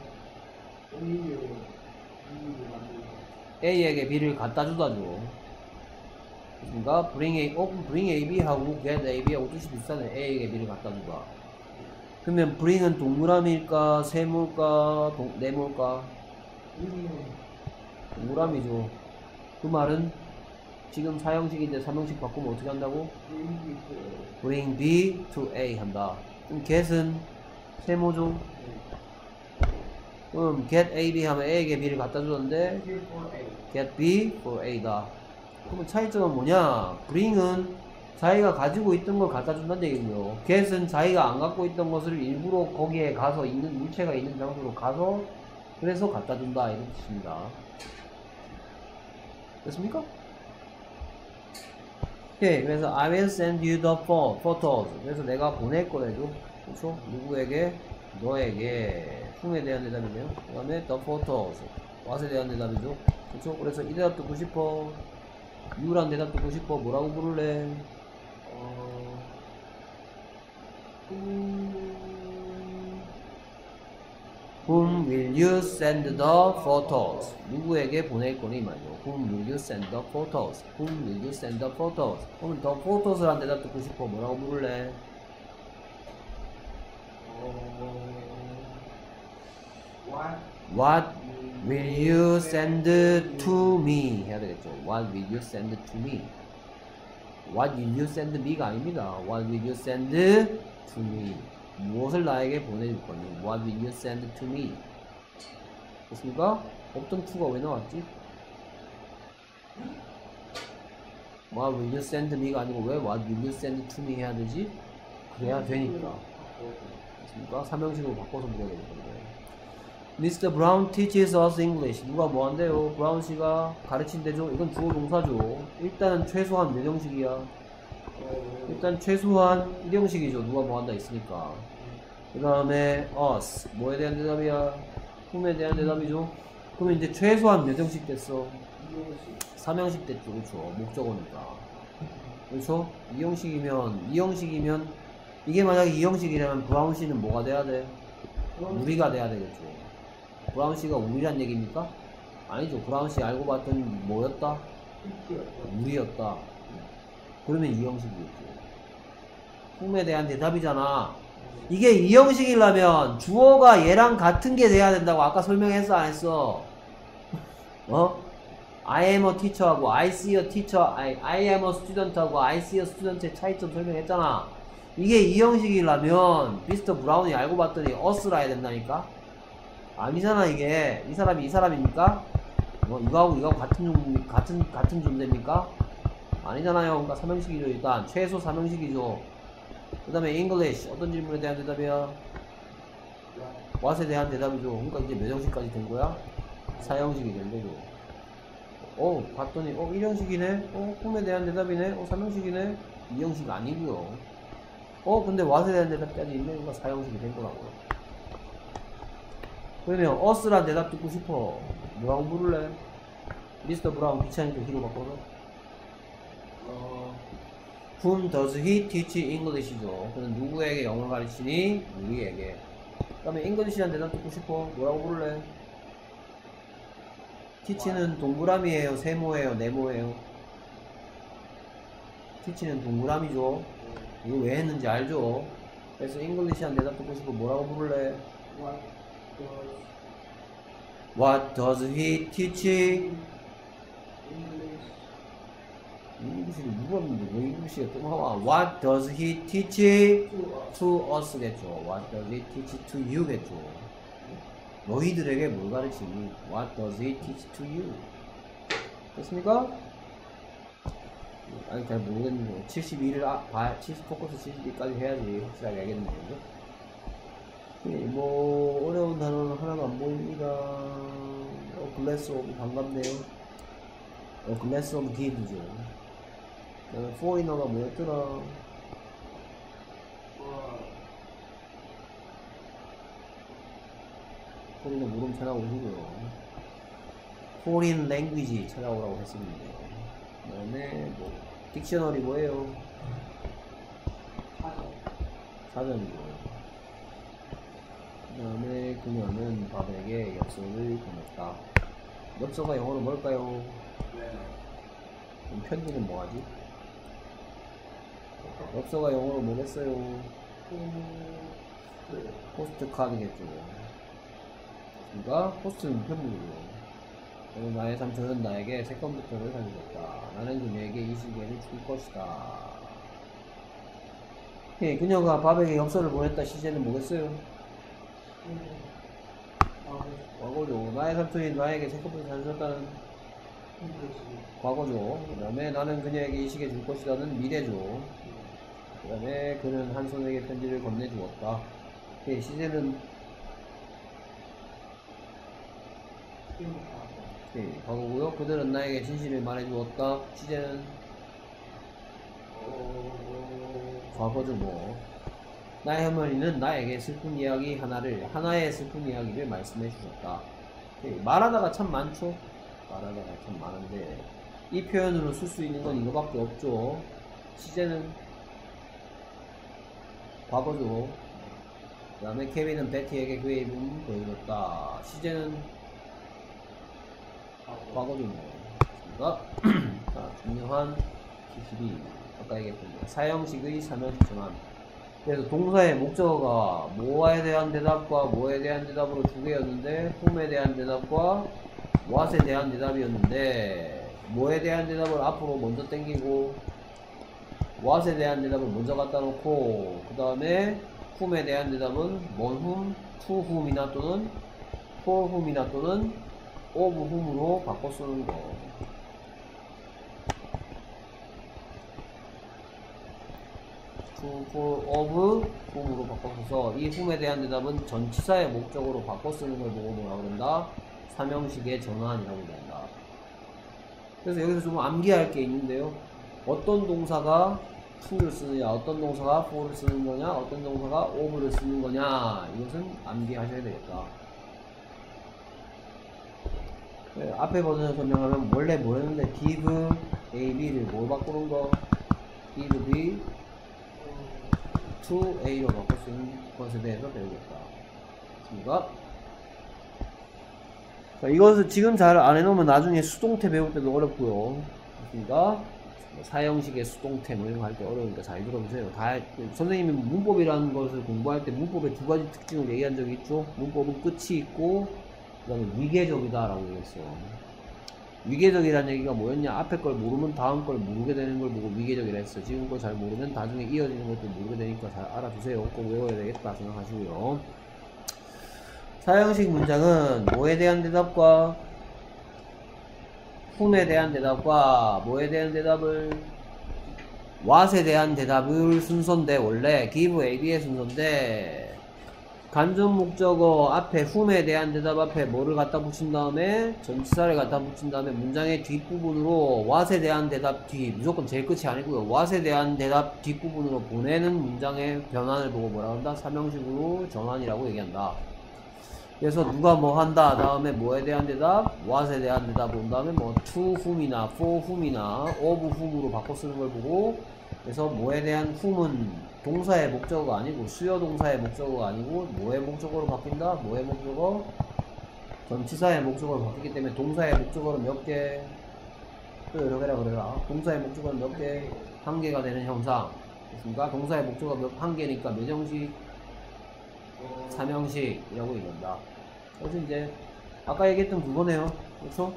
A에게 B를 갖다 주다죠. 그러니까 bring A, 어, bring AB 하고 get AB 하고 뜻이 비슷하네. A에게 B를 갖다 주다. 그러면 bring은 동그라미일까, 세모일까, 동, 네모일까? 동그라미죠. 그 말은 지금 사형식인데 삼형식 바꾸면 어떻게 한다고? Bring B to A 한다. 그럼 get은 세모죠. 그럼 get A, B 하면 A에게 B를 갖다 A get B for A다. 그러면 차이점은 뭐냐? bring은 자기가 가지고 있던 걸 갖다 준다는 얘기고요. get은 자기가 안 갖고 있던 것을 일부러 거기에 가서 있는 물체가 있는 장소로 가서 그래서 갖다 준다 이런 뜻입니다. 됐습니까? 오케이 그래서 I will send you the pho- photos. 그래서 내가 보낼 거래죠 그렇죠? 누구에게? 너에게. whom에 대한 대답이네요. 그 다음에 the photos. what에 대한 대답이죠. 그렇죠? 그래서 이 대답 듣고 싶어 you란 대답 듣고 싶어 뭐라고 부를래 어... Whom will you send the photos? 누구에게 보낼 거니 말이죠. Whom will you send the photos? Whom will you send the photos? 그러면 the photos란 대답 듣고 싶어. 뭐라고 부를래? 어 What What will you send to me? 해야 되겠죠. What will you send to me? What will you send me가 아닙니다. What will you send to me? 무엇을 나에게 보내줄 거니? What will you send to me? 됐습니까? 없던 to가 왜 나왔지? What will you send me가 아니고 왜 What will you send to me 해야 되지? 그래야 되니까. 됐습니까? 삼형식으로 바꿔서 물어야 되거든요. Mr. Brown teaches us English. 누가 뭐 한대요? 브라운 씨가 가르친대죠? 이건 주어 동사죠. 일단 최소한 몇 형식이야? 일단 최소한 1형식이죠. 누가 뭐 한다 있으니까. 그 다음에 us. 뭐에 대한 대답이야? whom에 대한 대답이죠. 그러면 이제 최소한 몇 형식 됐어? 3형식 됐죠. 그렇죠. 목적어니까. 그렇죠? 2형식이면 2형식이면 이게 만약에 2형식이라면 브라운 씨는 뭐가 돼야 돼? 우리가 돼야 되겠죠. 브라운 씨가 우리란 얘기입니까? 아니죠. 브라운 씨 알고 봤더니 뭐였다? 우리였다. 그러면 이 형식이겠죠. whom에 대한 대답이잖아. 이게 이 형식이려면 주어가 얘랑 같은 게 돼야 된다고 아까 설명했어 안 했어? 어? I am a teacher하고 I see a teacher, I, I am a student하고 I see a student의 차이점 설명했잖아. 이게 이 형식이라면 미스터 브라운이 알고 봤더니 us라 해야 된다니까? 아니잖아 이게 이 사람이 이 사람입니까? 뭐 이거하고 이거하고 같은 종 같은 같은 존재입니까? 아니잖아요. 그러니까 삼형식이죠 일단 최소 삼형식이죠. 그 다음에 English 어떤 질문에 대한 대답이야? what에 대한 대답이죠. 그러니까 이제 몇 형식까지 된 거야? 사형식이 된 거죠. 어 봤더니 어 1형식이네? 어 whom에 대한 대답이네? 어 3형식이네? 2형식 아니고요. 어 근데 what에 대한 대답까지 있네? 그러니까 4형식이 된 거라고요. 그러면 us란 대답 듣고 싶어. 뭐라고 부를래? 미스터 브라운 귀찮으니까 히로 바꿔서. 어 Whom does he teach English죠. 그는 누구에게 영어를 가르치니? 우리에게. 그 다음에 English란 대답 듣고 싶어. 뭐라고 부를래? teach는 동그라미예요? 세모예요? 네모예요? teach는 동그라미죠. 이거 왜 했는지 알죠? 그래서 English란 대답 듣고 싶어. 뭐라고 부를래? What does What does he teach? 잉글리시를 물었는데 왜 잉글리시가 또 나와? What does he teach to us겠죠. What does he teach to you겠죠. 너희들에게 뭘 가르치니? What does he teach to you? 됐습니까? 아니 잘 모르겠는데 72를 아, 봐, 70 포커스 72까지 해야지 확실하게 알겠는데 그죠? 예, 뭐 어려운 단어는 하나도 안 보입니다. 어, 글래스 오브 반갑네요. 어, 글래스 오브 기브죠. 포이너가 뭐였더라? 포리너 물음 찾아오시고요. foreign language 찾아오라고 했습니다. 그 다음에 뭐 dictionary 뭐예요? 사전. 사전이고 그 다음에 그녀는 바벨에게 엽서를 보냈다. 엽서가 영어로 뭘까요? 네. 그럼 편지는 뭐하지? 엽서가 영어로 뭐겠어요? post. card겠죠. 그러니까 post는 우편물이고 그리고 나의 삼촌은 나에게 새 컴퓨터를 사주었다. 나는 그녀에게 이 시계를 줄 것이다. 예, 그녀가 바벨에게 엽서를 보냈다. 시제는 뭐겠어요? 아, 과거죠. 나의 삼촌이 나에게 새 컴퓨터 사주었다는 English. 과거죠. 그 다음에 나는 그녀에게 이 시계 줄 것이다는 미래죠. 그 다음에 그는 한 손에게 편지를 건네주었다. 예, 시제는. 예, 과거고요. 그들은 나에게 진실을 말해주었다. 시제는 어, 과거죠 뭐. 나의 어머니는 나에게 슬픈 이야기 하나를 하나의 슬픈 이야기를 말씀해 주셨다. 예, 말하다가 참 많죠. 말하다가 참 많은데 이 표현으로 쓸 수 있는 건 이거밖에 없죠. 시제는 과거죠. 그 다음에 케빈은 베티에게 그의 입은 보여줬다. 시제는 과거죠 뭐. 그러니까 자, 중요한 72 아까 얘기했던 사형식의 사면 전환 그래서 동사의 목적어가 뭐에 대한 대답과 뭐에 대한 대답으로 두 개였는데 whom에 대한 대답과 what에 대한 대답이었는데 뭐에 대한 대답을 앞으로 먼저 당기고 what에 대한 대답을 먼저 갖다 놓고 그 다음에 whom에 대한 대답은 뭔 whom, to whom이나 또는 for whom이나 또는 of whom으로 바꿔 쓰는 거 to, for, of, whom으로 바꿔서 이 whom에 대한 대답은 전치사의 목적으로 바꿔 쓰는 걸 보고 뭐라 그런다? 삼형식의 전환이라고 된다. 그래서 여기서 좀 암기할 게 있는데요. 어떤 동사가 to를 쓰느냐, 어떤 동사가 for를 쓰는 거냐, 어떤 동사가 of를 쓰는 거냐, 이것은 암기하셔야 되겠다. 네, 앞에 버전을 설명하면 원래 뭐였는데 give A, B를 뭘 바꾸는 거? give B to A로 바꿀 수 있는 것에 대해서 배우겠다. 됐습니까? 자, 이것을 지금 잘 안 해놓으면 나중에 수동태 배울 때도 어렵고요. 됐습니까? 뭐 사형식의 수동태 뭐 이런 거 할 때 어려우니까 잘 들어보세요. 다, 선생님이 문법이라는 것을 공부할 때 문법의 두 가지 특징을 얘기한 적이 있죠. 문법은 끝이 있고, 그 다음에 위계적이다라고 얘기했어요. 위계적이라는 얘기가 뭐였냐? 앞에 걸 모르면 다음 걸 모르게 되는 걸 보고 위계적이라 했어. 지금 거잘 모르면 나중에 이어지는 것도 모르게 되니까 잘 알아두세요. 꼭 외워야 되겠다 생각하시고요. 사형식 문장은 뭐에 대한 대답과 whom에 대한 대답과 뭐에 대한 대답을 what에 대한 대답을 순서인데 원래 give AB의 순서인데 간접 목적어 앞에 whom에 대한 대답 앞에 뭐를 갖다 붙인 다음에 전치사를 갖다 붙인 다음에 문장의 뒷부분으로 what에 대한 대답 뒤 무조건 제일 끝이 아니고요. what에 대한 대답 뒷부분으로 보내는 문장의 변환을 보고 뭐라 한다? 삼형식으로 전환이라고 얘기한다. 그래서 누가 뭐 한다? 다음에 뭐에 대한 대답? what에 대한 대답 온 다음에 뭐 to whom이나 for whom이나 of whom으로 바꿔 쓰는 걸 보고 그래서 뭐에 대한 whom은 동사의 목적어가 아니고 수요 동사의 목적어가 아니고 뭐의 목적어로 바뀐다 뭐의 목적어 전치사의 목적어로 바뀌기 때문에 동사의 목적어는 몇 개 또 여러 개라 그래라 동사의 목적어는 몇 개? 한 개가 되는 형상 됐습니까? 동사의 목적어가 몇, 한 개니까 몇 형식? 삼형식이라고 얘기한다. 그래서 이제 아까 얘기했던 그거네요. 그렇죠?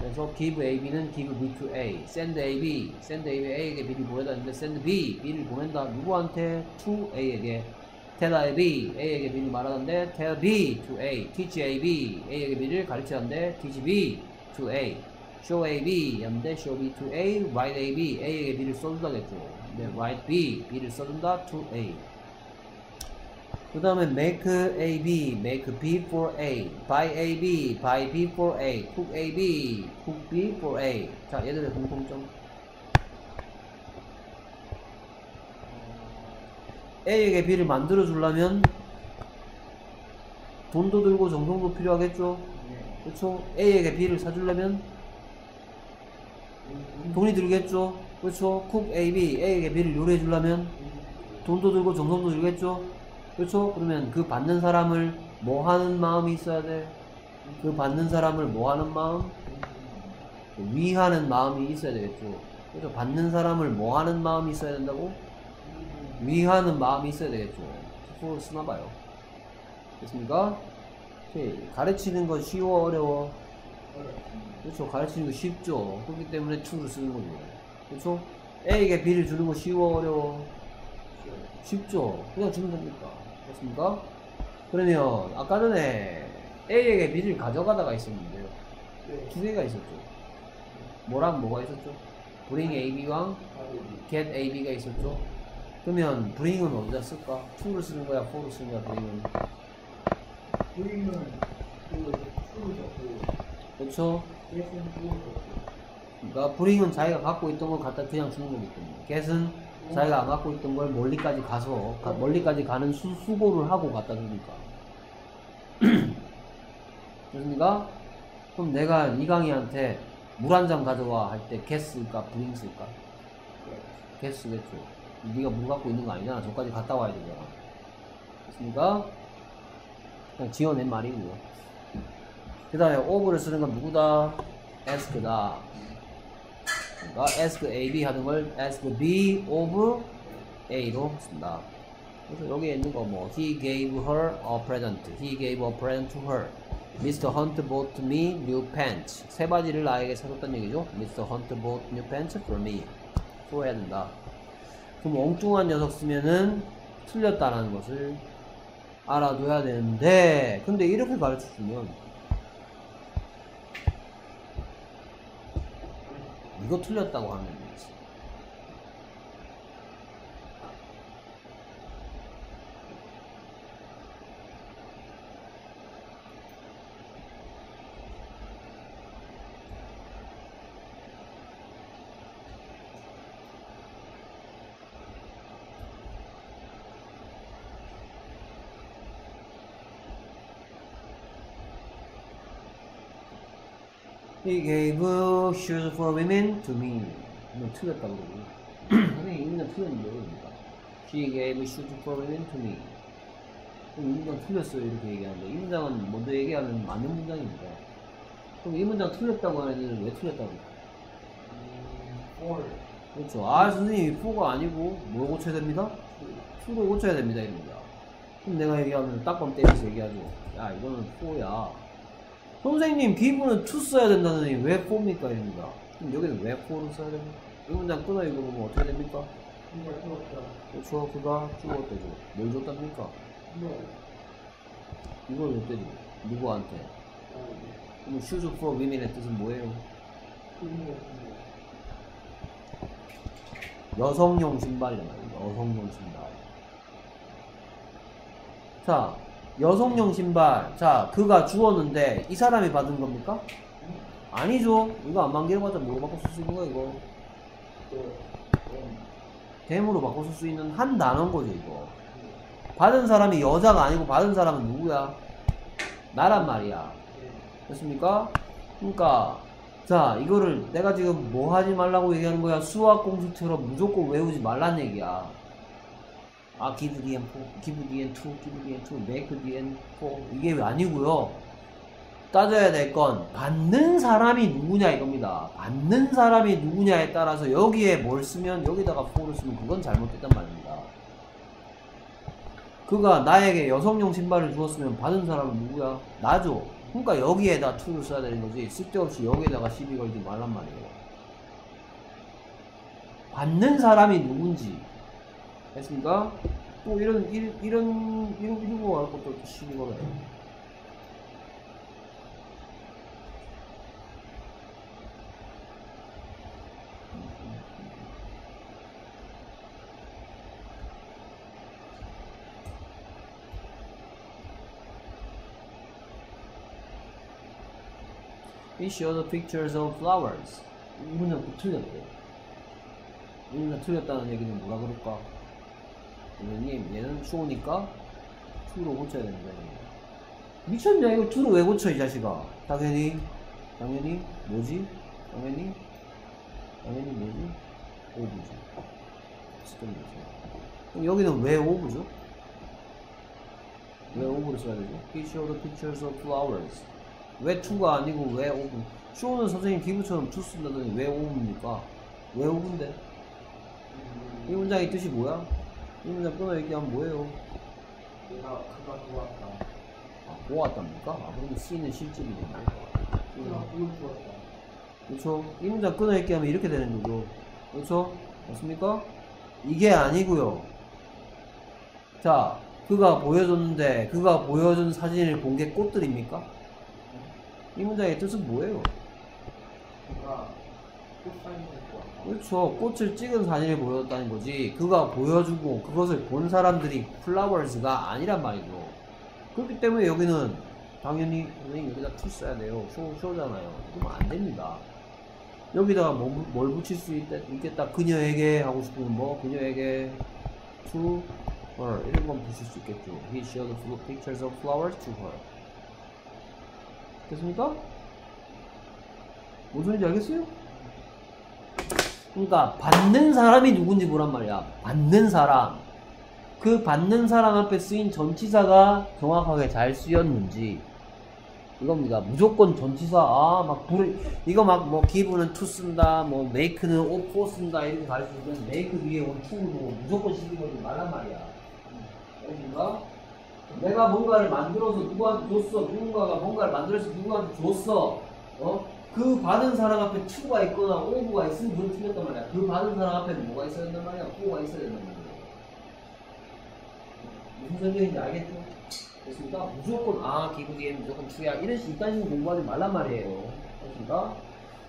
그래서 give AB는 give B to A, send AB, send AB A에게 B를 보내다 했는데 send B, B를 보낸다 누구한테? to A에게 tell AB, A에게 B를 말하는데 tell B to A, teach AB, A에게 B를 가르치는데 teach B to A, show AB 하는데 show B to A, write AB, A에게 B를 써준다겠죠. 근데 write B, B를 써준다 to A. 그 다음에 make AB, make B for A, buy AB, buy B for A, cook AB, cook B for A. 자, 얘들의 공통점. A에게 B를 만들어 주려면 돈도 들고 정성도 필요하겠죠? 네. 그렇죠? A에게 B를 사주려면 돈이 들겠죠? 그렇죠? cook AB, A에게 B를 요리해 주려면 돈도 들고 정성도 들겠죠? 그렇죠? 그러면 그 받는 사람을 뭐 하는 마음이 있어야 돼? 그 받는 사람을 뭐 하는 마음? 위하는 마음이 있어야 되겠죠. 그렇죠? 받는 사람을 뭐 하는 마음이 있어야 된다고? 위하는 마음이 있어야 되겠죠. to 쓰나 봐요. 됐습니까? 오케이. 가르치는 건 쉬워, 어려워? 그렇죠. 가르치는 거 쉽죠. 그렇기 때문에 to를 쓰는 거죠. 그렇죠? A에게 B를 주는 거 쉬워, 어려워? 쉽죠. 그냥 주면 됩니까? 됐습니까? 그러면 아까 전에 A에게 B를 가져가다가 있었는데요. 네. 두 개가 있었죠. 뭐랑 뭐가 있었죠? bring AB랑 get AB가 있었죠. 그러면 bring은 어디다 쓸까? to를 쓰는 거야, for를 쓰는 거야, bring은? 부인은 그 적고 그렇죠? 주어 적고 그러니까 bring은 자기가 갖고 있던 걸 갖다 그냥 주는 거기 때문에 get은 자기가 안 갖고 있던 걸 멀리까지 가서 가- 멀리까지 가는 수, 수고를 하고 갖다 주니까 됐습니까? 그럼 내가 이강이한테 물 한 잔 가져와 할때 get 쓸까 bring 쓸까? get 쓰겠죠 네가 물 갖고 있는 거 아니잖아 저까지 갔다 와야 되잖아 됐습니까? 그냥 지어낸 말이고요 그 다음에 of를 쓰는 건 누구다? 그러니까 ask A, B 하는 걸 ask B of A로 쓴다. 그래서 여기에 있는 거 뭐 he gave her a present, he gave a present to her. Mr. Hunt bought me new pants. 새 바지를 나에게 사줬다는 얘기죠. Mr. Hunt bought new pants for me. 또 해야 된다. 그럼 엉뚱한 녀석 쓰면은 틀렸다라는 것을 알아둬야 되는데, 근데 이렇게 가르쳐 주면 이거 틀렸다고 하면 되지. He gave shoes for women to me. 이건 틀렸다고 그러고. 선생님, 이 문장 틀렸는데, 그러니까. She gave shoes for women to me. 그럼 이 문장 틀렸어요, 이렇게 얘기하는데. 이 문장은 먼저 얘기하는 맞는 문장입니다. 그럼 이 문장 틀렸다고 하는 애는 왜 틀렸다고? 올 그렇죠. 아, 선생님, fo가 아니고, 뭘 고쳐야 됩니다? to를 고쳐야 됩니다, 이럽니다. 그럼 내가 얘기하면 딱밤 때려서 얘기하죠. 야, 이거는 fo야. 선생님, 기분은 to 써야 된다더니 왜 fo입니까? 이럽니다. 그럼 여기는 왜 fo를 써야 됩니까? 이 문장 끊어 읽어보면 어떻게 됩니까? 그렇죠. 그가 주었대죠. 뭘 줬답니까? 이걸 줬대죠. 누구한테? 그럼 shoes for women의 뜻은 뭐예요? 여성용 신발이란 말이에요. 여성용 신발. 자, 여성용 신발. 자, 그가 주었는데 이 사람이 받은 겁니까? 아니죠. 이거 안 만개해봤자 뭐로 바꿔 쓸 수 있는 거야, 이거? 댐으로 바꿔 쓸 수 있는 한 단어인 거죠, 이거. 받은 사람이 여자가 아니고 받은 사람은 누구야? 나란 말이야. 됐습니까? 그러니까 자 이거를 내가 지금 뭐 하지 말라고 얘기하는 거야 수학 공식처럼 무조건 외우지 말란 얘기야 아 give the n 4 give the n 2 give the n 2 make the n 4 이게 아니고요 따져야 될 건 받는 사람이 누구냐 이겁니다 받는 사람이 누구냐에 따라서 여기에 뭘 쓰면 여기다가 4를 쓰면 그건 잘못됐단 말입니다 그가 나에게 여성용 신발을 주었으면 받은 사람은 누구야? 나죠 그러니까 여기에다 2를 써야 되는 거지. 쓸데없이 여기에다가 시비 걸지 말란 말이에요. 받는 사람이 누군지. 됐습니까? 또 이런, 이런, 이런, 이런, 이런 거 갖고 또 시비 걸어요. He showed pictures of flowers. 이 문장 또 틀렸대. 이 문장 틀렸다는 얘기는 뭐라 그럴까? 선생님, 얘는 추우니까 투로 고쳐야 된다. 미쳤냐? 이거 투로 왜 고쳐, 이 자식아? 당연히, 당연히, 뭐지? 당연히, 당연히 뭐지? 오브지. 시점 뭐지? 그럼 여기는 왜 오브죠? 왜 of를 써야 되죠? He showed pictures of flowers. 왜 투가 아니고 왜 오브? 쇼는 선생님 기부처럼 투 쓴다더니 왜 오브입니까? 왜 오브인데? 이 문장의 뜻이 뭐야? 이 문장 끊어 얘기하면 뭐예요? 내가 그가 좋았다. 아, 보았답니까? 아, 그러면 C는 실질이겠네. 그가 그걸 좋았다. 그렇죠? 이 문장 끊어 얘기하면 이렇게 되는 거죠. 그렇죠? 맞습니까? 이게 아니고요. 자, 그가 보여줬는데 그가 보여준 사진을 본 게 꽃들입니까? 이 문장의 뜻은 뭐예요? 그가 좋았다. 그렇죠. 꽃을 찍은 사진을 보여줬다는 거지. 그가 보여주고 그것을 본 사람들이 flowers가 아니란 말이죠. 그렇기 때문에 여기는 당연히 선생님 여기다 to 써야 돼요. show, show잖아요. 그러면 안 됩니다. 여기다가 뭐, 뭘 붙일 수 있, 있겠다. 그녀에게 하고 싶으면 뭐 그녀에게 to her 이런 건 붙일 수 있겠죠. He showed pictures of flowers to her. 됐습니까? 무슨 소리인지 알겠어요? 그러니까 받는 사람이 누군지 보란 말이야. 받는 사람. 그 받는 사람 앞에 쓰인 전치사가 정확하게 잘 쓰였는지 이겁니다. 무조건 전치사 아막 불 이거 막 뭐 기브는 to 쓴다, 뭐 make는 o 쓴다 이렇게 가르치면 make 위에 온 to를 보고 무조건 걸지 말란 말이야. 그러니까 내가 뭔가를 만들어서 누구한테 줬어. 누군가가 뭔가를 만들어서 누구한테 줬어. 어? 그 받은 사람 앞에 투가 있거나 오브가 있으면 그건 틀렸단 말이야. 그 받은 사람 앞에는 뭐가 있어야 된단 말이야? 오가 있어야 된단 말이야. 무슨 설명인지 알겠죠? 됐습니까? 무조건 아 give 뒤에 무조건 to야 이런 식 이딴 식으로 공부하지 말란 말이에요. 됐습니까?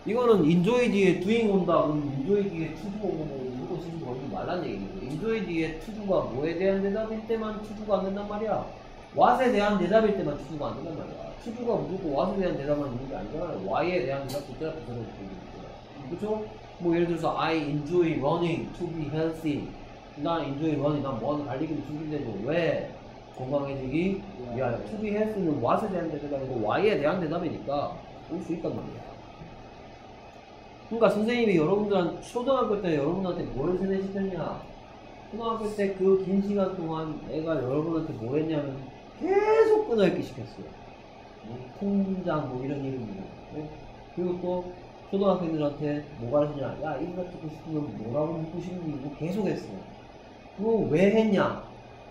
이거는 enjoy 뒤에 doing 온다 그럼 enjoy 뒤에 to do 오고 뭐 무조건 쓰지 걸지 말란 얘기고 enjoy 뒤에 to do가 뭐에 대한 대답일 때만 to do가 안 된단 말이야. What에 대한 대답일 때만 투두가 안 된단 말이야. 투두가 무조건 what에 대한 대답만 있는 게 아니잖아요. why에 대한 대답도 때려 부서져 있고 그렇죠? 뭐 예를 들어서 I enjoy running to be healthy. 난 enjoy running. 난 뭐하는 달리기를 즐긴다고 왜 건강해지기 위하여. to be healthy는 what에 대한 대답이 아니고 why에 대한 대답이니까 올 수 있단 말이야. 그러니까 선생님이 여러분들한 초등학교 때 여러분한테 뭘 세뇌시켰냐? 초등학교 때 그 긴 시간 동안 애가 여러분한테 뭐 했냐면 계속 끊어읽기 시켰어요. 뭐 통장 뭐 이런 이름으로. 네? 그리고 또 초등학생들한테 뭐 가르치냐? 야 이거 듣고 싶으면 뭐라고 묻고 싶은지 이거 계속 했어요. 그거 왜 했냐?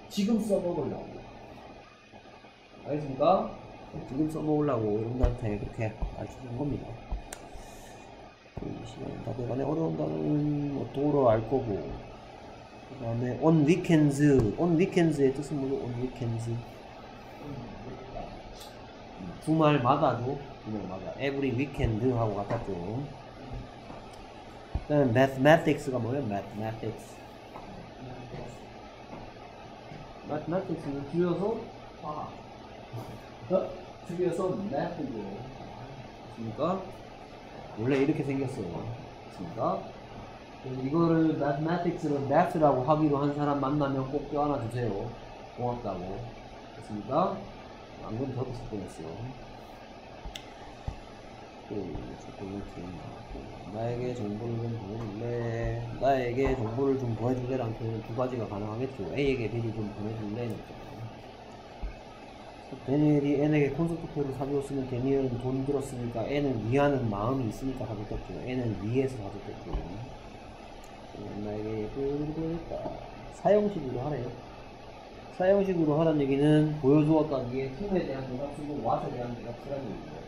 지금 써먹으려고. 알겠습니까? 지금 써먹으려고 여러분한테 그렇게 가르쳐준 겁니다. 이 시간 다 돼가네. 어려운 단어는 뭐 도로 알 거고. 그 다음에 on weekends. on weekends의 뜻은 뭐죠? on weekends. 주말마다죠. 주말마다. every weekend 하고 같았죠. 그 다음에 mathematics가 뭐예요? mathematics. mathematics는 줄여서 화학. 어? 줄여서 math죠. 그러니까 원래 이렇게 생겼어요. 그래서 이거를 mathematics를 math라고 하기로 한 사람 만나면 꼭 껴안아 주세요. 고맙다고. 됐습니까? 안 그러면 저도. 또, 조금 나왔고. 나에게 정보를 좀 보내줄래? 나에게 정보를 좀 보내줄래랑 표현은 두 가지가 가능하겠죠. A에게 미리 좀 보내줄래? 데니엘이 N에게 콘서트 표를 사주었으면 데니엘은 돈 들었으니까 N을 위하는 마음이 있으니까 사줬겠죠. N을 위해서 사줬겠죠. 음, 나에게 보냈다. 사형식으로 하네요. 사형식으로 하라는 얘기는 보여주었던 뒤에 whom에 대한 대답 쓰고 what에 대한 대답 쓰라는 얘기고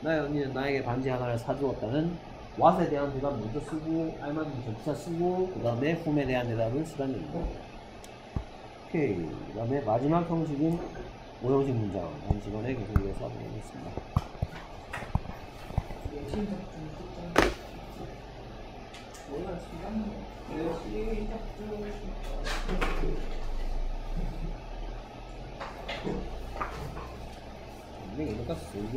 나의 언니는 나에게 반지 하나를 사주었다는 what에 대한 대답 먼저 쓰고 알맞은 접사 쓰고 그 다음에 whom에 대한 대답을 쓰라는 얘기고 오케이 그 다음에 마지막 형식은 오형식 문장 시간에 계속 이어서 특정. 몰라 시작. 시작 咩都得少啫。